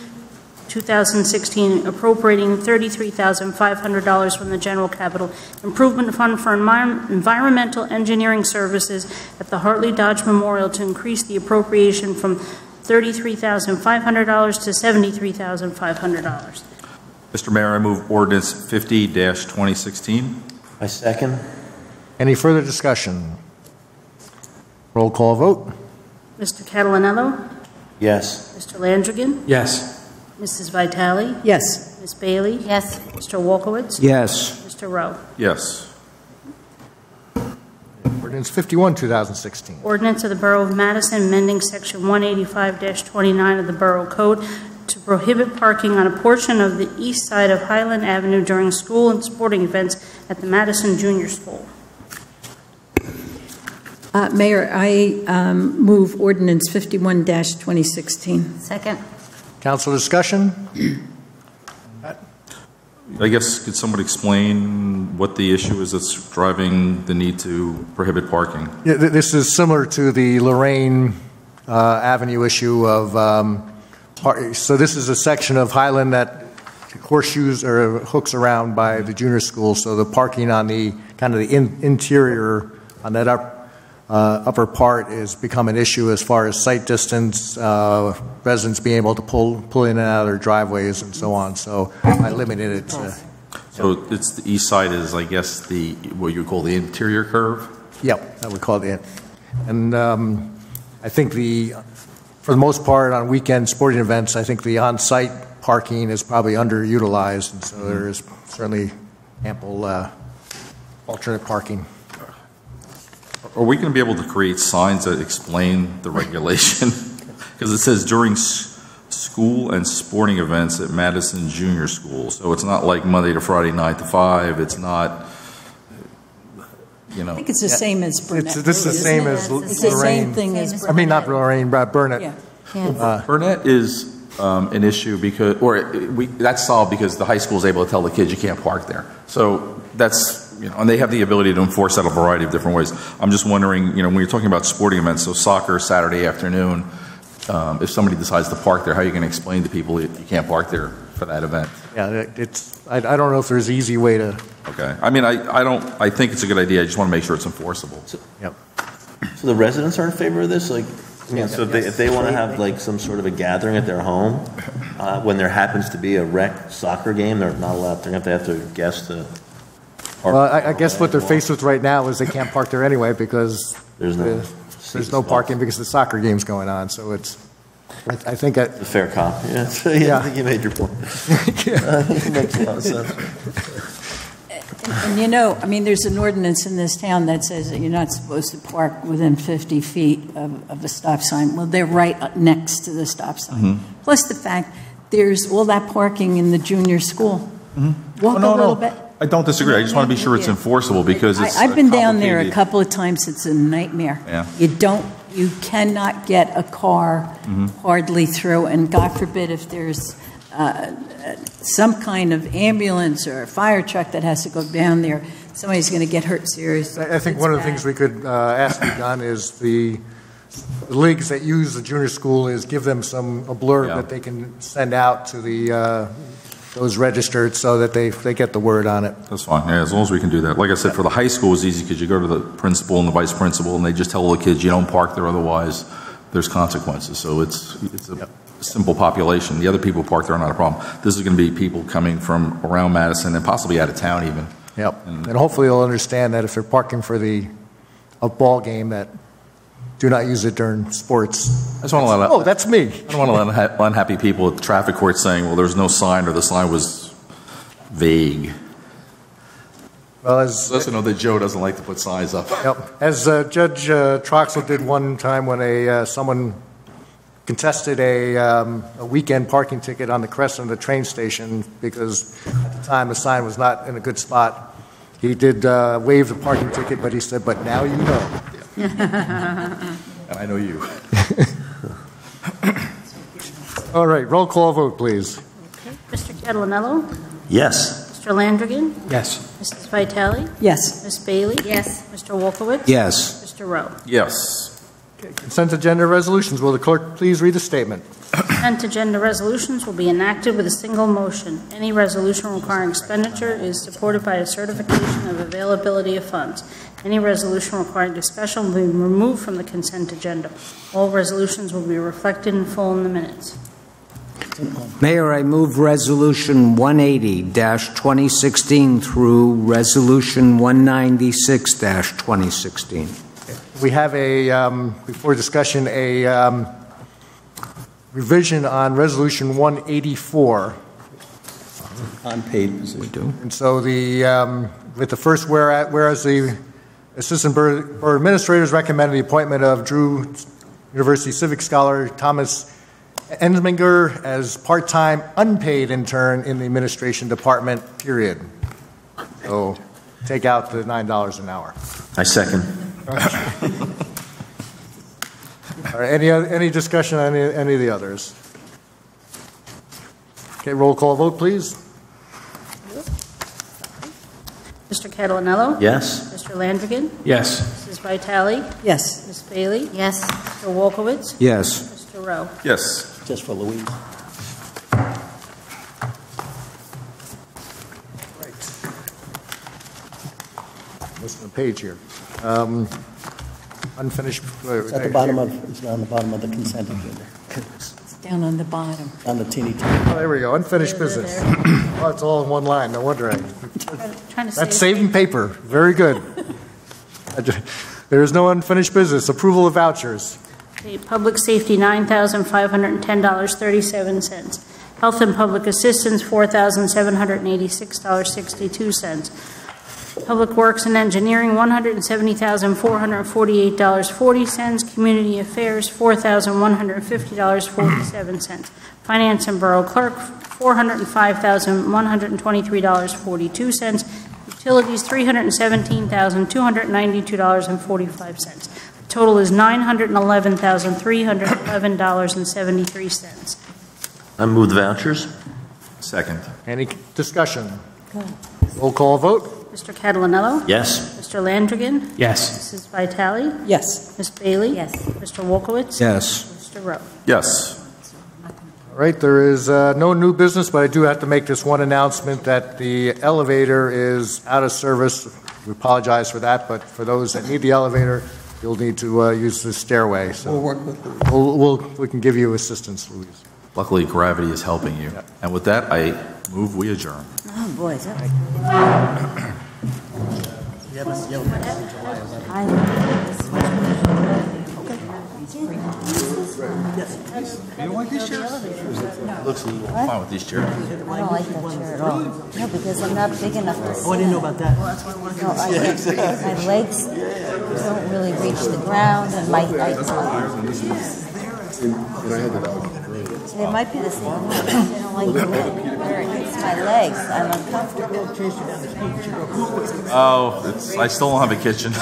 2016, appropriating $33,500 from the General Capital Improvement Fund for envi- environmental engineering services at the Hartley Dodge Memorial to increase the appropriation from $33,500 to $73,500. Mr. Mayor, I move ordinance 50-2016. I second. Any further discussion? Roll call vote? Mr. Catalanello? Yes. Mr. Landrigan? Yes. Mrs. Vitale? Yes. Ms. Baillie? Yes. Mr. Wolkowitz? Yes. Mr. Rowe? Yes. Ordinance 51, 2016. Ordinance of the Borough of Madison amending Section 185-29 of the Borough Code to prohibit parking on a portion of the east side of Highland Avenue during school and sporting events at the Madison Junior School. Uh, Mayor, I um, move ordinance 51-2016. Second. Council discussion? I guess, could somebody explain what the issue is that's driving the need to prohibit parking? Yeah, th- This is similar to the Lorraine uh, Avenue issue of, um, par- so this is a section of Highland that horseshoes or hooks around by the junior school, so the parking on the, kind of the in- interior on that up, uh, upper part is become an issue as far as sight distance, uh, residents being able to pull, pull in and out of their driveways and so on, so I limited it to, So it's, the east side is, I guess, the, what you call the interior curve? Yep, that would call it. And um, I think the, for the most part, on weekend sporting events, I think the on-site parking is probably underutilized, and so there is certainly ample uh, alternate parking. Are we going to be able to create signs that explain the regulation? Because it says during s- school and sporting events at Madison Junior School. So it's not like Monday to Friday, 9 to 5. It's not, you know. I think it's the same as Burnett. It's, this is the same it? as It's the same Lorraine. thing as I mean, not Lorraine, but Burnett. Yeah. Uh, Burnett is um, an issue because, or it- we, that's solved because the high school is able to tell the kids you can't park there. So that's, you know, and they have the ability to enforce that a variety of different ways. I'm just wondering, you know, when you're talking about sporting events, so soccer Saturday afternoon, um, if somebody decides to park there, how are you going to explain to people that you can't park there for that event? Yeah, it's, I I don't know if there's an easy way to, Okay. I mean, I, I don't, I think it's a good idea. I just want to make sure it's enforceable. Yep. So the residents are in favor of this? Like, I mean, so if they, if they want to have like some sort of a gathering at their home, uh, when there happens to be a rec soccer game, they're not allowed, they're going to have to guess the. Well, I I guess what they're faced with right now is they can't park there anyway because There's no uh, there's no parking because the soccer game's going on, so it's, I I think I... The fair cop, yeah. So, yeah, I think you made your point. I makes a lot of sense. And, and you know, I mean, there's an ordinance in this town that says that you're not supposed to park within 50 feet of, of a stop sign. Well, they're right up next to the stop sign. Mhm. Plus the fact there's all that parking in the junior school. Walk Oh, no, a little no. bit. I don't disagree. I just want to be sure it's enforceable because it's. I, I've been down there a couple of times. It's a nightmare. Yeah. You don't, you cannot get a car Mhm. hardly through, and God forbid if there's uh, some kind of ambulance or a fire truck that has to go down there, somebody's going to get hurt seriously. I I think one of the things we could uh, ask to be done is the the leagues that use the junior school is give them some, a blurb Yeah. that they can send out to the, uh, those registered so that they, they get the word on it. That's fine, yeah, as long as we can do that. Like I said, for the high school, it's easy because you go to the principal and the vice principal, and they just tell all the kids, you don't park there, otherwise there's consequences. So it's, it's a simple population. The other people park there are not a problem. This is going to be people coming from around Madison and possibly out of town even. Yep. And hopefully they'll understand that if they're parking for the, a ball game, that do not use it during sports. I just want to let Oh, that's me. I don't want to let unhappy people at the traffic court saying, well, there's no sign or the sign was vague. Well, as, Listen, know that Joe doesn't like to put signs up. Yep. As uh, Judge uh, Troxel did one time when a, uh, someone contested a, um, a weekend parking ticket on the Crescent of the train station because at the time the sign was not in a good spot. He did uh, waive the parking ticket, but he said, but now you know. And I know you. All right, roll call vote, please. Okay. Mr. Catalanello? Yes. Mr. Landrigan? Yes. Mrs. Vitale? Yes. Ms. Baillie? Yes. Mr. Wolkowitz? Yes. Mr. Rowe? Yes. Okay. Consent agenda resolutions. Will the clerk please read the statement? Consent agenda resolutions will be enacted with a single motion. Any resolution requiring expenditure is supported by a certification of availability of funds. Any resolution requiring discussion will be removed from the consent agenda. All resolutions will be reflected in full in the minutes. Mayor, I move Resolution 180-2016 through Resolution 196-2016. We have a, um, before discussion, a um, revision on Resolution 184. On Unpaid position. And so the, um, with the first whereas, whereas the Assistant Borough Administrators recommended the appointment of Drew University Civic Scholar Thomas Ensminger as part-time unpaid intern in the Administration Department, period. So take out the $9 an hour. I second. All right, any, any discussion on any, any of the others? Okay, roll call vote, please. Mr. Catalanello? Yes. Mr. Landrigan? Yes. Mrs. Vitale? Yes. Ms. Baillie? Yes. Mr. Wolkowitz? Yes. Mr. Rowe? Yes. Just for Louise. Right. Missing a page here. Um, unfinished. Uh, it's at the bottom of, it's on the bottom of the consent agenda down on the bottom. on the teeny Oh, there we go, unfinished business. Oh, it's all in one line, no wonder I, Trying to that's save- saving paper, very good. I ju- There is no unfinished business, approval of vouchers. Okay, Public safety, $9,510.37. Health and public assistance, $4,786.62. Public works and engineering, $170,448.40. Community affairs, $4,150.47. Finance and borough clerk, $405,123.42. Utilities, $317,292.45. The total is $911,311.73. I move the vouchers. Second. Any discussion? Roll call vote? Mr. Catalanello? Yes. Mr. Landrigan? Yes. Mrs. Vitale? Yes. Ms. Baillie? Yes. Mr. Wolkowitz? Yes. Mr. Rowe? Yes. All right, there is uh, no new business, but I do have to make this one announcement that the elevator is out of service. We apologize for that, but for those that need the elevator, you'll need to uh, use the stairway. So We'll work with we'll, we'll, we can give you assistance, Louise. Luckily, gravity is helping you. And with that, I move we adjourn. Oh, boy, is that... You don't like these chairs? Looks fine with these chairs. I don't like that chair at all. No, because I'm not big enough to sit. Oh, I didn't know about that. No, I, my legs don't really reach the ground, and my, I, they might be the same one. I don't like the way where it hits my legs. I'm uncomfortable. Oh, it's, I still don't have a kitchen.